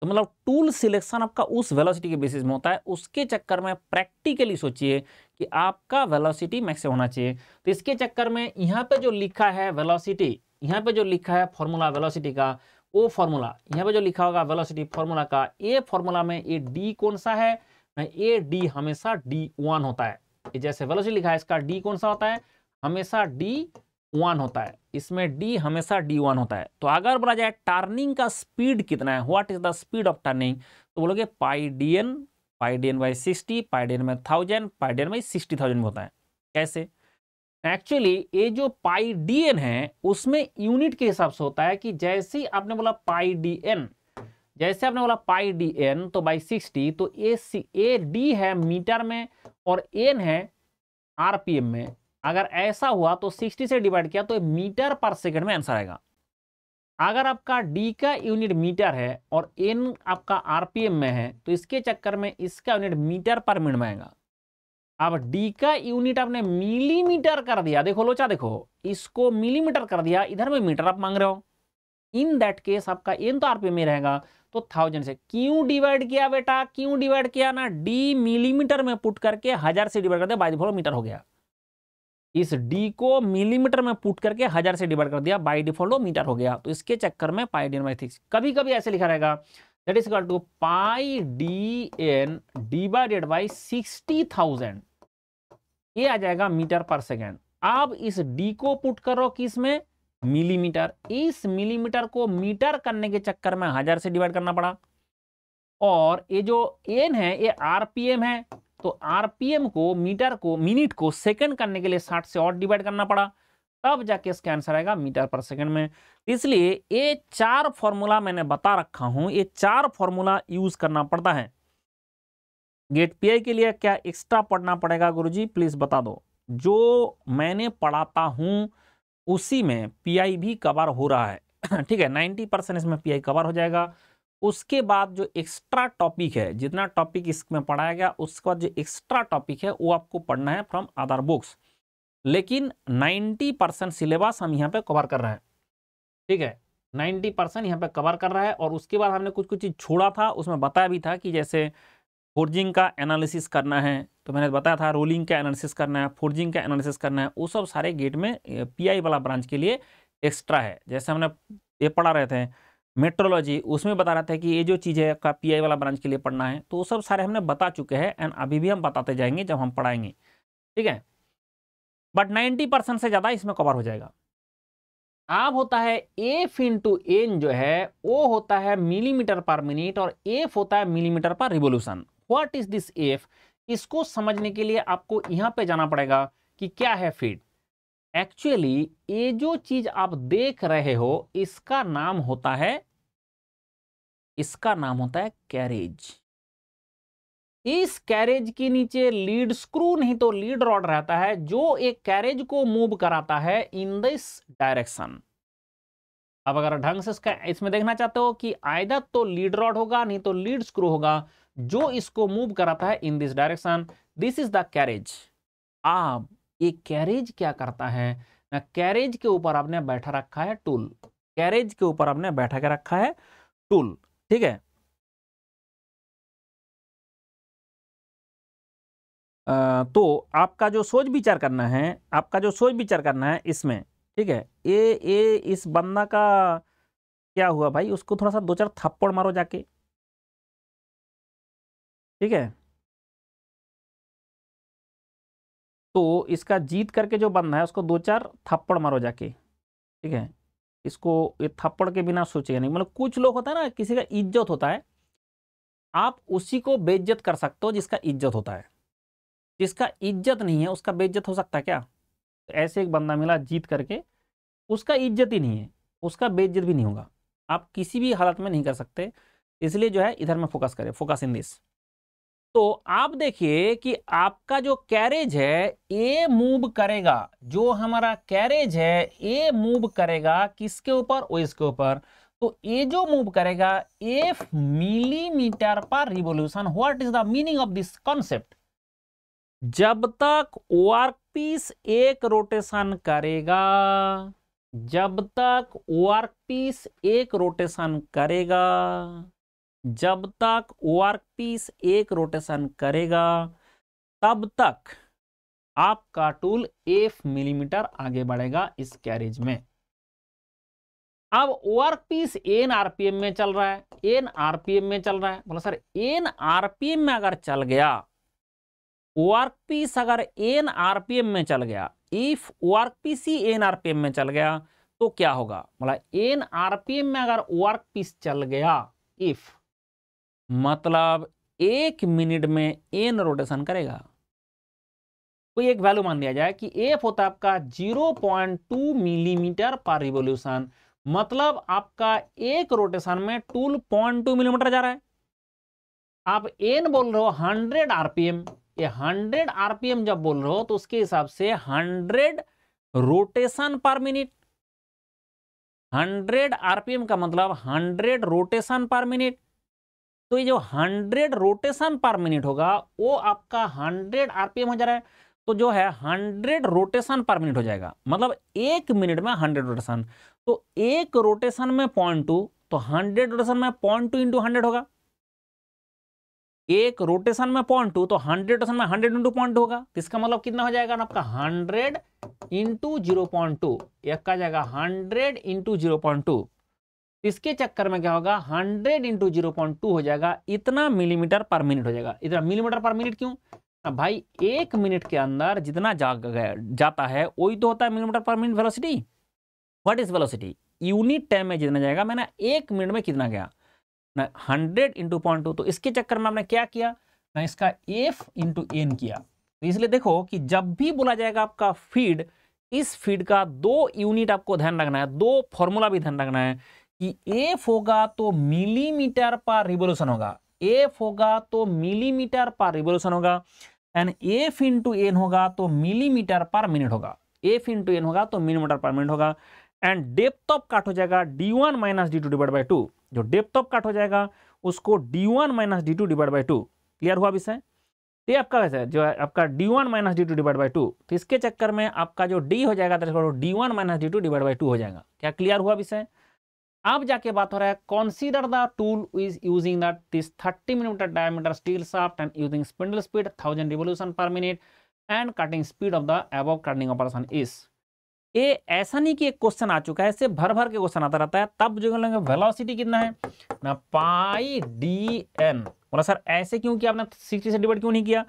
S1: तो मतलब टूल सिलेक्शन आपका उस वेलोसिटी के बेसिस में होता है। उसके चक्कर में प्रैक्टिकली सोचिए कि आपका वेलोसिटी मैक्स होना चाहिए। तो इसके चक्कर में यहाँ पे जो लिखा है वेलोसिटी यहाँ पे जो लिखा है फॉर्मूला वेलोसिटी का, वो फॉर्मूला यहाँ पे जो लिखा होगा वेलोसिटी फॉर्मूला का ए फॉर्मूला में ये डी कौन सा है? ए डी हमेशा डी वन होता है। जैसे वेलोसिटी लिखा है, इसका डी कौन सा होता है? हमेशा डी वन होता है। इसमें डी हमेशा डी वन होता है। तो अगर बोला जाए टर्निंग का स्पीड कितना है? What is the speed of turning तो बोलोगे pi D N pi D N by sixty, pi D N में thousand, pi D N by sixty thousand में होता है। कैसे? एक्चुअली ये जो पाई डी एन है, उसमें यूनिट के हिसाब से होता है कि जैसे ही आपने बोला पाई डी एन, जैसे आपने बोला पाई डी एन तो बाई सिक्सटी तो ए सी, ए डी है मीटर में और एन है आरपीएम में। अगर ऐसा हुआ तो 60 से डिवाइड किया तो मीटर पर सेकंड में आंसर आएगा। अगर आपका डी का यूनिट मीटर है और एन आपका आरपीएम में है तो इसके चक्कर में इसका यूनिट मीटर पर मिनट में आएगा। अब डी का यूनिट आपने मिलीमीटर कर दिया, देखो लोचा देखो, इसको मिलीमीटर कर दिया, इधर में मीटर आप मांग रहे हो। इन दैट केस आपका एन तो आरपीएम में रहेगा तो थाउज़ेंड से क्यों डिवाइड किया बेटा? क्यों डिवाइड किया ना? डी मिलीमीटर में पुट करके हज़ार से डिवाइड कर दिया बाई मीटर हो गया। इस डी को मिलीमीटर में पुट करके हज़ार से डिवाइड कर दिया बाई डिफ़ॉल्ट मीटर हो गया। तो इसके चक्कर में pi D N by six कभी कभी ऐसे लिखा रहेगा that is to pi D N divided by sixty thousand ये आ जाएगा मीटर पर सेकेंड। अब इस डी को पुट करो किसमें? मिलीमीटर। इस मिलीमीटर को मीटर करने के चक्कर में हज़ार से डिवाइड करना पड़ा। और ये जो एन है, ये आरपीएम है तो आरपीएम को, मीटर को, मिनट को सेकंड करने के लिए 60 से और डिवाइड करना पड़ा। तब जाके इसका आंसर आएगा मीटर पर सेकंड में। इसलिए ये चार फॉर्मूला मैंने बता रखा हूँ, ये चार फॉर्मूला यूज़ करना पड़ता है। गेट पीआई के लिए क्या एक्स्ट्रा पढ़ना पड़ेगा गुरुजी? प्लीज़ बता दो। जो मैंने पढ़ाता हूँ, उसी में पीआई भी कवर हो रहा है। ठीक है, नाइन्टी परसेंट इसमें पीआई कवर हो जाएगा। उसके बाद जो एक्स्ट्रा टॉपिक है, जितना टॉपिक इसमें पढ़ाया गया, उसके बाद जो एक्स्ट्रा टॉपिक है, वो आपको पढ़ना है फ्रॉम अदर बुक्स लेकिन 90 परसेंट सिलेबस हम यहाँ पे कवर कर रहे हैं। ठीक है? 90 परसेंट यहाँ पे कवर कर रहा है और उसके बाद हमने कुछ कुछ चीज़ छोड़ा था, उसमें बताया भी था कि जैसे फोर्जिंग का एनालिसिस करना है तो मैंने बताया था रोलिंग का एनालिसिस करना है फोर्जिंग का एनालिसिस करना है, वो सब सारे गेट में पीआई वाला ब्रांच के लिए एक्स्ट्रा है। जैसे हमने ये पढ़ा रहे थे मेट्रोलॉजी, उसमें बता रहा था कि ये जो चीज़ है आपका पीआई वाला ब्रांच के लिए पढ़ना है तो वो सब सारे हमने बता चुके हैं एंड अभी भी हम बताते जाएँगे जब हम पढ़ाएँगे। ठीक है? बट 90 परसेंट से ज़्यादा इसमें कवर हो जाएगा। अब होता है एफ़ इंटू एन जो है, वो होता है मिलीमीटर पर मिनट और एफ़ होता है millimetre per revolution what is this F इसको समझने के लिए आपको यहाँ पे जाना पड़ेगा कि क्या है फीट एक्चुअली ये जो चीज़ आप देख रहे हो, इसका नाम होता है, इसका नाम होता है कैरेज इस कैरेज के नीचे लीड स्क्रू नहीं तो लीड रॉड रहता है, जो एक कैरेज को मूव कराता है इन दिस डायरेक्शन अब अगर ढंग से इसका, इसमें देखना चाहते हो कि आयदा तो लीड रॉड होगा, नहीं तो लीड स्क्रू होगा, जो इसको मूव कराता है in this direction this is the carriage आप ये कैरेज क्या करता है? ना कैरेज के ऊपर आपने बैठा रखा है टूल। कैरेज के ऊपर आपने बैठा के रखा है टूल ठीक है? आ, तो आपका जो सोच विचार करना है आपका जो सोच विचार करना है इसमें ठीक है? ये ये इस बंदा का क्या हुआ भाई? उसको थोड़ा सा दो चार थप्पड़ मारो जाके ठीक है? तो इसका जीत करके जो बंदा है, उसको दो चार थप्पड़ मारो जाके। ठीक है? इसको ये थप्पड़ के बिना सोचेगा नहीं। मतलब कुछ लोग होता है ना, किसी का इज़्ज़त होता है, आप उसी को बेइज्जत कर सकते हो जिसका इज़्ज़त होता है। जिसका इज़्ज़त नहीं है, उसका बेइज्जत हो सकता है क्या? तो ऐसे एक बंदा मिला जीत करके, उसका इज़्ज़त ही नहीं है, उसका बेइज्जत भी नहीं होगा। आप किसी भी हालत में नहीं कर सकते, इसलिए जो है, इधर में फोकस करें फोकस इन दिस तो आप देखिए कि आपका जो कैरेज है ए मूव करेगा। जो हमारा कैरेज है ए मूव करेगा किसके ऊपर? ओ इसके ऊपर। तो ए जो मूव करेगा F millimetre per revolution what is the meaning of this concept जब तक वर्क पीस एक रोटेशन करेगा, जब तक वर्क पीस एक रोटेशन करेगा जब तक वर्क पीस एक रोटेशन करेगा, तब तक आपका टूल एफ़ मिलीमीटर आगे बढ़ेगा इस कैरेज में। अब वर्क पीस एन आरपीएम में चल रहा है एन आरपीएम में चल रहा है। बोला, सर एन आरपीएम में अगर चल गया वर्क पीस अगर एन आरपीएम में चल गया इफ़ वर्क पीस ही एन आरपीएम में चल गया तो क्या होगा? बोला एन आरपीएम में अगर वर्क पीस चल गया इफ़ मतलब एक मिनट में एन रोटेशन करेगा। कोई एक वैल्यू मान लिया जाए कि एफ़ होता है आपका 0.2 मिलीमीटर पर रिवोल्यूशन मतलब आपका एक रोटेशन में टूल पॉइंट टू मिलीमीटर जा रहा है। आप एन बोल रहे हो हंड्रेड आरपीएम ये हंड्रेड आरपीएम जब बोल रहे हो तो उसके हिसाब से hundred rotation per minute hundred RPM का मतलब हंड्रेड रोटेशन पर मिनट तो ये जो हंड्रेड रोटेशन पर मिनट होगा, वो आपका हंड्रेड आरपीएम हो जा रहा है। तो जो है हंड्रेड रोटेशन पर मिनट हो जाएगा। मतलब एक मिनट में हंड्रेड रोटेशन। तो एक रोटेशन में पॉइंट टू तो हंड्रेड रोटेशन में पॉइंट टू इंटू हंड्रेड होगा। एक रोटेशन में पॉइंट टू तो हंड्रेड रोटेशन में हंड्रेड इंटू पॉइंट होगा। तो इसका मतलब कितना हो जाएगा आपका hundred into zero point two. एक का जाएगा hundred into zero point two. इसके चक्कर में क्या होगा? Hundred into zero point two हो जाएगा। इतना मिलीमीटर पर मिनट हो जाएगा। इतना मिलीमीटर पर मिनट क्यों? भाई, एक मिनट के अंदर जितना जा जाता है, वही तो होता है millimetre per minute velocity what is velocity unit time में जितना जाएगा, मैंने एक मिनट में कितना गया? ना, हंड्रेड इंटू पॉइंट टू तो इसके चक्कर में आपने क्या किया? ना, इसका एफ़ इंटू एन किया। तो इसलिए देखो कि जब भी बोला जाएगा आपका फ़ीड इस फ़ीड का दो यूनिट आपको ध्यान रखना है, दो फॉर्मूला भी ध्यान रखना है। कि एफ़ होगा तो मिलीमीटर पर रिवोल्यूशन होगा। एफ़ होगा तो मिलीमीटर पर रिवोल्यूशन होगा। एंड एफ़ इंटू एन होगा तो मिलीमीटर पर मिनट होगा। एफ़ इंटू एन होगा तो मिलीमीटर पर मिनट होगा। एंड डेप्थ ऑफ़ काट हो जाएगा D one minus D two divide by two जो डेप्थ ऑफ़ काट हो जाएगा, उसको D one minus D two divide by two clear हुआ विषय तो ये आपका वैसे, जो है, आपका D one minus D two divide by two तो इसके चक्कर में आपका जो डी हो जाएगा D one minus D two divide by two हो जाएगा। क्या क्लियर हुआ विषय अब जाके बात हो रहा है consider the tool is using this 30 millimetre diameter steel shaft and using spindle speed 1000 revolution per minute and cutting speed of the above cutting operation is ये ऐसा नहीं कि एक क्वेश्चन आ चुका है ऐसे भर भर के क्वेश्चन आता रहता है, तब जो लेंगे वेलोसिटी कितना है? ना पाई डी एन बोला, सर, ऐसे क्यों किया आपने? सिक्सटी से डिवाइड क्यों नहीं किया?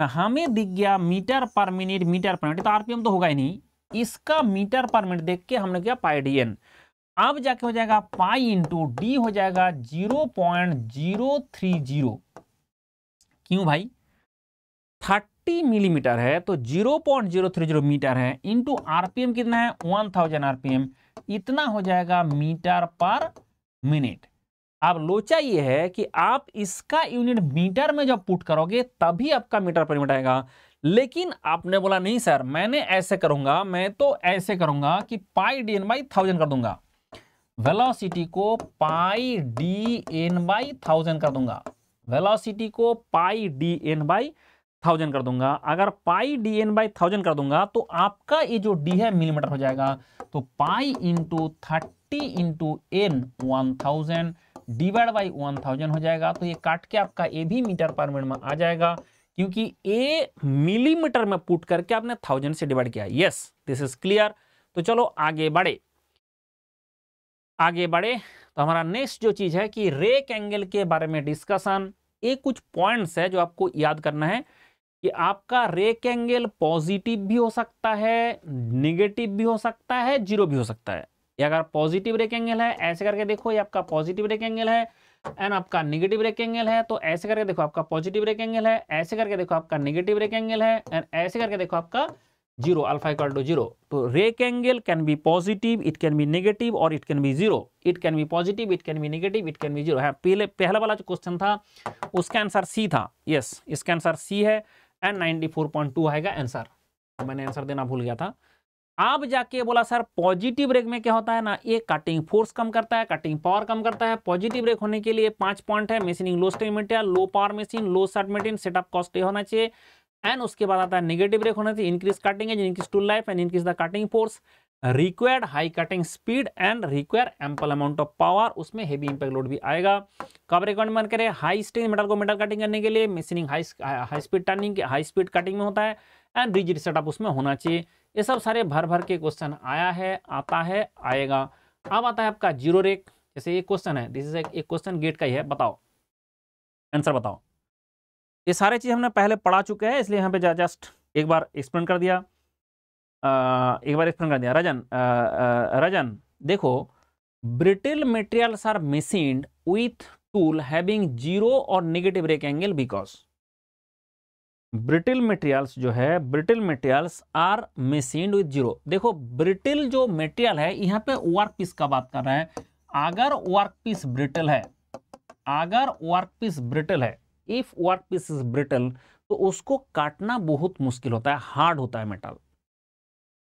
S1: ना, हमें दिख गया metre per minute metre per minute तो आरपीएम तो होगा ही नहीं। इसका मीटर पर मिनट देख के हमने किया पाई डी एन अब जाके हो जाएगा पाई इंटू डी हो जाएगा zero point zero three zero क्यों भाई? थर्ट 30 मिलीमीटर है तो 0.030 मीटर है। इंटू आरपीएम कितना है? 1000 आरपीएम इतना हो जाएगा मीटर पर मिनट। अब लोचा ये है कि आप इसका यूनिट मीटर में जब पुट करोगे, तभी आपका मीटर पर मिनट आएगा। लेकिन आपने बोला, नहीं सर, मैंने ऐसे करूँगा, मैं तो ऐसे करूँगा कि pi D N by thousand कर दूँगा। वेलोसिटी को pi D N by thousand कर दूँगा। वेलोसिटी को pi D N by thousand कर दूँगा। अगर pi D N by thousand कर दूँगा तो आपका ये जो डी है मिलीमीटर हो जाएगा। तो pi into thirty into N one thousand divide by one thousand हो जाएगा। तो ये काट के आपका ए भी मीटर पर मिनट में आ जाएगा। क्योंकि ए मिलीमीटर में पुट करके आपने थाउज़ेंड से डिवाइड किया। यस दिस इज़ क्लियर तो चलो आगे बढ़े। आगे बढ़े तो हमारा नेक्स्ट जो चीज़ है कि रेक एंगल के बारे में डिस्कशन ये कुछ पॉइंट्स है जो आपको याद करना है कि आपका रेक एंगल पॉजिटिव भी हो सकता है निगेटिव भी हो सकता है ज़ीरो भी हो सकता है। ये अगर पॉजिटिव रेक एंगल है, ऐसे करके देखो, ये आपका पॉजिटिव रेक एंगल है एंड आपका निगेटिव रेक एंगल है तो ऐसे करके देखो आपका पॉजिटिव रेक एंगल है, ऐसे करके देखो आपका निगेटिव रेक एंगल है एंड ऐसे करके देखो आपका zero alpha equal to zero. तो rake angle can be positive it can be negative और it can be zero it can be positive it can be negative it can be zero है, पहले, पहला वाला जो क्वेश्चन था, उसका आंसर सी था। यस इसका आंसर सी है and ninety four point two आएगा आंसर मैंने आंसर देना भूल गया था। अब जाके बोला, सर पॉजिटिव ब्रेक में क्या होता है ना, ये कटिंग फोर्स कम करता है कटिंग पावर कम करता है। पॉजिटिव ब्रेक होने के लिए पाँच पॉइंट है machining low strain material low power machine low shirt machine setup cost ये होना चाहिए। एंड उसके बाद आता है नेगेटिव ब्रेक होना चाहिए increase cutting edge increase to life and increase the cutting force required high cutting speed and require ample amount of power उसमें हेवी इंपैक्ट लोड भी आएगा। कब रिकमेंड करें? हाई स्ट्रेन मेटल को मेटल कटिंग करने के लिए machining high high speed turning high speed cutting में होता है। एंड रिजिड सेटअप उसमें होना चाहिए। ये सब सारे भर भर के क्वेश्चन आया है, आता है, आएगा। अब आता है आपका ज़ीरो रेक जैसे ये क्वेश्चन है दिस इज़ एक क्वेश्चन गेट का ही है। बताओ। आंसर बताओ। ये सारे चीज़ हमने पहले पढ़ा चुके हैं इसलिए यहाँ पे जस्ट एक बार एक्सप्लेन कर दिया। आ, एक बार एक्सप्लेन कर दिया। रजन रजन देखो brittle materials are machined with tool having zero और negative rake angle because brittle materials जो है brittle materials are machined with zero देखो ब्रिटिल जो मटेरियल है यहाँ पे वर्क पीस का बात कर रहे हैं। अगर वर्क पीस ब्रिटल है अगर वर्क पीस ब्रिटल है if work piece is brittle तो उसको काटना बहुत मुश्किल होता है, हार्ड होता है मेटल।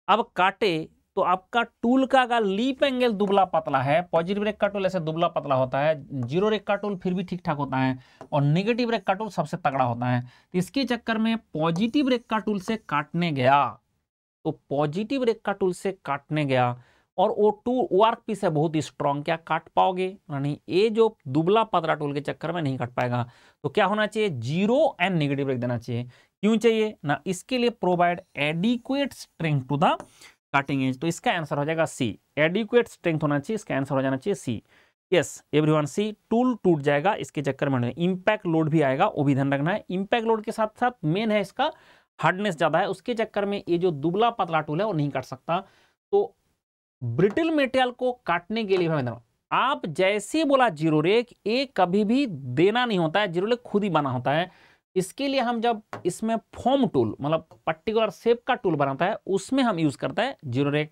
S1: अब काटे तो आपका टूल का अगर लीप एंगल दुबला पतला है, पॉजिटिव रेक का टूल ऐसे दुबला पतला होता है, ज़ीरो रेक का टूल फिर भी ठीक ठाक होता है, और नेगेटिव रेक का टूल सबसे तगड़ा होता है तो इसके चक्कर में पॉजिटिव रेक का टूल से काटने गया तो पॉजिटिव रेक का टूल से काटने गया और वो टू वर्क पीस है बहुत ही स्ट्रांग क्या काट पाओगे? यानी ये जो दुबला पतला टूल के चक्कर में नहीं काट पाएगा। तो क्या होना चाहिए? ज़ीरो एंड नेगेटिव रेक देना चाहिए। क्यों चाहिए? ना इसके लिए provide adequate strength to the cutting edge तो इसका आंसर हो जाएगा सी एडिक्वेट स्ट्रेंथ होना चाहिए, इसका आंसर हो जाना चाहिए C yes everyone C tool टूट जाएगा इसके चक्कर में। इंपैक्ट लोड भी आएगा, वो भी ध्यान रखना है। इंपैक्ट लोड के साथ साथ मेन है इसका हार्डनेस ज़्यादा है। उसके चक्कर में ये जो दुबला पतला टूल है, वो नहीं काट सकता। तो ब्रिटिल मेटेरियल को काटने के लिए भाई आप जैसे बोला ज़ीरो रेक एक कभी भी देना नहीं होता है, ज़ीरो रेक खुद ही बना होता है। इसके लिए हम जब इसमें फॉर्म टूल मतलब पर्टिकुलर शेप का टूल बनाता है, उसमें हम यूज़ करता है ज़ीरो रेक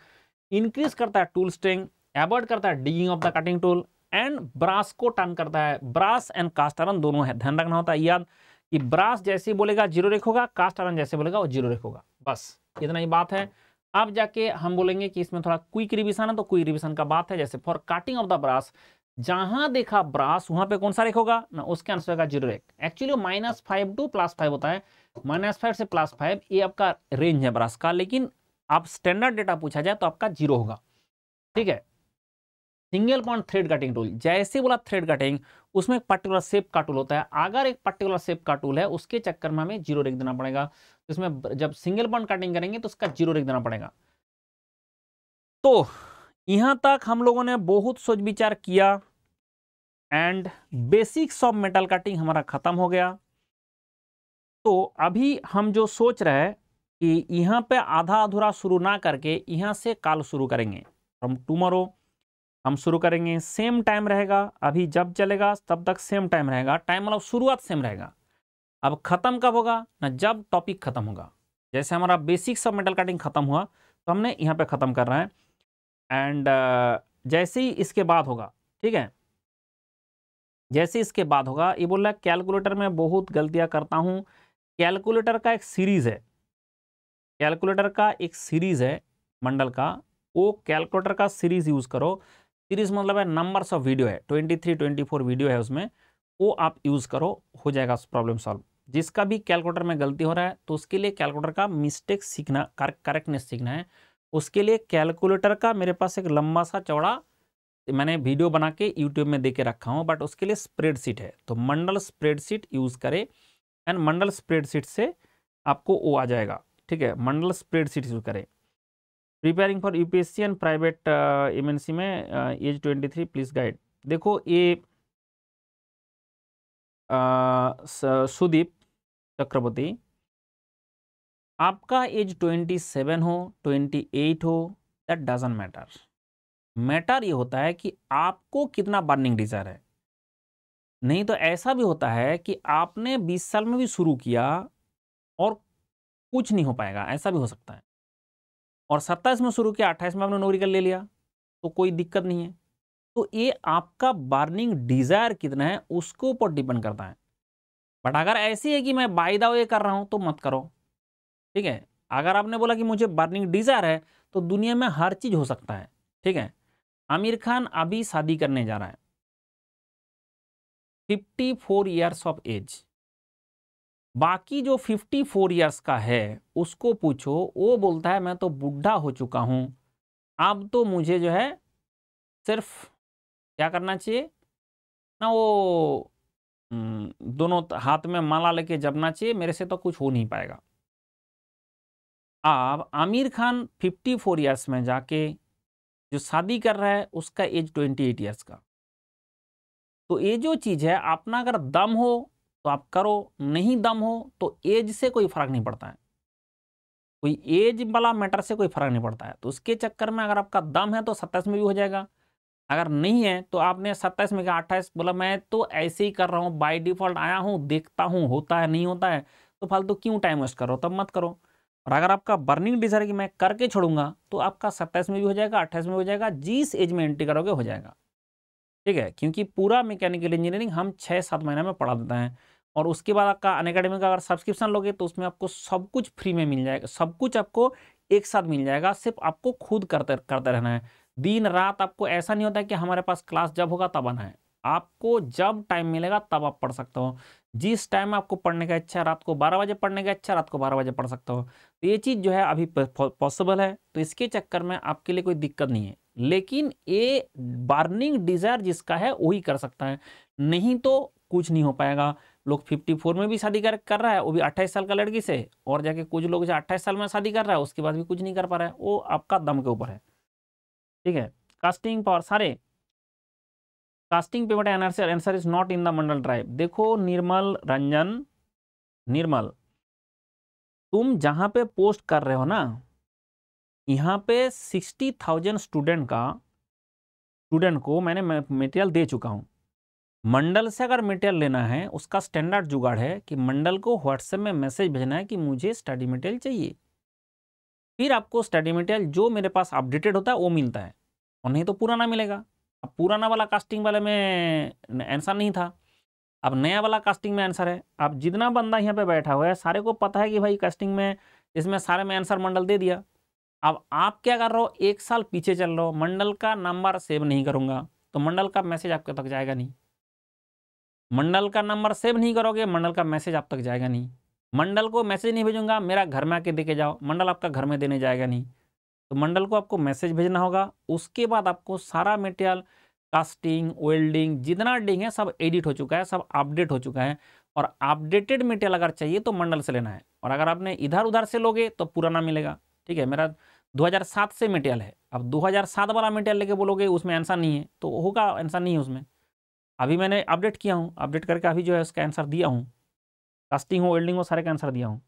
S1: इंक्रीज करता है टूल स्ट्रिंग एवर्ड करता है digging of the cutting tool and brass को टर्न करता है। ब्रास एंड कास्ट आयरन दोनों है, ध्यान रखना होता है याद कि ब्रास जैसे बोलेगा ज़ीरो रेक होगा कास्ट आयरन जैसे बोलेगा वो ज़ीरो रेक होगा। बस, इतना ही बात है। अब जाके हम बोलेंगे कि इसमें थोड़ा क्विक रिविजन है तो क्विक रिविजन का बात है, जैसे for cutting of the brass जहाँ देखा ब्रास वहाँ पे कौन सा रेक होगा? ना, उसके आंसर होगा zero rake actually minus five to plus five होता है। माइनस फाइव से प्लस फाइव ये आपका रेंज है ब्रास का, लेकिन आप स्टैंडर्ड डेटा पूछा जाए तो आपका ज़ीरो होगा। ठीक है? Single point thread cutting tool, जैसे बोला थ्रेड कटिंग, उसमें एक पर्टिकुलर शेप का टूल होता है। अगर एक पर्टिकुलर शेप का टूल है, उसके चक्कर में हमें ज़ीरो रेक देना पड़ेगा। इसमें जब सिंगल पॉइंट कटिंग करेंगे तो उसका ज़ीरो रेक देना पड़ेगा। तो यहाँ तक हम लोगों ने बहुत सोच विचार किया and basics of metal cutting हमारा खत्म हो गया। तो अभी हम जो सोच रहे हैं कि यहाँ पे आधा अधूरा शुरू ना करके यहाँ से काल शुरू करेंगे। फ्रॉम टूमोरो हम शुरू करेंगे सेम टाइम रहेगा अभी जब चलेगा तब तक सेम टाइम रहेगा टाइम मतलब शुरुआत सेम रहेगा। अब खत्म कब होगा? ना जब टॉपिक खत्म होगा। जैसे हमारा बेसिक्स ऑफ़ मेटल कटिंग खत्म हुआ तो हमने यहाँ पे ख़त्म कर रहे हैं। एंड uh, जैसे ही इसके बाद होगा ठीक है? जैसे इसके बाद होगा ये बोल रहा है कैलकुलेटर में बहुत गलतियाँ करता हूँ। कैलकुलेटर का एक सीरीज़ है। कैलकुलेटर का एक सीरीज़ है मंडल का। वो कैलकुलेटर का सीरीज़ यूज़ करो। सीरीज़ मतलब है नंबर्स ऑफ़ वीडियो है twenty three twenty four video है उसमें, वो आप यूज़ करो, हो जाएगा प्रॉब्लम सॉल्व जिसका भी कैलकुलेटर में गलती हो रहा है तो उसके लिए कैलकुलेटर का मिस्टेक सीखना करेक्टनेस सीखना है। उसके लिए कैलकुलेटर का मेरे पास एक लंबा सा चौड़ा, मैंने वीडियो बना के यूट्यूब में दे के रखा हूँ बट उसके लिए स्प्रेडशीट है। तो मंडल स्प्रेडशीट यूज़ करें एंड मंडल स्प्रेडशीट से आपको वो आ जाएगा, ठीक है? मंडल स्प्रेडशीट यूज़ करें। Preparing for UPSC and private MNC में age twenty three please guide देखो, ये सुदीप चक्रवर्ती, आपका एज 27 हो 28 हो दैट डजेंट मैटर मैटर ये होता है कि आपको कितना बर्निंग डिज़ायर है। नहीं तो ऐसा भी होता है कि आपने 20 साल में भी शुरू किया और कुछ नहीं हो पाएगा, ऐसा भी हो सकता है। और सत्ताईस में शुरू किया, अट्ठाईस में आपने नौकरी कर ले लिया तो कोई दिक्कत नहीं है। तो ये आपका बर्निंग डिज़ायर कितना है, उसके ऊपर डिपेंड करता है। बट अगर ऐसी है कि मैं बाई द वे कर रहा हूँ तो मत करो। ठीक है? अगर आपने बोला कि मुझे बर्निंग डिज़ायर है तो दुनिया में हर चीज़ हो सकता है। ठीक है? आमिर खान अभी शादी करने जा रहा है। Fifty four years of age बाकी जो फिफ्टी फोर ईयर्स का है, उसको पूछो, वो बोलता है, मैं तो बुढ़ा हो चुका हूँ। अब तो मुझे जो है, सिर्फ़ क्या करना चाहिए? ना वो दोनों हाथ में माला लेके जपना चाहिए, मेरे से तो कुछ हो नहीं पाएगा। अब आमिर खान 54 ईयर्स में जाके जो शादी कर रहा है, उसका एज 28 ईयर्स का। तो ये जो चीज़ है, अपना अगर दम हो तो आप करो, नहीं दम हो तो एज से कोई फ़र्क नहीं पड़ता है। कोई एज वाला मैटर से कोई फ़र्क नहीं पड़ता है। तो उसके चक्कर में अगर आपका दम है तो सत्ताईस में भी हो जाएगा। अगर नहीं है तो आपने सत्ताईस में क्या अट्ठाईस बोला, मैं तो ऐसे ही कर रहा हूँ बाई डिफ़ॉल्ट आया हूँ, देखता हूँ, होता है, नहीं होता है तो फालतू तो क्यों टाइम वेस्ट करो तब मत करो। और अगर आपका बर्निंग डिज़ायर कि मैं करके छोड़ूँगा तो आपका सत्ताईस में भी हो जाएगा, अट्ठाईस में हो जाएगा, जिस एज में एंट्री करोगे हो जाएगा। ठीक है? क्योंकि पूरा मैकेनिकल इंजीनियरिंग हम छः सात महीने में पढ़ा देते हैं। और उसके बाद आपका अन अकेडमी का अगर सब्सक्रिप्शन लोगे तो उसमें आपको सब कुछ फ्री में मिल जाएगा। सब कुछ आपको एक साथ मिल जाएगा। सिर्फ़ आपको खुद करते करते रहना है। दिन, रात आपको ऐसा नहीं होता कि हमारे पास क्लास जब होगा तब आना है। आपको जब टाइम मिलेगा तब आप पढ़ सकते हो। जिस टाइम आपको पढ़ने का इच्छा रात को बारह बजे पढ़ने का इच्छा रात को बारह बजे पढ़ सकते हो। तो ये चीज़ जो है अभी पॉसिबल है। तो इसके चक्कर में आपके लिए कोई दिक्कत नहीं है। लेकिन ये बर्निंग डिज़ायर जिसका है, वही कर सकता है। नहीं तो कुछ नहीं हो पाएगा। लोग 54 में भी शादी कर कर रहा है, वो भी 28 साल का लड़की से, और जाके कुछ लोग जो 28 साल में शादी कर रहा है, उसके बाद भी कुछ नहीं कर पा रहा है, वो आपका दम के ऊपर है। ठीक है? कास्टिंग पावर सारे। Casting payment answer answer is not in the Mandal drive देखो, निर्मल रंजन, निर्मल, तुम जहाँ पे पोस्ट कर रहे हो ना, यहाँ पे सिक्सटी थाउज़ेंड स्टूडेंट का स्टूडेंट को मैंने मटेरियल दे चुका हूँ। मंडल से अगर मटेरियल लेना है, उसका स्टैंडर्ड जुगाड़ है कि मंडल को व्हाट्सएप में मैसेज भेजना है कि मुझे स्टडी मटेरियल चाहिए। फिर आपको स्टडी मटेरियल जो मेरे पास अपडेटेड होता है, वो मिलता है। और नहीं तो पुराना मिलेगा। अब पुराना वाला कास्टिंग वाले में आंसर नहीं था। अब नया वाला कास्टिंग में आंसर है। अब जितना बंदा यहाँ पे बैठा हुआ है, सारे को पता है कि भाई कास्टिंग में, इसमें सारे में आंसर मंडल दे दिया। अब आप क्या कर रहे हो? एक साल पीछे चल रहे हो। मंडल का नंबर सेव नहीं करूँगा। तो मंडल का मैसेज आपके तक जाएगा नहीं। मंडल का नंबर सेव नहीं करोगे, मंडल का मैसेज आप तक जाएगा नहीं। मंडल को मैसेज नहीं भेजूँगा, मेरा घर में आके दे के जाओ, मंडल आपका घर में देने जाएगा नहीं। तो मंडल को आपको मैसेज भेजना होगा, उसके बाद आपको सारा मटेरियल कास्टिंग वेल्डिंग जितना डिंग है, सब एडिट हो चुका है, सब अपडेट हो चुका है। और अपडेटेड मटेरियल अगर चाहिए तो मंडल से लेना है। और अगर आपने इधर उधर से लोगे तो पुराना मिलेगा। ठीक है, मेरा 2007 से मटेरियल है। अब 2007 वाला मटेरियल लेके बोलोगे, उसमें आंसर नहीं है। तो होगा आंसर नहीं है उसमें। अभी मैंने अपडेट किया हूँ। अपडेट करके अभी जो है उसका आंसर दिया हूँ। कास्टिंग हो वेल्डिंग हो, सारे का आंसर दिया हूँ।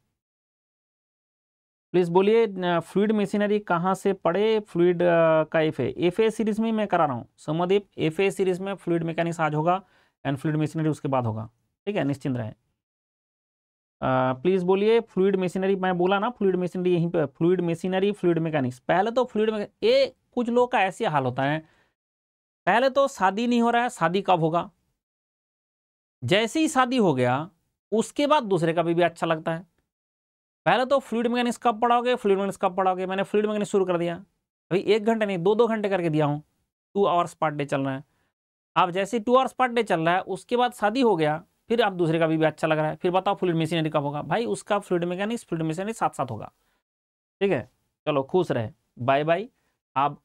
S1: प्लीज़ बोलिए फ्लूड मशीनरी कहाँ से पढ़े फ्लूड का एफ़ एफ़ ए सीरीज़ में मैं करा रहा हूँ। समदीप एफ़ ए सीरीज़ में फ्लूड मैकेनिक्स आज होगा एंड फ्लूड मशीनरी उसके बाद होगा। ठीक है, निश्चिंत रहे। प्लीज़ बोलिए फ्लूड मशीनरी मैं बोला ना फ्लूड मशीनरी यहीं पे फ्लूड मशीनरी फ्लूड मैकेनिक्स पहले तो फ्लूड ये कुछ लोग का ऐसे हाल होता है पहले तो शादी नहीं हो रहा है शादी कब होगा? जैसे ही शादी हो गया उसके बाद दूसरे का भी, भी अच्छा लगता है। पहले तो फ्लूड मैकेनिक्स कब पढ़ाओगे फ्लूड मैकेनिक्स कब पढ़ाओगे? मैंने फ्लूड मैकेनिक्स शुरू कर दिया। अभी एक घंटे नहीं दो दो घंटे करके दिया हूँ। टू आवर्स पर डे चल रहा है। अब जैसे टू आवर्स पर डे चल रहा है उसके बाद शादी हो गया फिर आप दूसरे का भी, भी अच्छा लग रहा है। फिर बताओ फ्लूड मशीनरी कब होगा? भाई उसका फ्लूड मैकेनिक्स फ्लूड मशीनरी साथ साथ होगा। ठीक है? चलो खुश रहे। बाय बाय आप